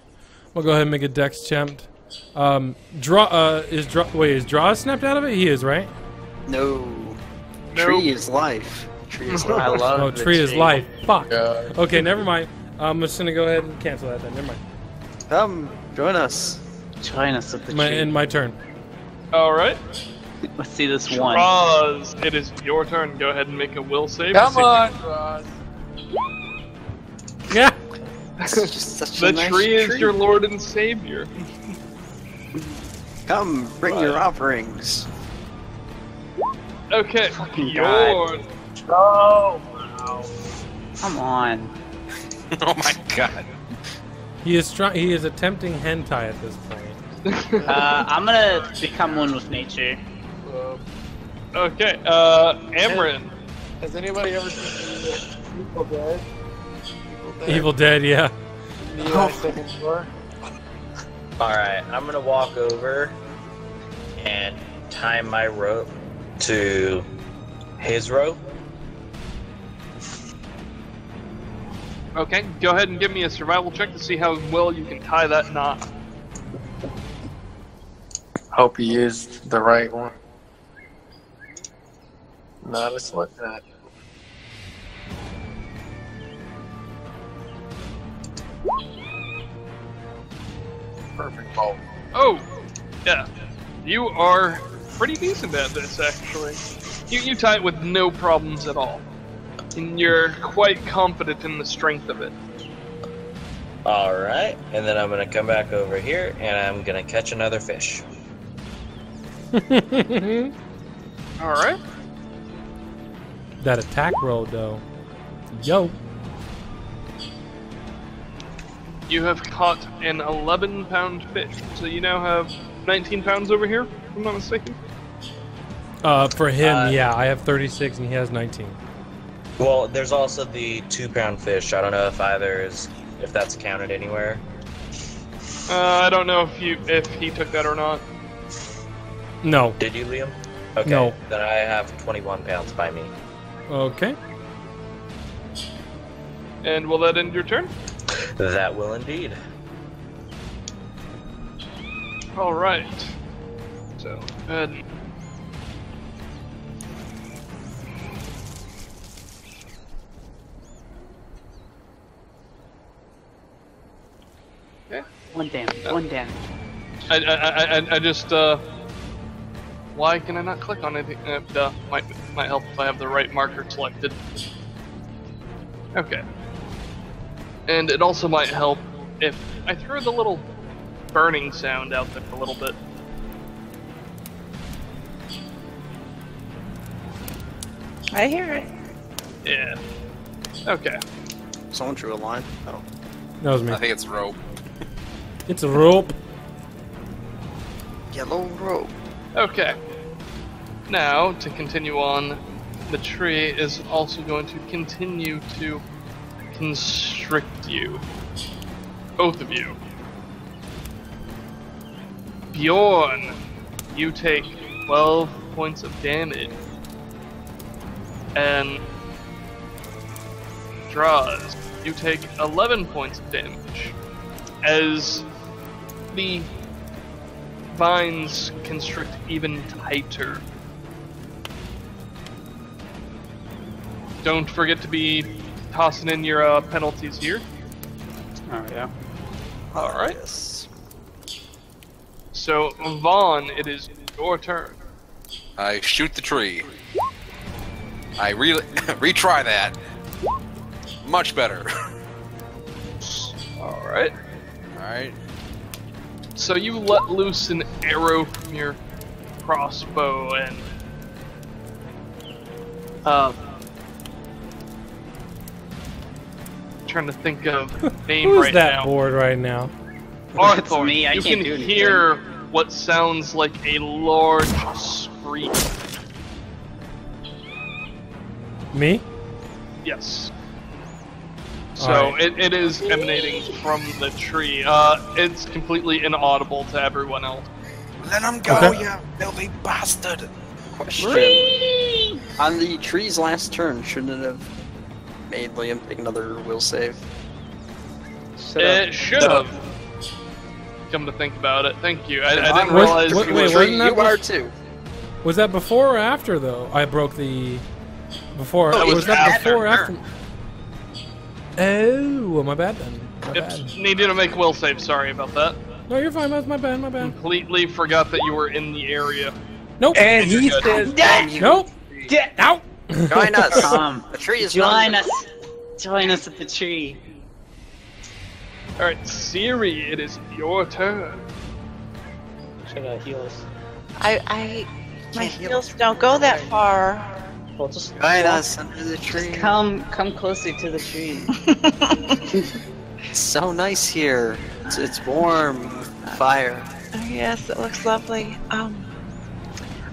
We'll go ahead and make a dex attempt. Um, draw. Uh, is draw. Wait, is Dross snapped out of it? He is, right? No. Nope. Tree is life. Tree is life. I love Oh, the tree is life. Fuck. Yeah. Okay, never mind. I'm just gonna go ahead and cancel that then. Never mind. Come, join us. Join us at the My, tree. end my turn. All right. Let's see this one. Roz, it is your turn. Go ahead and make a will save. Come on, Ross. Yeah. Such The a nice tree is your lord and savior. Come, bring your offerings. Okay, Fucking Bjorn. Oh, Come on. oh my god. He is trying. He is attempting hentai at this point. Uh, I'm gonna become one with nature. Um, Okay, uh, Amrin. has anybody ever seen Evil Dead? Evil Dead. Yeah. The uh, second floor? Alright, I'm gonna walk over and tie my rope to his rope. Okay, go ahead and give me a survival check to see how well you can tie that knot. Hope you used the right one. Not a slip knot. Perfect bolt. Oh, yeah. You are pretty decent at this, actually. You, you tie it with no problems at all. And you're quite confident in the strength of it. Alright, and then I'm gonna come back over here and I'm gonna catch another fish. Alright. that attack roll though. Yo. You have caught an 11 pound fish. So you now have 19 pounds over here, if I'm not mistaken. Uh, for him, Uh, yeah, I have 36 and he has 19. Well, there's also the two pound fish. I don't know if either is if that's counted anywhere. Uh, I don't know if you if he took that or not. No. Did you, Liam? Okay. No. Then I have 21 pounds by me. Okay. And will that end your turn? That will indeed. All right. So, go ahead. One damage. One damage. I, I, I, I- I just, uh... Why can I not click on anything? Uh, duh. Might, might help if I have the right marker selected. Okay. And it also might help if I threw the little burning sound out there for a little bit. I hear it. Yeah. Okay. Someone drew a line. Oh. That was me. I think it's rope. It's a rope. Yellow rope. Okay. Now, to continue on, the tree is also going to continue to constrict you. Both of you. Bjorn, you take 12 points of damage. And Draws, you take 11 points of damage. As the vines constrict even tighter. Don't forget to be tossing in your uh, penalties here. Oh yeah. All right. Yes. So, Vaughn, it is your turn. I shoot the tree. I re- retry that. Much better. All right. All right. So you let loose an arrow from your crossbow and uh, trying to think of name Who's right that now. bored right now? Arthorn, me, I you can't can do anything. hear what sounds like a large scream. Me? Yes. So Alright. it, it is emanating from the tree. Uh, it's completely inaudible to everyone else. Let him go, Okay. you filthy bastard. Question. On the tree's last turn, shouldn't it have made Liam take another will save? Shut up. It should have. Come to think about it, thank you. I, I didn't Was- realize what- you wait, were- Tree, wasn't that you are too. Was that before or after though? I broke the before. That was, was that after. before or after? Oh, well, my bad then. My Yep, bad. need you to make will save. Sorry about that. No, you're fine. That's my bad. My bad. Completely forgot that you were in the area. Nope. And You're he good. says, Nope. "Yeah, Out. Join us. Come, The tree is join us, join us at the tree." All right, Siri, it is your turn. Should I heal us? I, I, my Can't heal heels don't go that far. Well, just Join walk- us under the Just tree. come, come closer to the tree. It's so nice here. It's, it's warm. Fire. Oh, yes, it looks lovely. Um,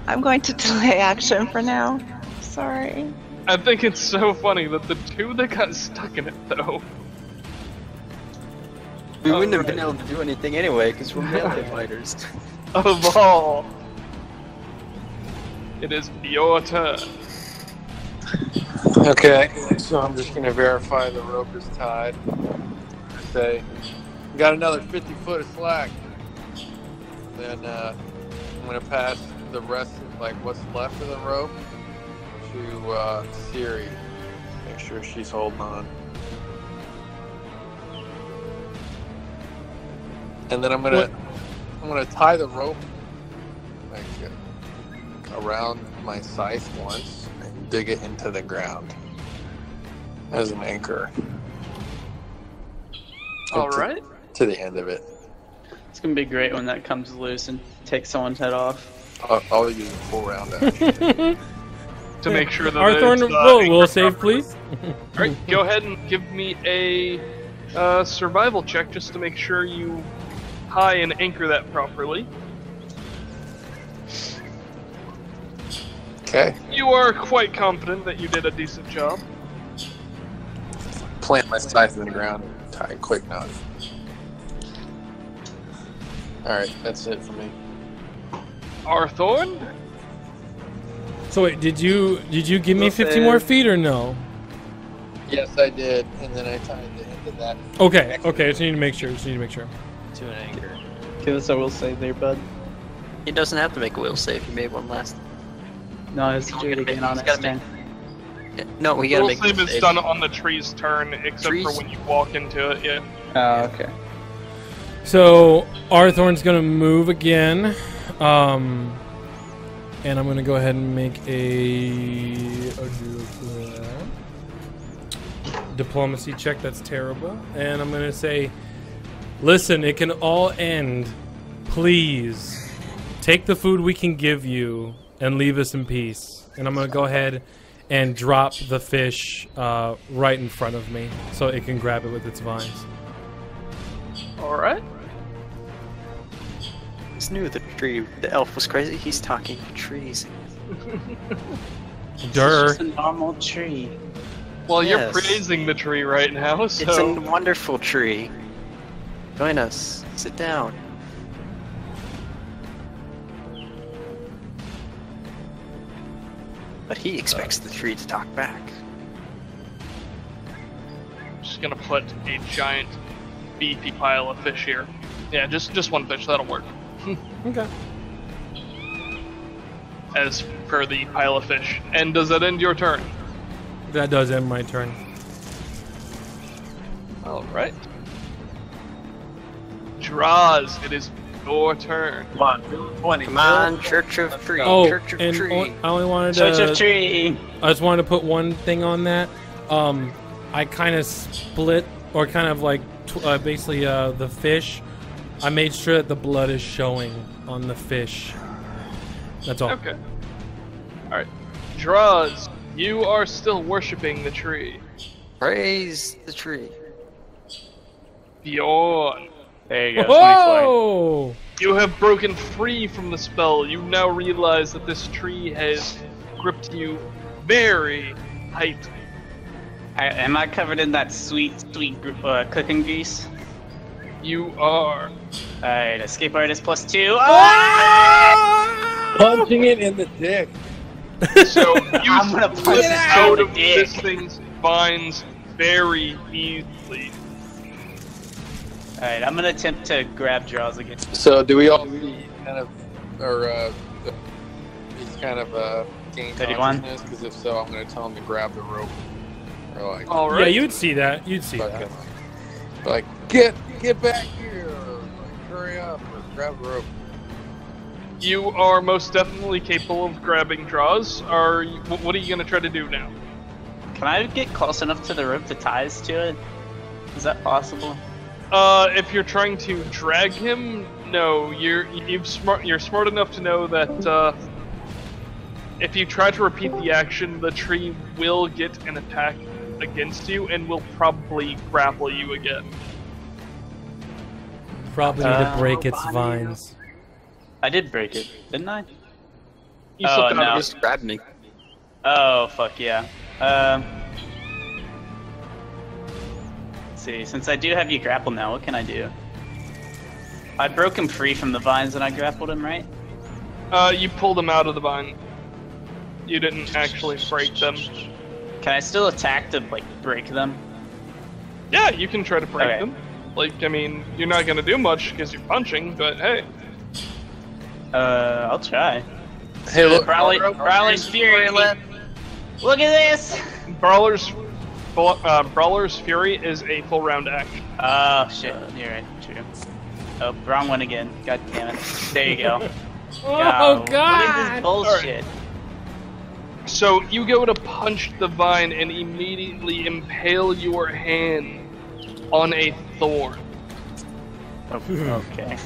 I'm going to delay action for now. Sorry. I think it's so funny that the two that got stuck in it, though. We Oh, wouldn't have been able to do anything anyway because we're melee fighters. Of all, it is your turn. Okay, so I'm just gonna verify the rope is tied. Say, got another 50 foot of slack. Then uh, I'm gonna pass the rest, of, like what's left of the rope, to uh, Siri. Make sure she's holding on. And then I'm gonna, What? I'm gonna tie the rope like uh, around my scythe once dig it into the ground as an anchor All right. to the end of it. It's gonna be great when that comes loose and takes someone's head off. I'll, I'll use a full round. To make sure that Arthur, it's, uh, roll, will save, properly. please. All right, go ahead and give me a uh, survival check just to make sure you tie and anchor that properly. Okay. You are quite confident that you did a decent job. Plant my scythe in the ground and tie a quick knot. Alright, that's it for me. Arthorn, So wait, did you did you give me Will 50 more feet or no? Yes, I did, and then I tied the end of that. Okay, okay. Just need to make sure. Just need to make sure. to an anchor. Give us a will save there, bud. He doesn't have to make a will save. He made one last. No, he has to do it again on He's its gotta turn. No, we gotta will make. save a is save. done on the tree's turn, except Trees? for when you walk into it. Yeah. Oh, okay. So Arthorn's gonna move again, um, and I'm gonna go ahead and make a, a diplomacy check. That's terrible, and I'm gonna say, listen, it can all end. Please take the food we can give you and leave us in peace. And I'm gonna go ahead and drop the fish uh, right in front of me so it can grab it with its vines. All right. It's new. The tree. The elf was crazy. He's talking to trees. It's Durr. just a normal tree. Well, you're praising the tree right now, so It's a wonderful tree. Join us. Sit down. But he expects the tree to talk back. I'm Just gonna put a giant, beefy pile of fish here. Yeah, just just one fish. That'll work. Hmm, okay. As per the pile of fish. And does that end your turn? That does end my turn. All right. Draws. It is your turn. Come on, 20. Come on, Church of Tree, Oh, Church of and Tree. o- I only wanted to. Church of Tree. I just wanted to put one thing on that. Um, I kind of split, or kind of like, tw- uh, basically, uh, the fish. I made sure that the blood is showing on the fish. That's all. Okay. All right. Draws. You are still worshiping the tree. Praise the tree. Bjorn. There you go. Whoa! You have broken free from the spell. You now realize that this tree has gripped you very tightly. I, am I covered in that sweet, sweet uh, cooking grease? You are. Alright, escape artist plus two. Ah! Punching it in the dick. So you I'm gonna punch slip it out out of the dick. this thing's vines very easily. Alright, I'm gonna attempt to grab Draws again. So do we all see kind of, or uh, he's kind of uh, gain 31? consciousness? Because if so, I'm going to tell him to grab the rope. Or like, All right. Yeah, you'd see that. You'd see fucking, that. like, like, get get back here, or like, hurry up, or grab the rope. You are most definitely capable of grabbing draws. Are you, wh- what are you gonna try to do now? Can I get close enough to the rope to ties to it? Is that possible? Uh, if you're trying to drag him, no. You're you've smart. You're smart enough to know that uh, if you try to repeat the action, the tree will get an attack against you and will probably grapple you again. Probably need to Uh, break its vines. I did break it, didn't I? You Oh, slipped out no. Just grabbed me. Oh, fuck yeah. Um. See, since I do have you grappled now, what can I do? I broke him free from the vines and I grappled him, right? Uh, you pulled him out of the vine. You didn't actually break them. Can I still attack to, like, break them? Yeah, you can try to break Okay. them. Like, I mean, you're not gonna do much because you're punching, but hey. Uh, I'll try. Hey, look, Brawler, Brawler's Flurry. Look at this! Brawler's uh, Brawler's Flurry is a full round action. Oh, shit. You're right. True. Oh, wrong one again. God damn it. There you go. Oh, What is God! this bullshit? So you go to punch the vine and immediately impale your hand on a thorn. Oh, okay.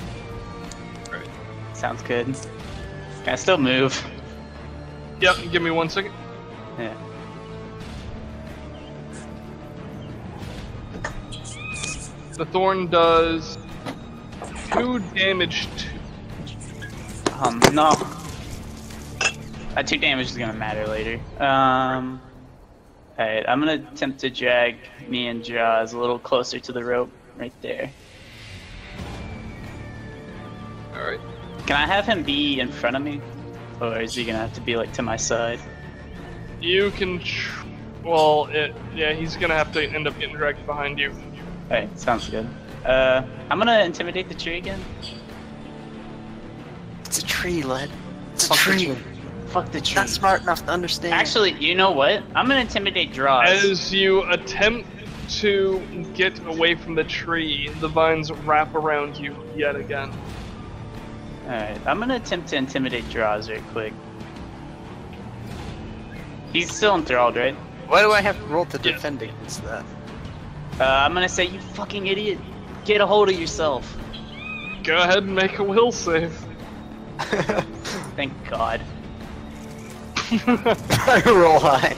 Sounds good. Can I still move? Yep, give me one second. Yeah. The thorn does two damage to Um, no. That two damage is gonna matter later. Um. Alright, I'm gonna attempt to drag me and Jaws a little closer to the rope, right there. Alright. Can I have him be in front of me? Or is he gonna have to be, like, to my side? You can. Tr- well, it, yeah, he's gonna have to end up getting dragged behind you. Alright, sounds good. Uh, I'm gonna intimidate the tree again. It's a tree, lad. It's a Fuck the tree. tree. Fuck the tree. Not smart enough to understand. Actually, you know what? I'm gonna intimidate Draws. As you attempt to get away from the tree, the vines wrap around you yet again. Alright, I'm gonna attempt to intimidate Draws real quick. He's still enthralled, right? why do I have to roll to defend against that? Uh, I'm gonna say, you fucking idiot. Get a hold of yourself. Go ahead and make a will save. Thank God. I roll high.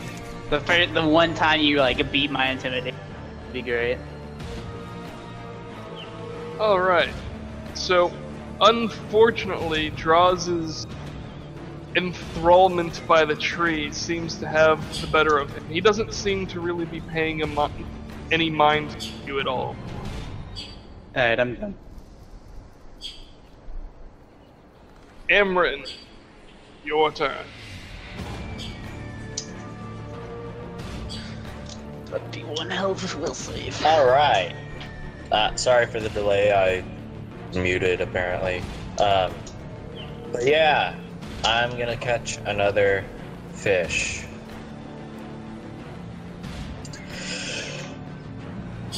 The first, the one time you like beat my intimidation be great. Alright. So, unfortunately, Draws's enthrallment by the tree seems to have the better of him. He doesn't seem to really be paying a mi- any mind to you at all. Alright, I'm done. Emran, your turn. Twenty-one health will save. All right. Uh, sorry for the delay. I muted apparently. Um, but yeah, I'm gonna catch another fish.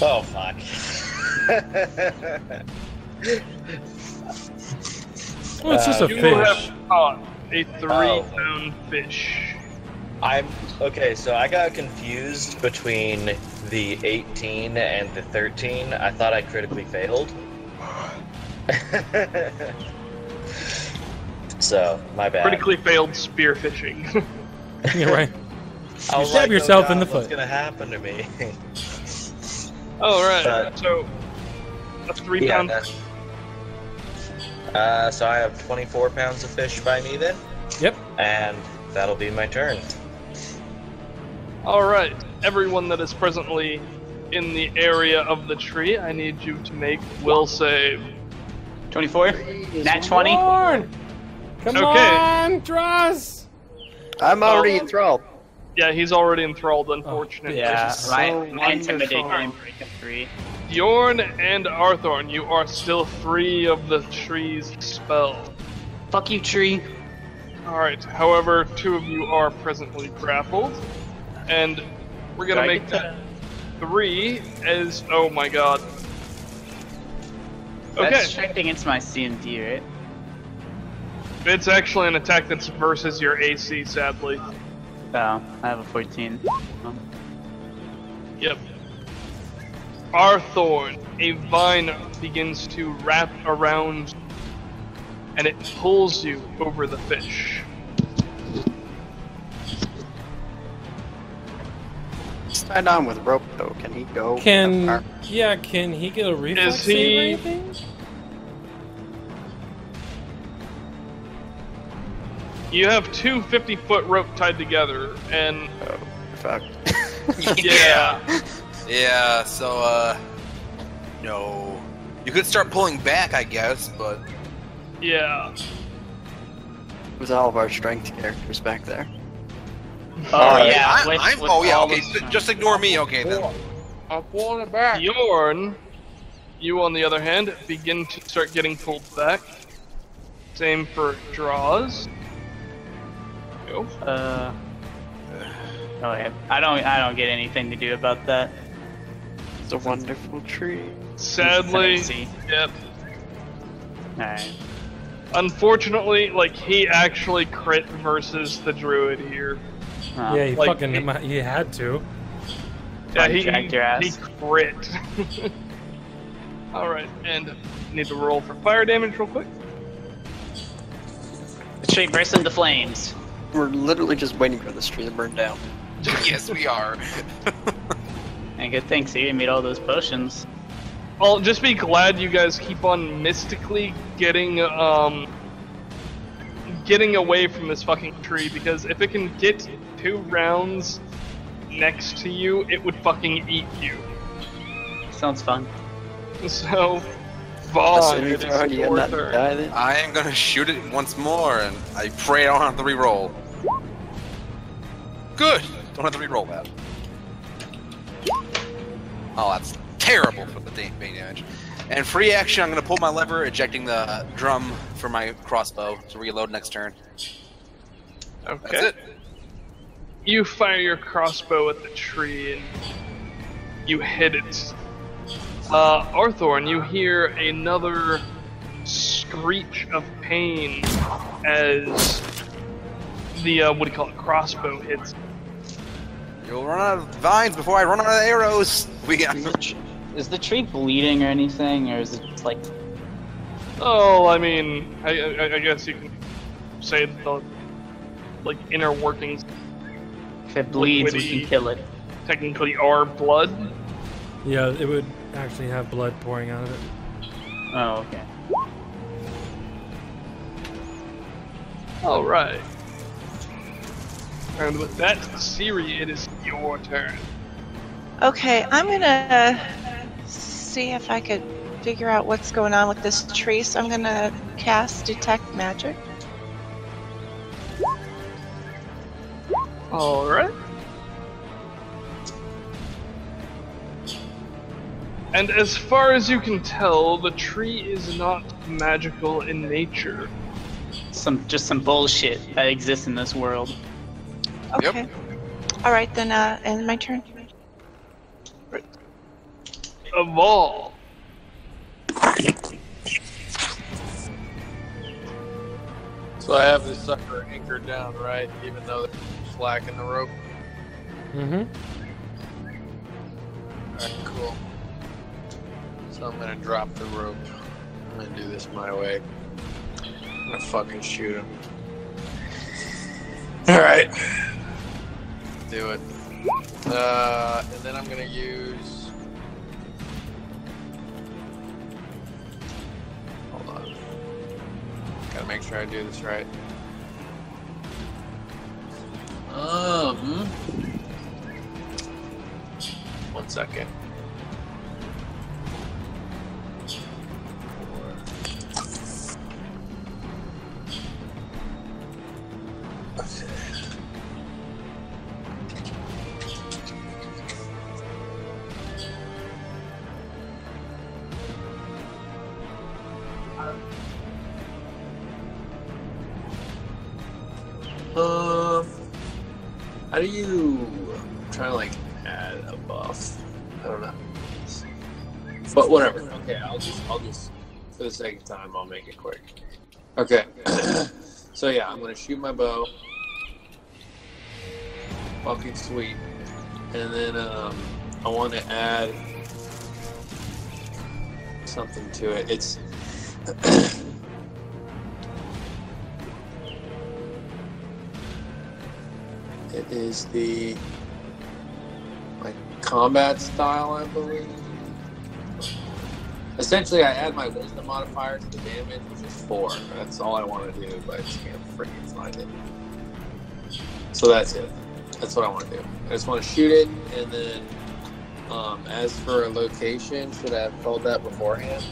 Oh fuck. Well, it's just Uh, a You fish. have caught a Oh. three-pound fish. I'm okay. So I got confused between the 18 and the 13. I thought I critically failed. so my bad. Critically failed spearfishing. You're right. I was stab like, oh yourself in God, the What's foot. gonna happen to me? All right. But- so a three yeah. pound. that- Uh, so I have 24 pounds of fish by me then, Yep. and that'll be my turn. All right. Everyone that is presently in the area of the tree, I need you to make will save. 24? Nat 20? Come Okay. on, Dross! I'm already enthralled. Yeah, he's already enthralled, oh, unfortunately. Yeah, This is my, so my intimidate wonderful. can break a 3. Bjorn and Arthorn, you are still free of the tree's spell. Fuck you, tree. Alright, however, two of you are presently grappled. And we're gonna Do make get that three as. Oh my god. Okay, That's checked against my CMD, right? it's actually an attack that's versus your AC, sadly. Oh, I have a 14. Yep. Arthorn, a vine begins to wrap around and it pulls you over the fish. He's tied on with rope though. Can he go? Can yeah? Can he get a reflex Is save or anything? You have two 50 foot rope tied together, and Oh, fuck. yeah, Yeah, so, uh. No. You could start pulling back, I guess, but. yeah. With all of our strength characters back there. Oh, Alright, yeah. I, with- I'm, with oh, yeah, okay. the- Just ignore me, okay, then. I'm pulling it back. Bjorn, you on the other hand, begin to start getting pulled back. Same for draws. Go. Uh. Oh yeah. I don't. I don't get anything to do about that. It's a wonderful tree. Sadly, yep. Alright. Unfortunately, like he actually crit versus the druid here. Oh. yeah, he like, fucking it- he had to. Yeah, Fine, he, your ass. he crit. All right, and need to roll for fire damage real quick. The tree bursts into flames. We're literally just waiting for this tree to burn down. yes, we are. And good thing, see, you made all those potions. I'll just be glad you guys keep on mystically getting um getting away from this fucking tree because if it can get two rounds next to you, it would fucking eat you. Sounds fun. So, Vaughn, it's is already in your turn. I am gonna shoot it once more, and I pray I don't have to re-roll. Good! Don't have to re-roll that. Oh, that's terrible for the bane damage. And free action, I'm gonna pull my lever, ejecting the drum for my crossbow to reload next turn. Okay. You fire your crossbow at the tree and you hit it. Uh, Arthorn, you hear another screech of pain as the uh, what do you call it? Crossbow hits. You'll run out of vines before I run out of arrows. We got. Is the, tr- is the tree bleeding or anything, or is it just like Oh, I mean, I, I, I guess you can say the like inner workings if it bleeds, we can kill it? technically our blood. Yeah, it would actually have blood pouring out of it. Oh, okay. All right. And with that, Siri, it is your turn. Okay, I'm gonna see if I could figure out what's going on with this tree. So I'm gonna cast Detect Magic. All right. And as far as you can tell, the tree is not magical in nature. Some just some bullshit that exists in this world. Okay. All right, then, uh, end my turn. Aval. So I have this sucker anchored down, right? Even though there's slack in the rope. Mm-hmm. Alright, cool. So I'm gonna drop the rope. I'm gonna do this my way. I'm gonna fucking shoot him. Alright. Do it. Uh, and then I'm gonna use. Hold on. Gotta make sure I do this right. Um. One second. Of time I'll make it quick. Okay. so yeah, I'm gonna shoot my bow. Fucking sweet. And then um I want to add something to it. It's It is the like combat style, I believe. Essentially, I add my wisdom modifier to the damage, which is four. That's all I want to do, but I just can't freaking find it. So that's it. That's what I want to do. I just want to shoot it, and then um, as for a location, should I have called that beforehand?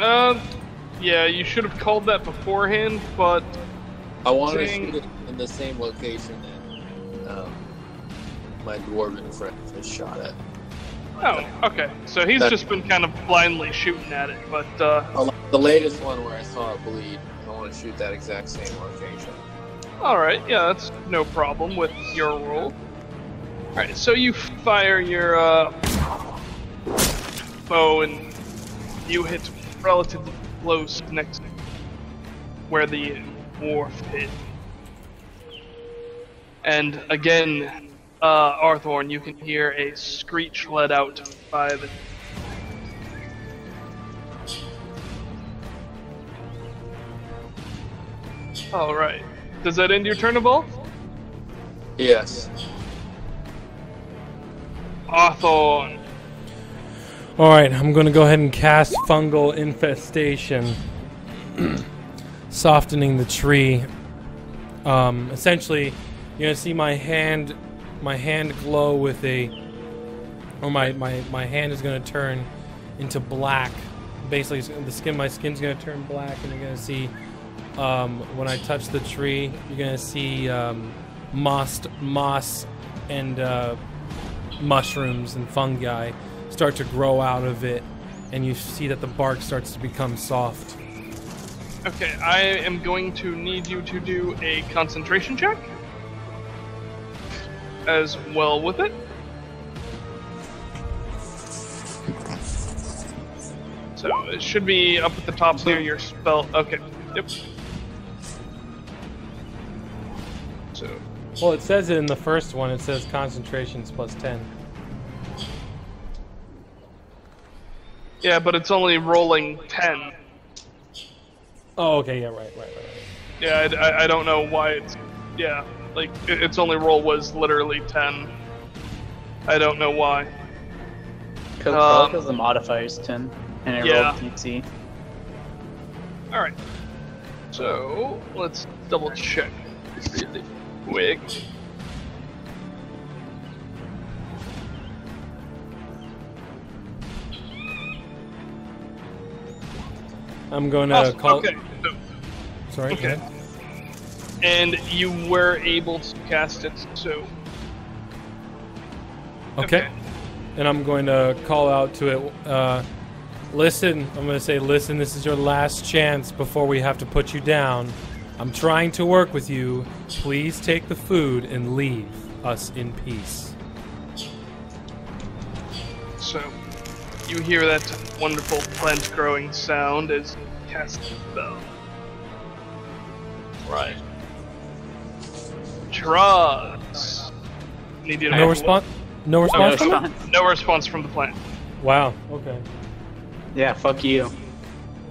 Um, yeah, you should have called that beforehand, but I want to shoot it in the same location that um, my dwarven friend just shot at. Oh, okay. So he's just been kind of blindly shooting at it, but uh, The latest one where I saw it bleed, I want to shoot that exact same location. all right, yeah, that's no problem with your roll. All right, so you fire your uh, bow and you hit relatively close next to where the dwarf hit. And again, uh, Arthorn, you can hear a screech let out by the. All right. Does that end your turn, Aval? Yes. Arthorn. All right, I'm going to go ahead and cast fungal infestation, softening the tree. Um, essentially, you're gonna see my hand, my hand glow with a, or my my my hand is gonna turn into black. Basically, the skin, my skin's gonna turn black, and you're gonna see um, when I touch the tree, you're gonna see um, moss, moss, and uh, mushrooms and fungi start to grow out of it, and you see that the bark starts to become soft. Okay, I am going to need you to do a concentration check as well with it. So it should be up at the top near your spell. Okay, yep. So Well, it says it in the first one. It says concentrations plus ten. yeah, but it's only rolling ten. Oh, okay, yeah, right, right, right. right. Yeah, I, I- I don't know why it's. Yeah, like it, its only roll was literally ten. I don't know why. Because Um, the modifier's 10, and it yeah. rolled DC. All right. So let's double check really quick. I'm going to Awesome, call. Okay. So, Sorry. go Okay. Ahead. and you were able to cast it. So Okay. and I'm going to call out to it. Uh, listen, I'm going to say, listen, this is your last chance before we have to put you down. I'm trying to work with you. Please take the food and leave us in peace. So, you hear that wonderful plant growing sound as you cast the spell. Right. Draws. Need you to No make a- response. No No response. from. No response from the plant. Wow. Okay. Yeah, fuck you.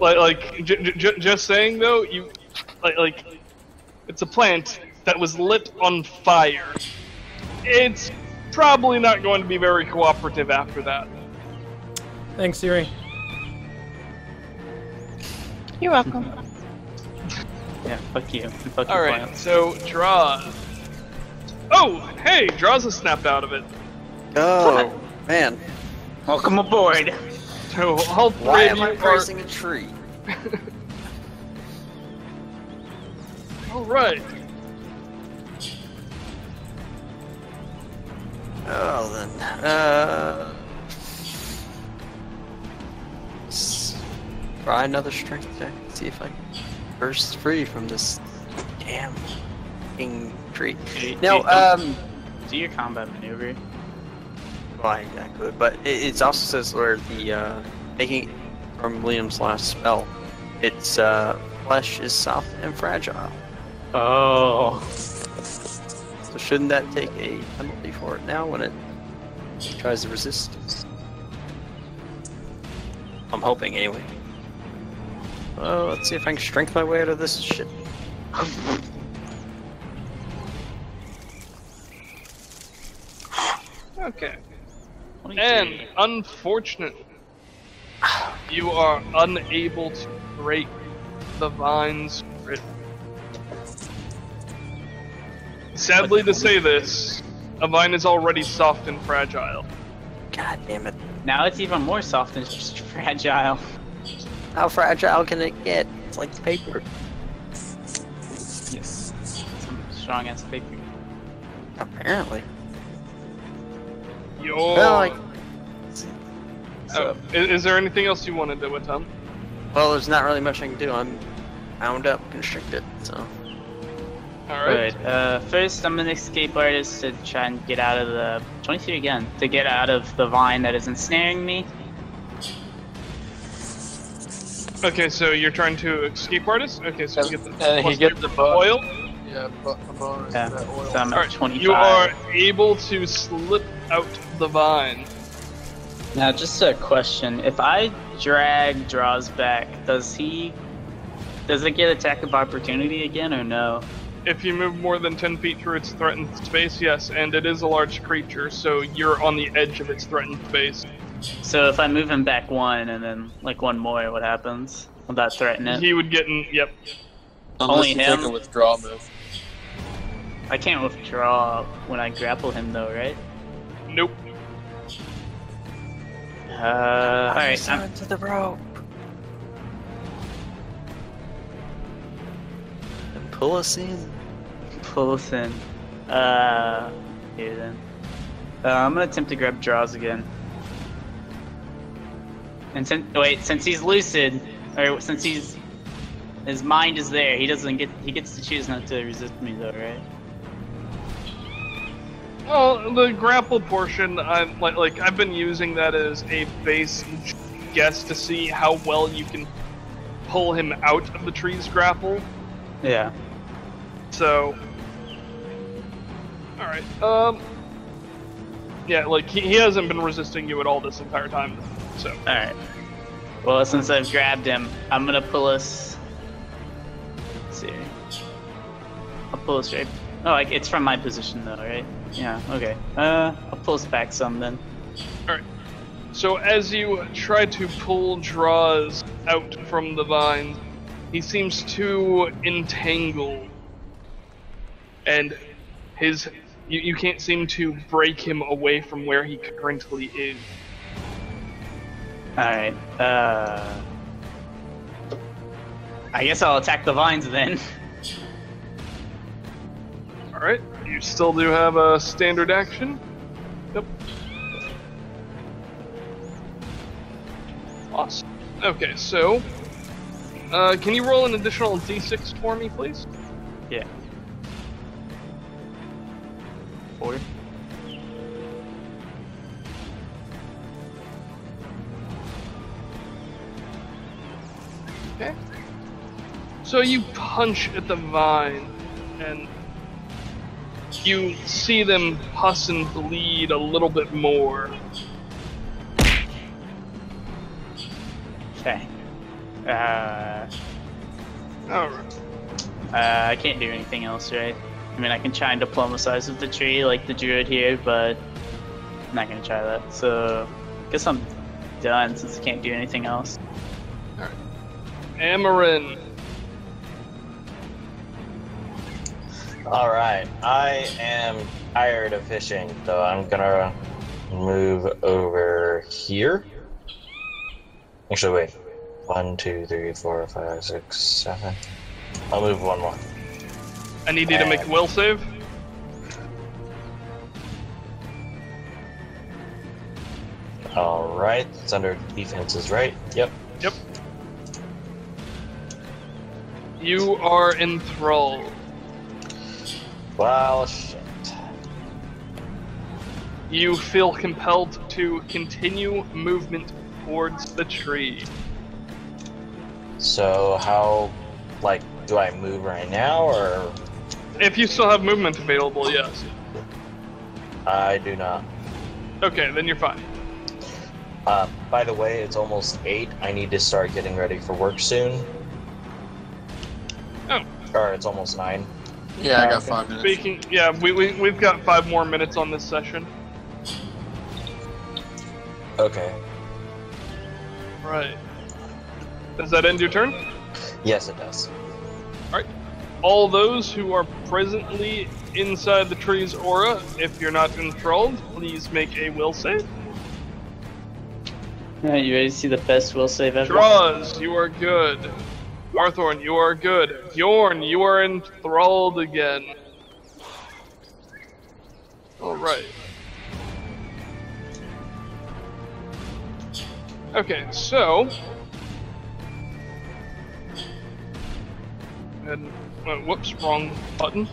like, like j- j- just saying though, you like, like it's a plant that was lit on fire. It's probably not going to be very cooperative after that. Thanks, Siri. You're welcome. Yeah, fuck you. And Fuck All your so draws. Oh, hey, draws a snapped out of it. Oh, man. Welcome aboard. So all three Why of am you I are. praising a tree? All right. Oh, then. Uh. s- Try another strength check. See if I can burst free from this damn fucking tree. Dude, Now, um. do your combat maneuver. Well, I, I could, but it, it also says where the uh, making from Liam's last spell, its uh, flesh is soft and fragile. Oh. So shouldn't that take a penalty for it now when it tries to resist? I'm hoping anyway. Well, let's see if I can strength my way out of this shit. Okay. 23. And unfortunately, you are unable to break the vine's grip. Sadly to say this, a vine is already soft and fragile. God damn it. Now it's even more soft and fragile. How fragile can it get? It's like paper. Yes. Some strong ass paper. Apparently. Your... Well, like, Oh, is, is there anything else you want to do with them? well, there's not really much I can do. I'm bound up, constricted, so. Alright. Good. Uh, first, I'm an escape artist to try and get out of the 23 again to get out of the vine that is ensnaring me. Okay, so you're trying to escape artist? Okay, so you get the, And he gets the bu- oil. Yeah, bu- a bonus Yeah. to that oil. So I'm Alright, 25. you are able to slip out the vine. Now, just a question: If I drag draws back, does he? Does it get attack of opportunity again or no? If you move more than 10 feet through its threatened space, yes, and it is a large creature, so you're on the edge of its threatened space. So if I move him back one and then like one more, what happens? Will that threaten it? He would get in, yep. Unless Only you take him? a withdraw move. I can't withdraw when I grapple him though, right? Nope. Uh, alright, I'm, to the rope. And pull us in. pull us in. Uh, here then. Uh, I'm gonna attempt to grab draws again. And since wait, since he's lucid, or since he's his mind is there, he doesn't get he gets to choose not to resist me though, right? Well, the grapple portion, I'm like, like I've been using that as a base guess to see how well you can pull him out of the tree's grapple. Yeah. So, all right. Um, yeah, like he, he hasn't been resisting you at all this entire time. So, All right. Well, since I've grabbed him, I'm gonna pull us. Let's see. I'll pull us right. Oh, like it's from my position though, right? Yeah. Okay. Uh, I'll pull us back some then. All right. So as you try to pull draws out from the vine, he seems too entangled, and his you, you can't seem to break him away from where he currently is. Alright, uh. I guess I'll attack the vines then. Alright, you still do have a standard action? Yep. Awesome. Okay, so. Uh, can you roll an additional d6 for me, please? Yeah. Four. So you punch at the vine, and you see them pus and bleed a little bit more. Okay. Uh, Alright. uh, I can't do anything else, right? I mean, I can try and diplomatize with the tree like the druid here, but I'm not gonna try that. So, guess I'm done since I can't do anything else. Alright. Amarin. All right, I am tired of fishing, so I'm gonna move over here. Actually, wait. One, two, three, four, five, six, seven. I'll move one more. I need you to make a will save. All right, it's under defenses, right? Yep. Yep. You are enthralled. Well, shit. You feel compelled to continue movement towards the tree. So how, like, do I move right now, or If you still have movement available, yes. I do not? Okay, then you're fine. Uh, by the way, it's almost eight. I need to start getting ready for work soon. Oh. Or it's almost nine. Yeah, I got five minutes. Speaking, yeah, we, we, we've got five more minutes on this session. Okay. Right. Does that end your turn? Yes, it does. Alright. All those who are presently inside the tree's aura, if you're not enthralled, please make a will save. Alright, you ready to see the best will save ever? Draws, you are good. Arthorn, you are good. Bjorn, you are enthralled again. Alright. Okay, so. And, uh, whoops, wrong button.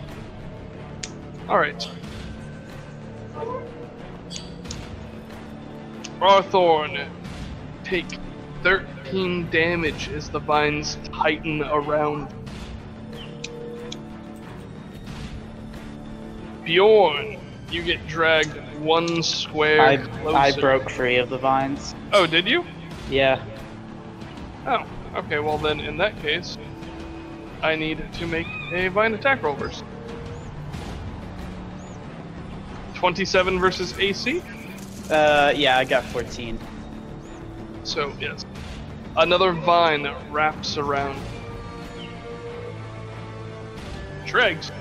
Alright. Arthorn, take 13 damage as the vines tighten around. Bjorn, you get dragged one square I, closer. I broke free of the vines. Oh, did you? Yeah. Oh, okay, well then, in that case, I need to make a vine attack roll first. 27 versus AC? Uh, yeah, I got 14. So, yes. Another vine that wraps around. Dregs.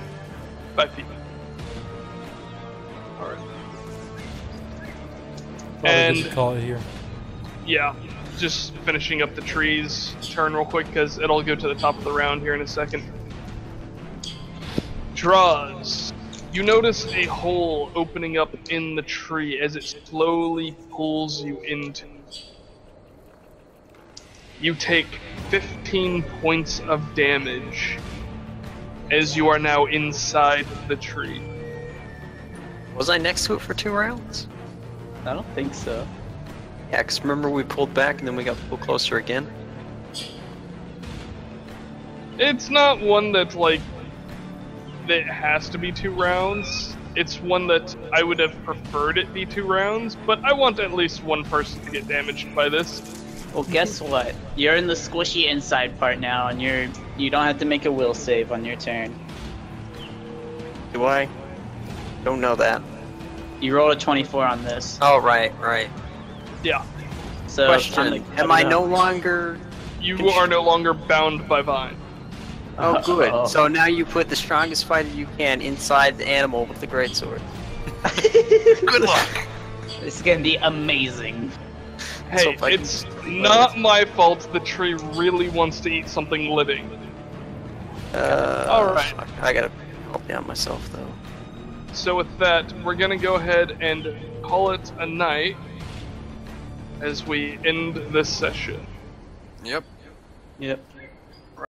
Five feet. Alright. And- call it here. Yeah, just finishing up the trees turn real quick because it'll go to the top of the round here in a second. Draws. You notice a hole opening up in the tree as it slowly pulls you into. You take 15 points of damage as you are now inside the tree. Was I next to it for two rounds? I don't think so. Yeah, 'cause remember we pulled back and then we got pulled closer again? It's not one that like that has to be two rounds. It's one that I would have preferred it be two rounds, but I want at least one person to get damaged by this. Well, guess what? You're in the squishy inside part now, and you're you don't have to make a will save on your turn. Do I? Don't know that. You rolled a 24 on this, Oh, right, right. Yeah. so Question: I'm Am I no longer? You are no longer bound by vine. Oh, good. Oh. So now you put the strongest fighter you can inside the animal with the greatsword. Good luck. This is gonna be amazing. Hey, if I can it's not my fault the tree really wants to eat something living. Uh, Alright. I gotta help out myself though. So with that, we're gonna go ahead and call it a night as we end this session. Yep. Yep.